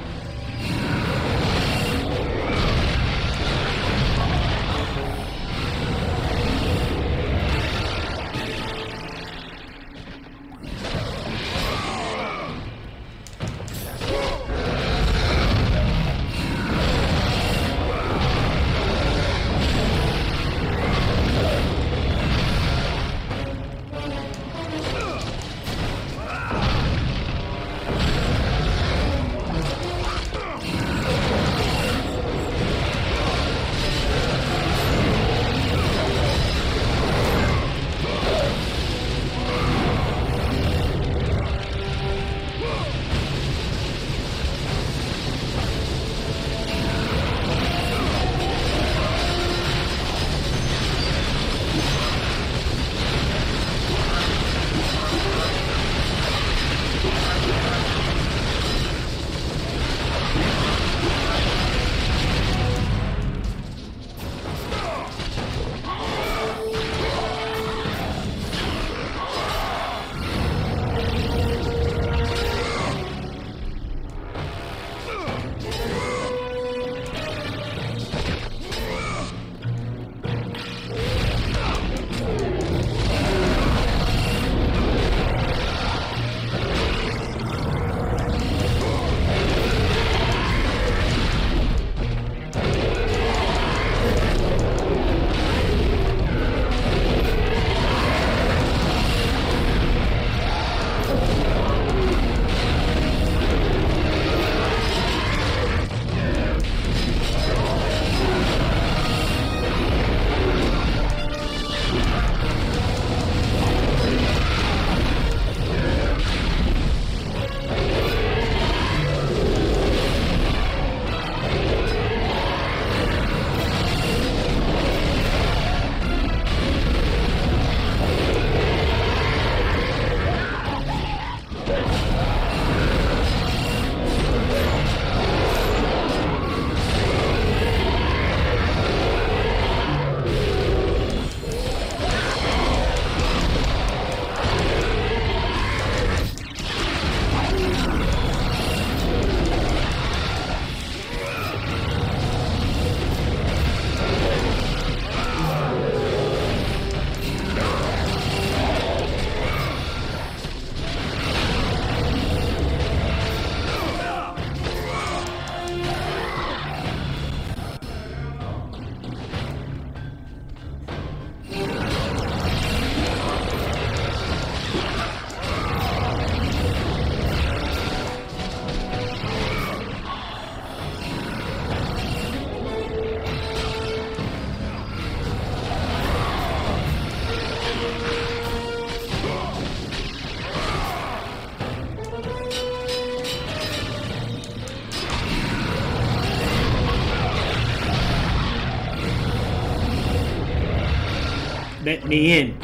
Let me in.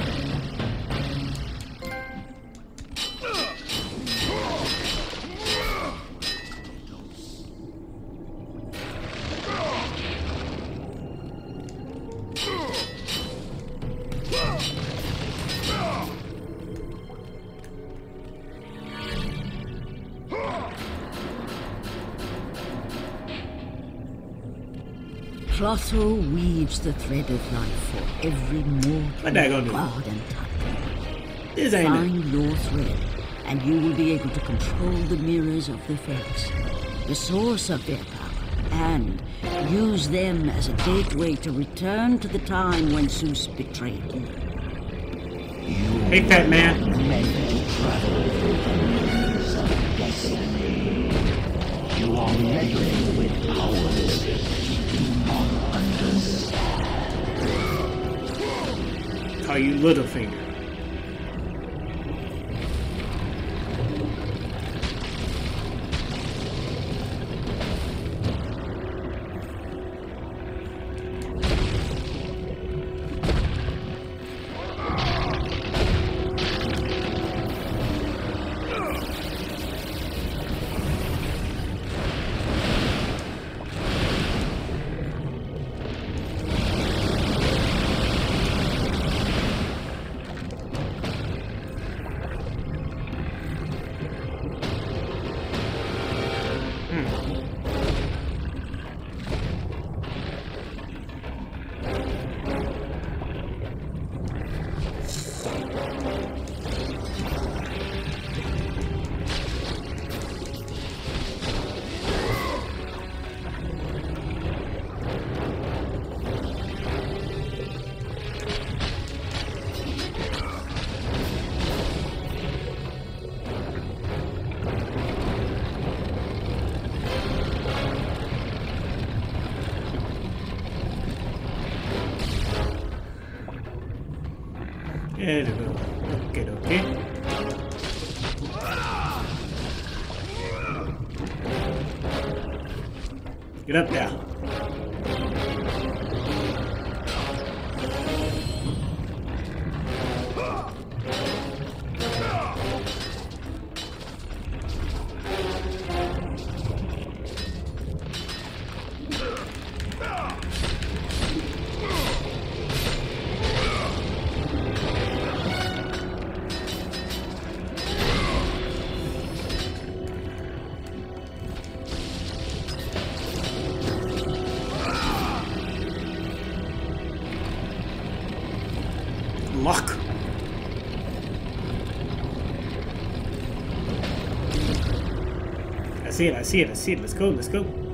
Clotho weaves the thread of life every mortal, What that gonna do? god and titan. This ain't Find your thread, and you will be able to control the mirrors of the fates, the source of their power, and use them as a gateway to return to the time when Zeus betrayed you. Hey, fat man. You are meddling Call you Littlefinger. I see it, I see it, I see it. Let's go, let's go.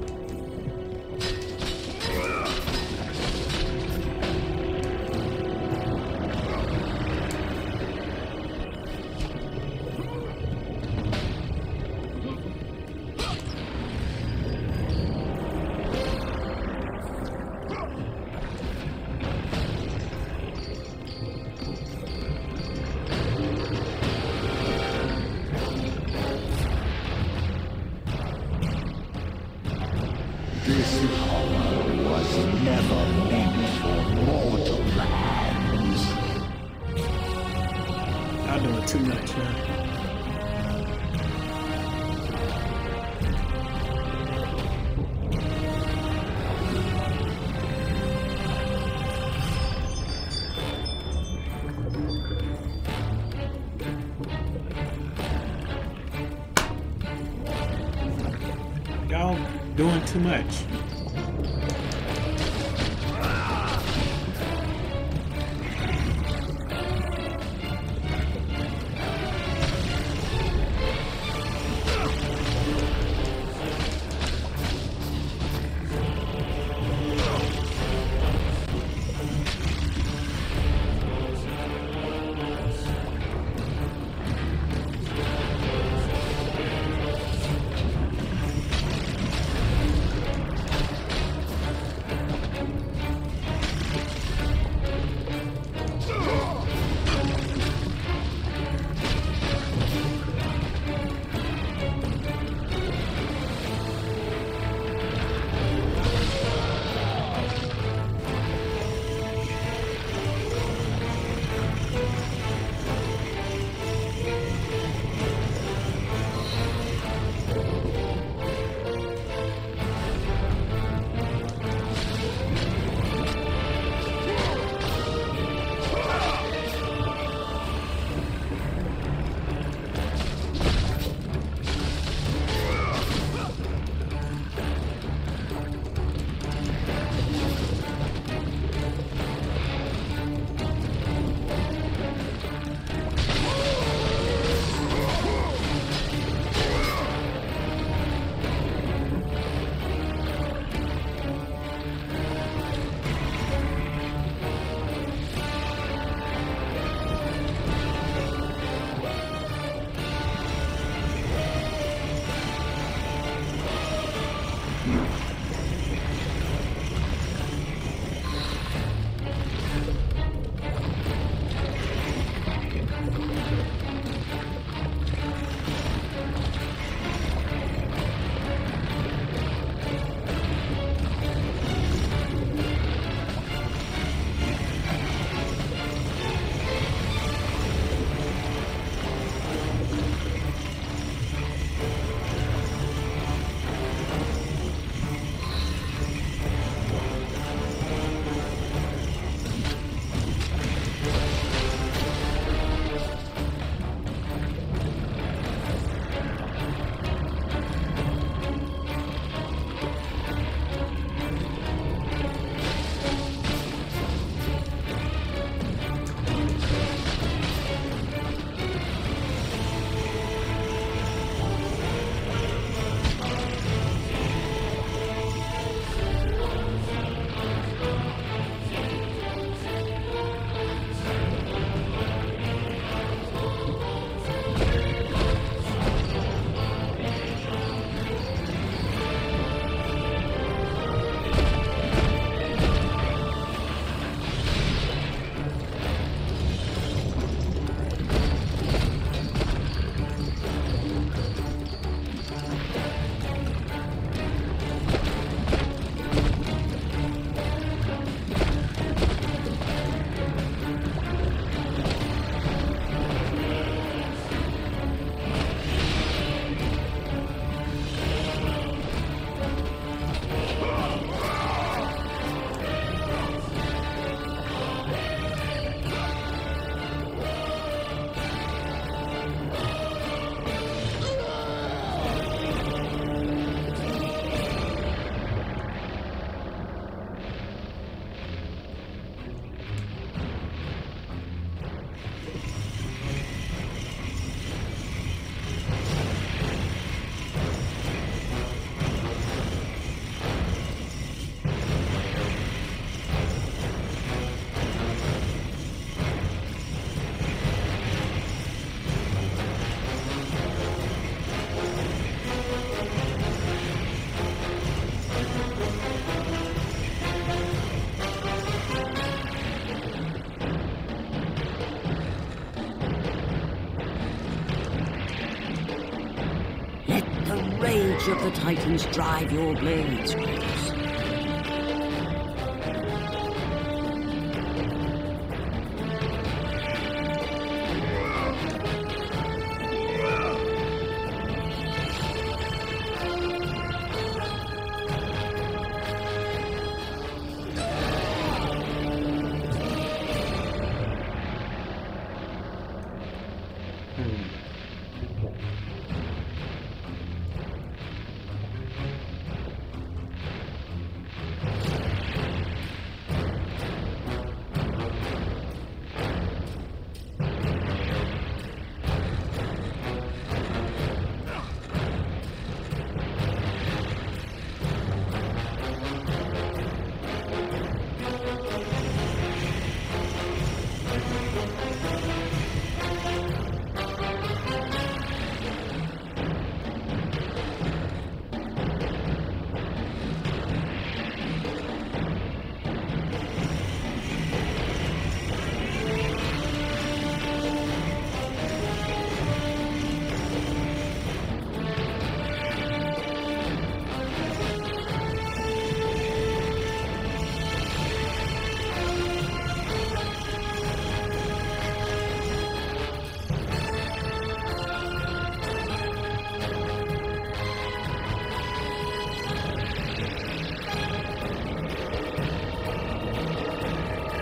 Of the Titans drive your blades,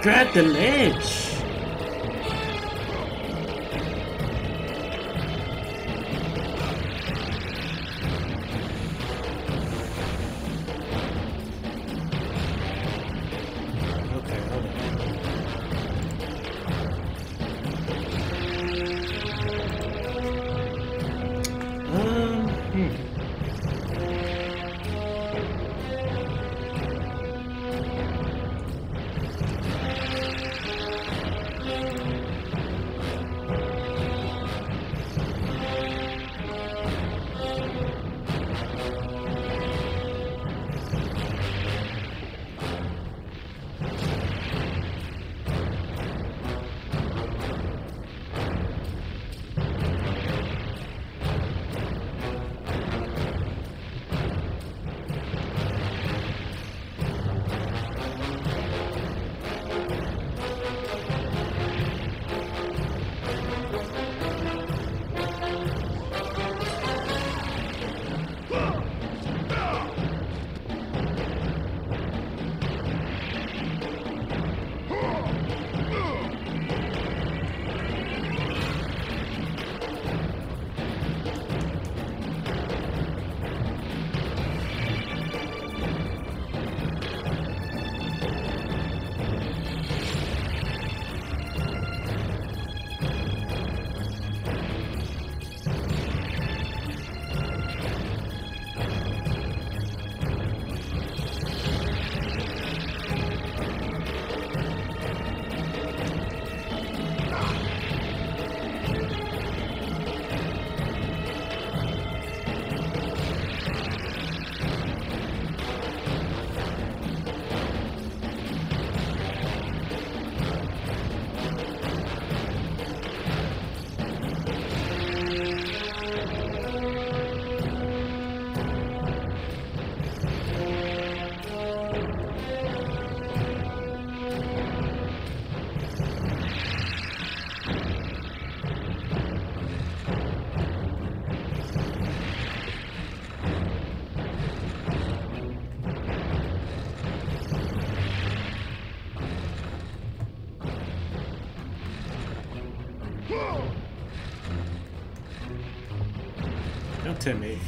Grab the ledge. Don't me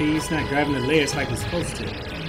He's not grabbing the ledge like he's supposed to.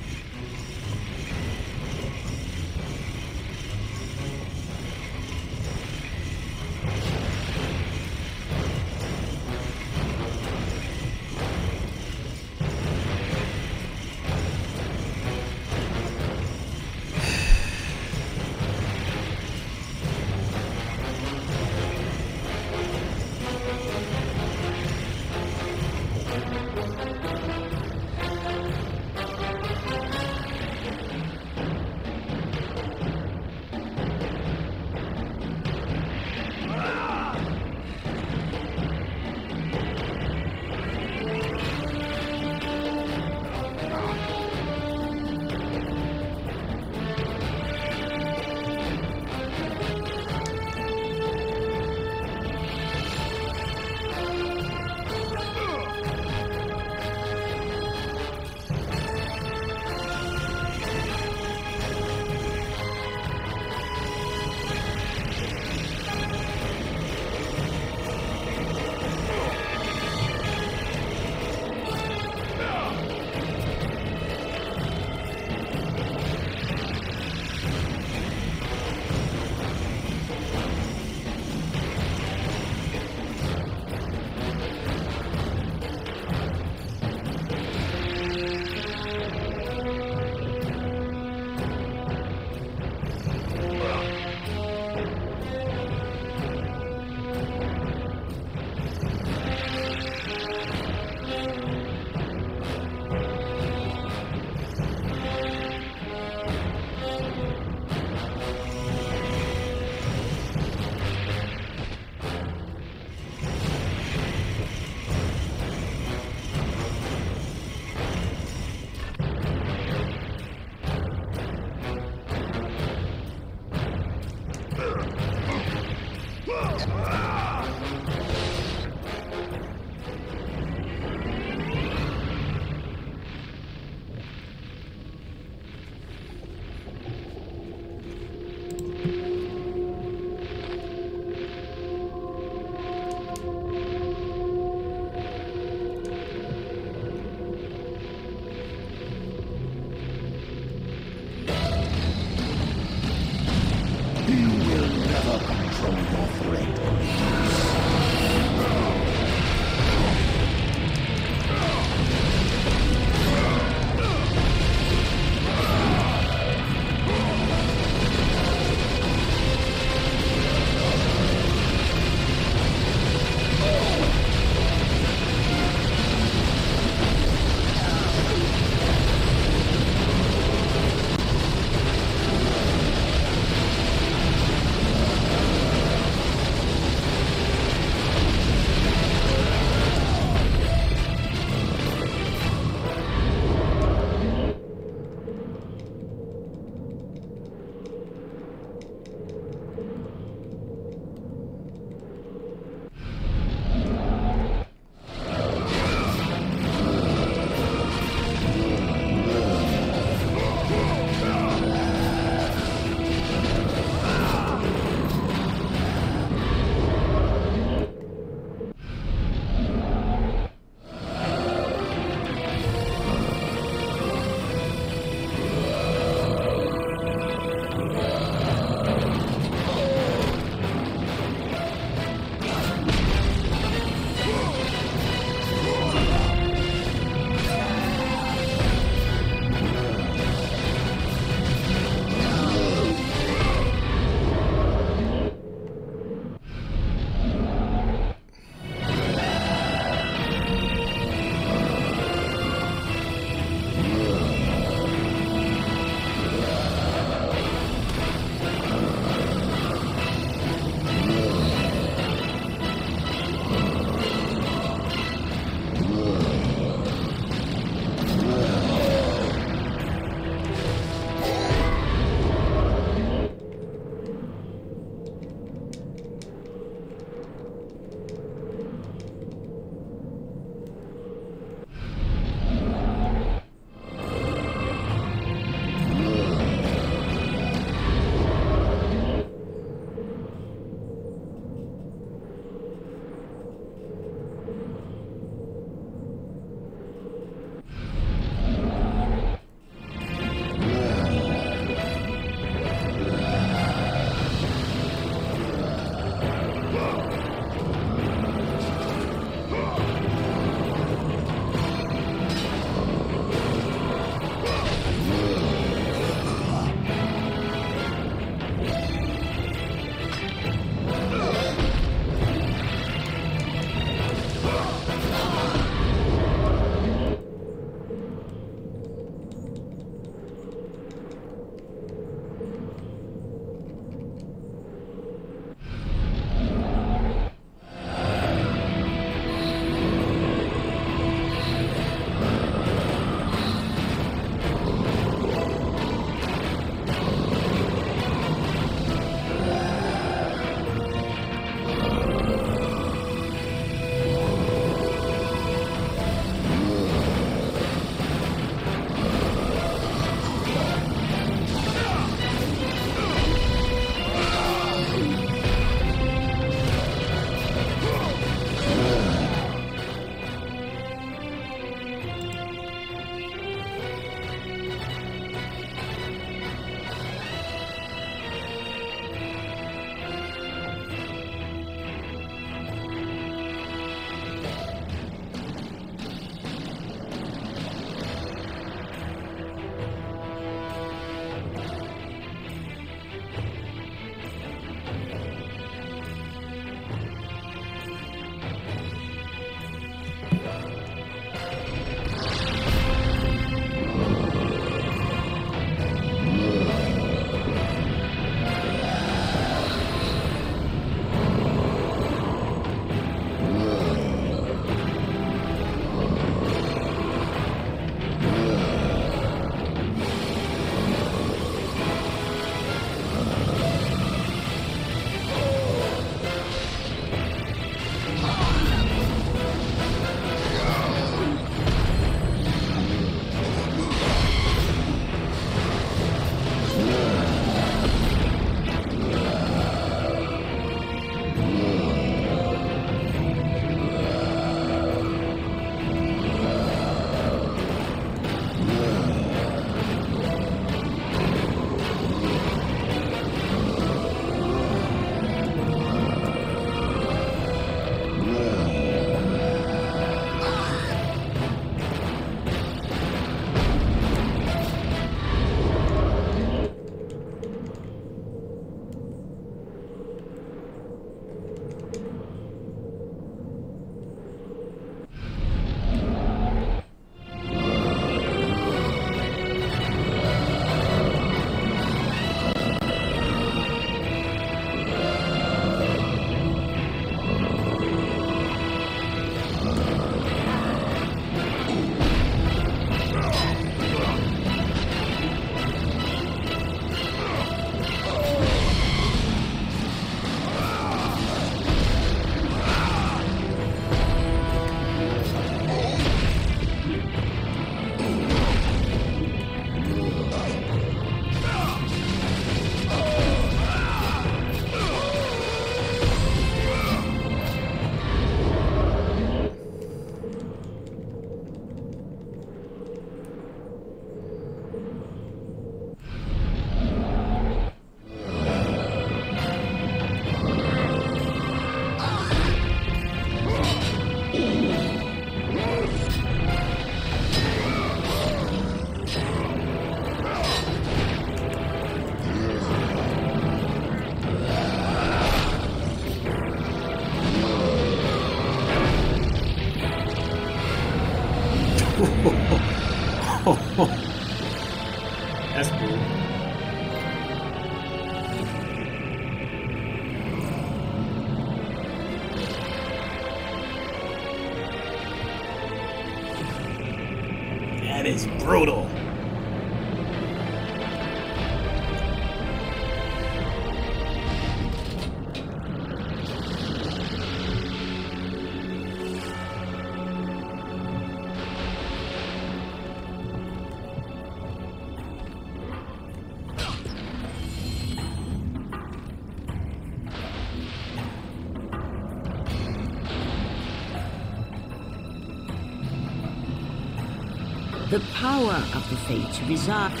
The Fates resides.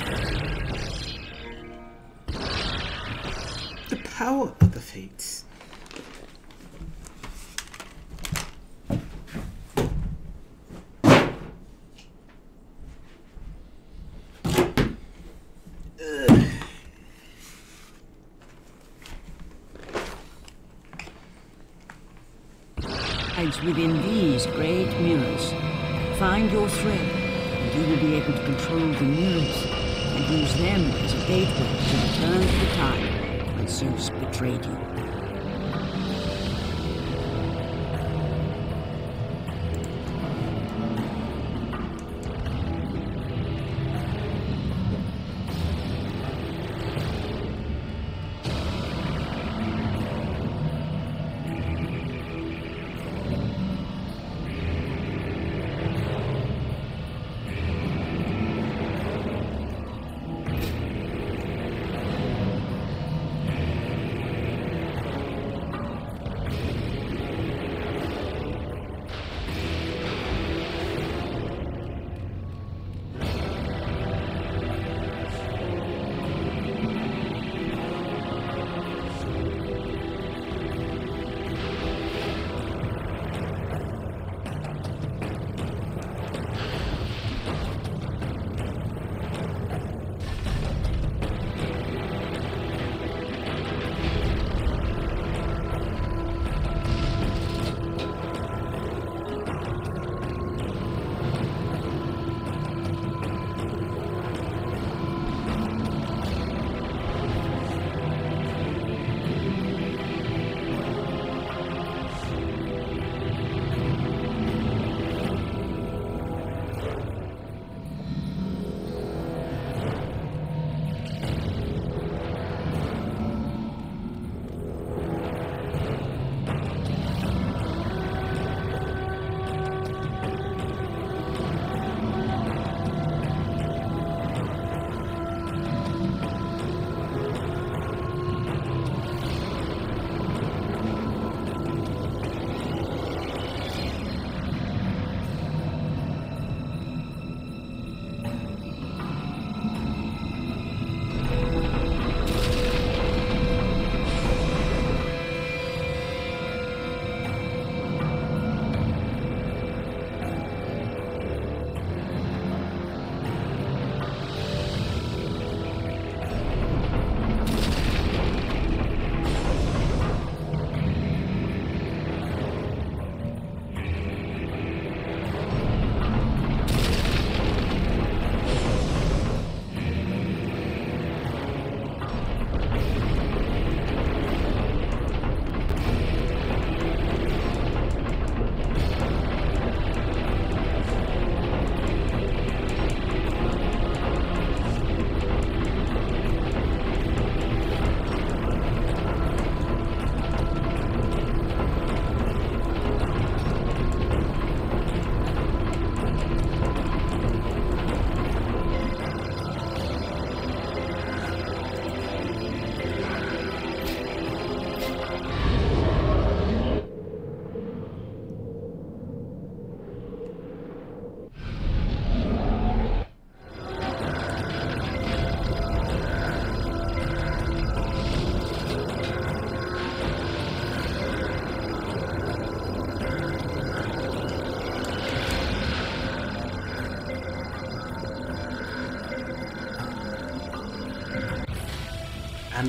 The power of the Fates. Within these great mirrors. Find your thread, to control the mirrors and use them as a gateway to return to the time when Zeus betrayed you.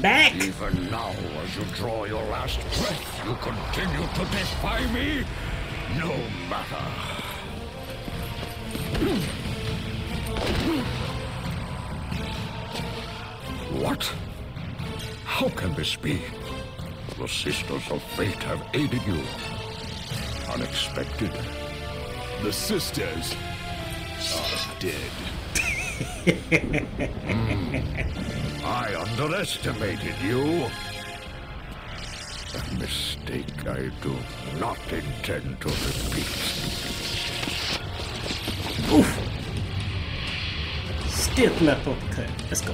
Back! Even now, as you draw your last breath, you continue to defy me? No matter. What? How can this be? The Sisters of Fate have aided you. Unexpected. The Sisters are dead. I underestimated you. A mistake I do not intend to repeat. Oof! Steel metal. Okay, let's go.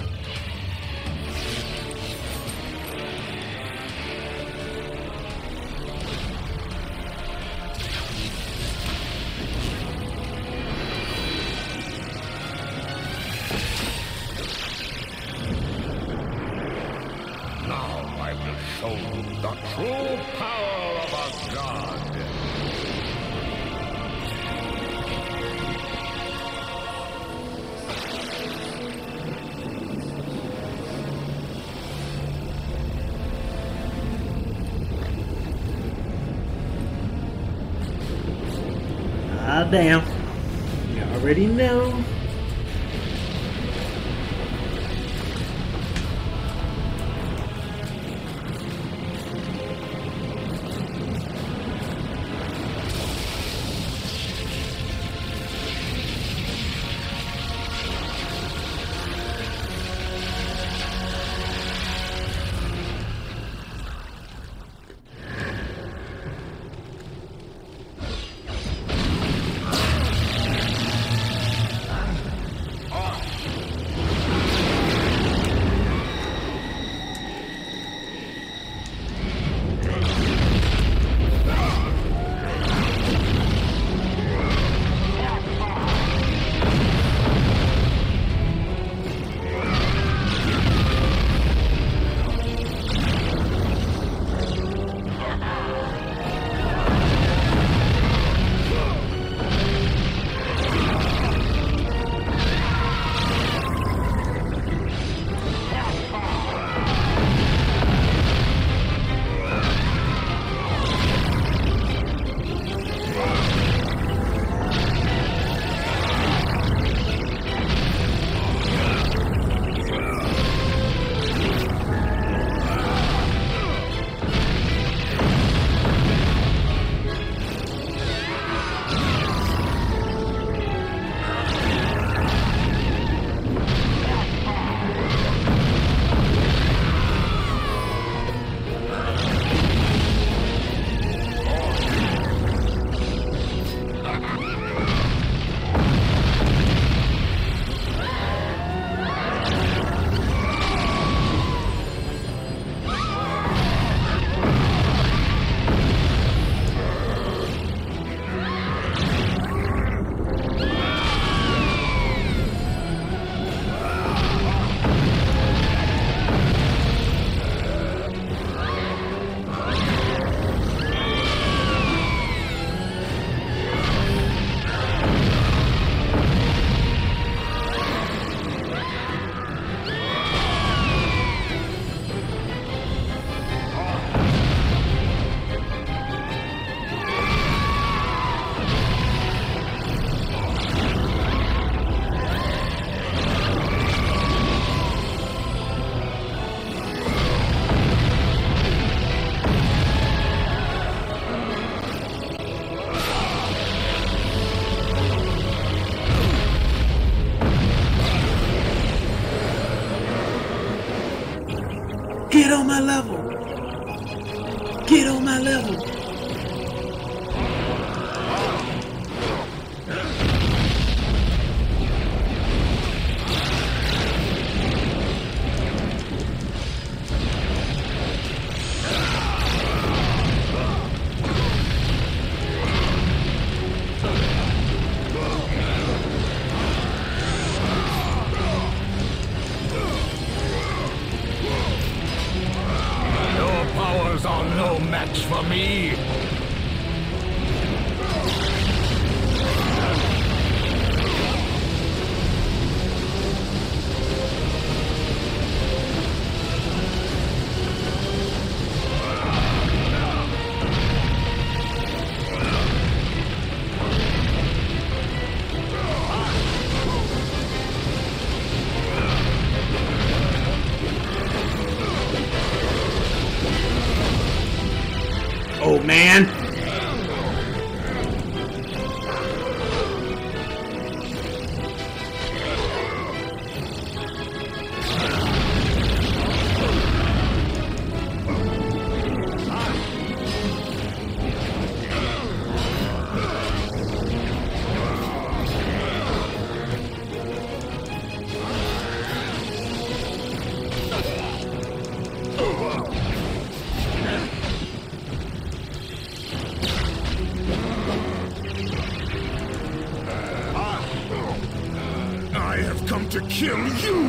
Kill you,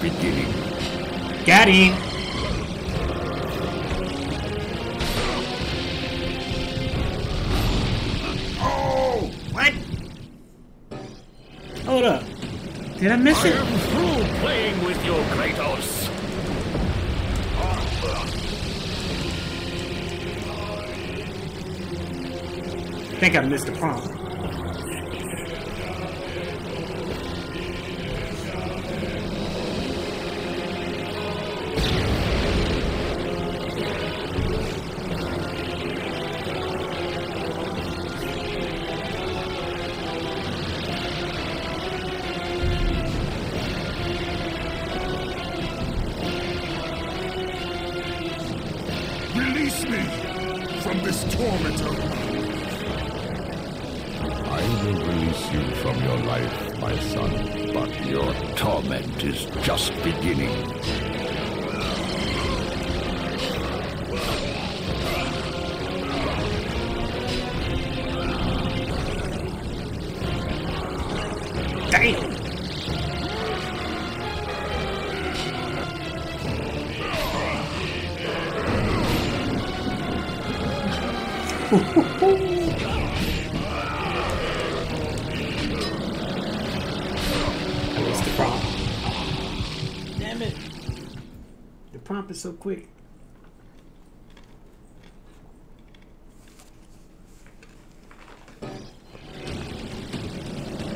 beginning. Got him. So quick.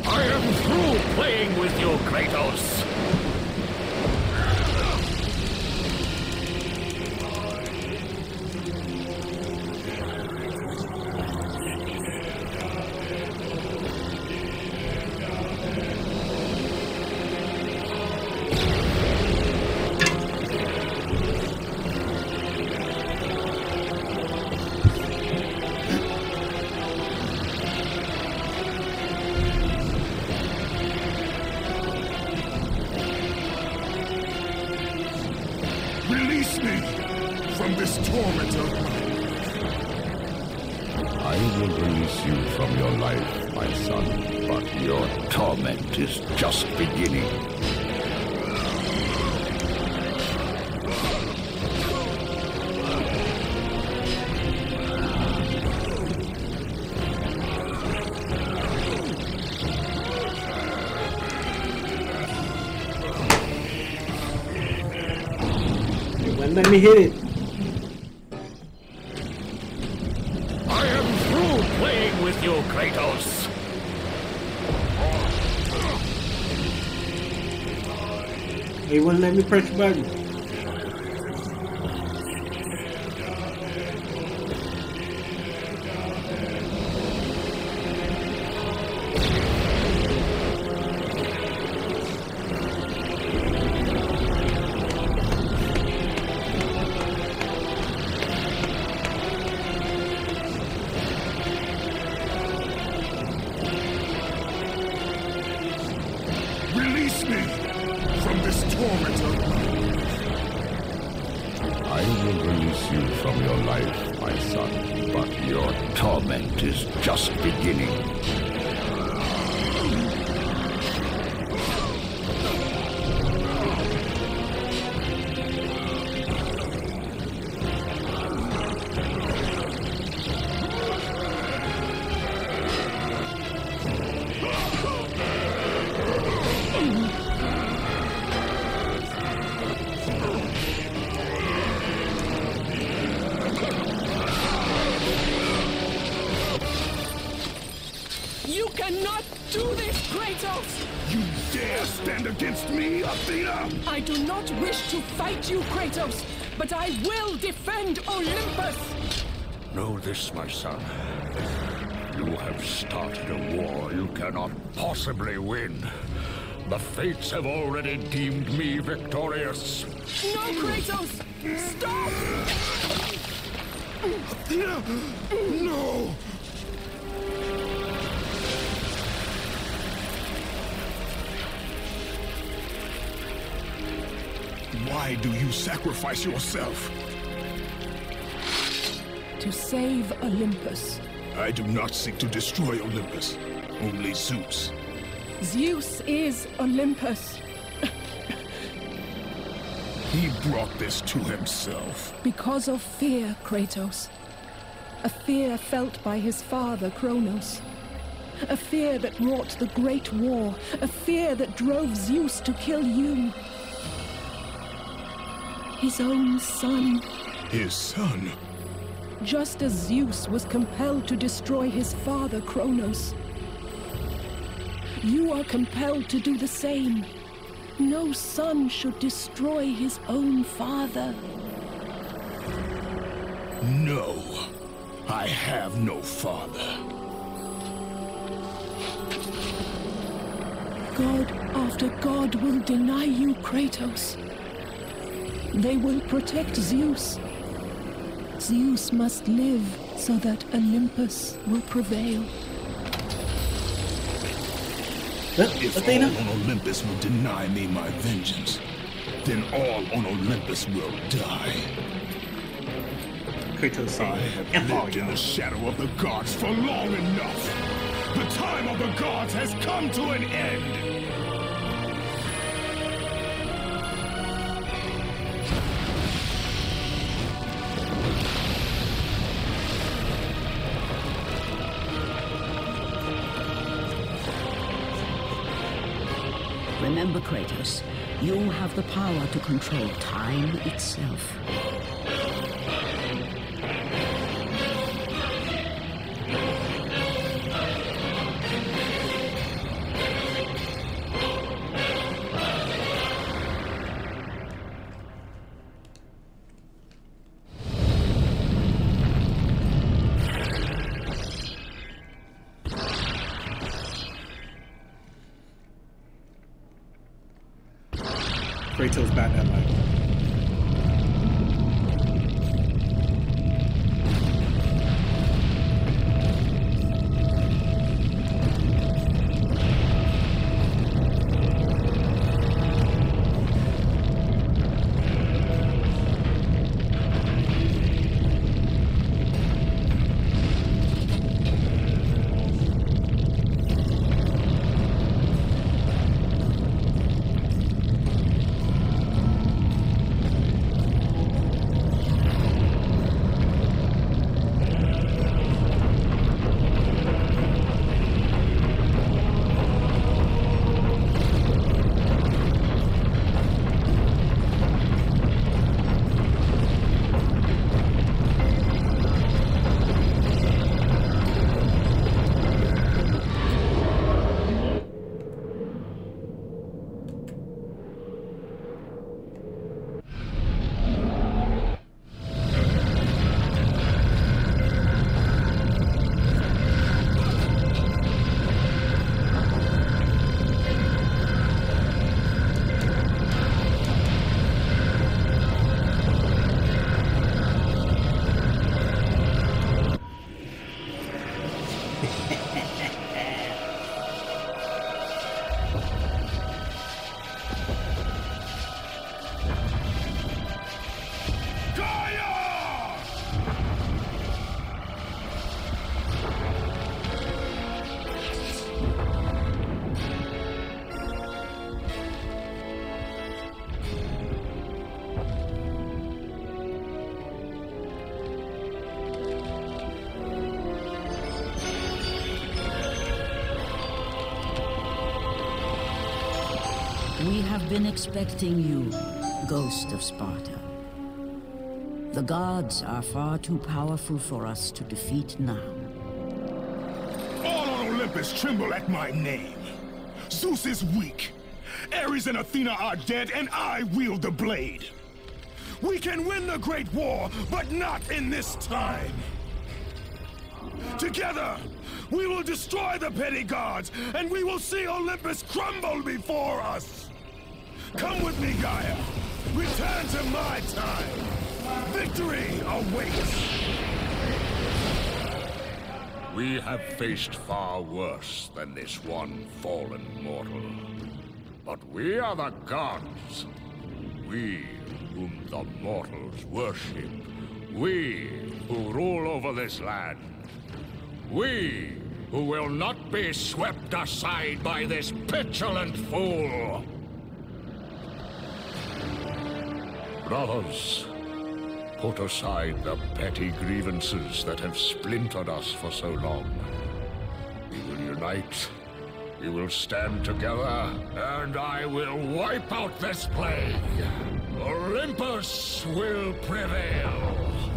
I am through playing with you, Kratos. Me hit it. I am through playing with you, Kratos. It wouldn't let me press the button. To you, Kratos, but I will defend Olympus! Know this, my son. You have started a war you cannot possibly win. The fates have already deemed me victorious. No, Kratos! Stop! No! Why do you sacrifice yourself? To save Olympus. I do not seek to destroy Olympus, only Zeus. Zeus is Olympus. He brought this to himself. Because of fear, Kratos. A fear felt by his father, Kronos. A fear that wrought the Great War. A fear that drove Zeus to kill you. His own son. His son? Just as Zeus was compelled to destroy his father, Kronos. You are compelled to do the same. No son should destroy his own father. No. I have no father. God after God will deny you, Kratos. They will protect Zeus. Zeus must live so that Olympus will prevail. If Athena? all on Olympus will deny me my vengeance, then all on Olympus will die. Kratos I have lived oh, in the shadow of the gods for long enough. The time of the gods has come to an end. You have the power to control time itself. Been expecting you, Ghost of Sparta. The gods are far too powerful for us to defeat now. All on Olympus tremble at my name. Zeus is weak. Ares and Athena are dead, and I wield the blade. We can win the Great War, but not in this time. Together, we will destroy the petty gods, and we will see Olympus crumble before us. Come with me, Gaia. Return to my time. Victory awaits. We have faced far worse than this one fallen mortal. But we are the gods. We whom the mortals worship. We who rule over this land. We who will not be swept aside by this petulant fool. Brothers, put aside the petty grievances that have splintered us for so long. We will unite, we will stand together, and I will wipe out this plague. Olympus will prevail.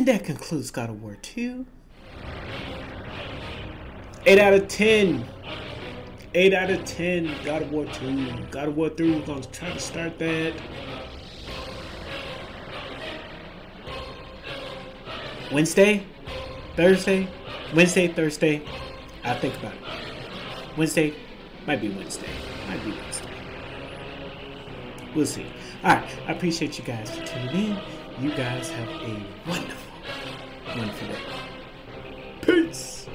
And that concludes God of War 2. 8 out of 10. 8 out of 10. God of War 2. God of War 3, we're going to try to start that. Wednesday? Thursday? Wednesday, Thursday? I'll think about it. Wednesday? Might be Wednesday. Might be Wednesday. We'll see. Alright, I appreciate you guys for tuning in. You guys have a wonderful, wonderful day. Peace!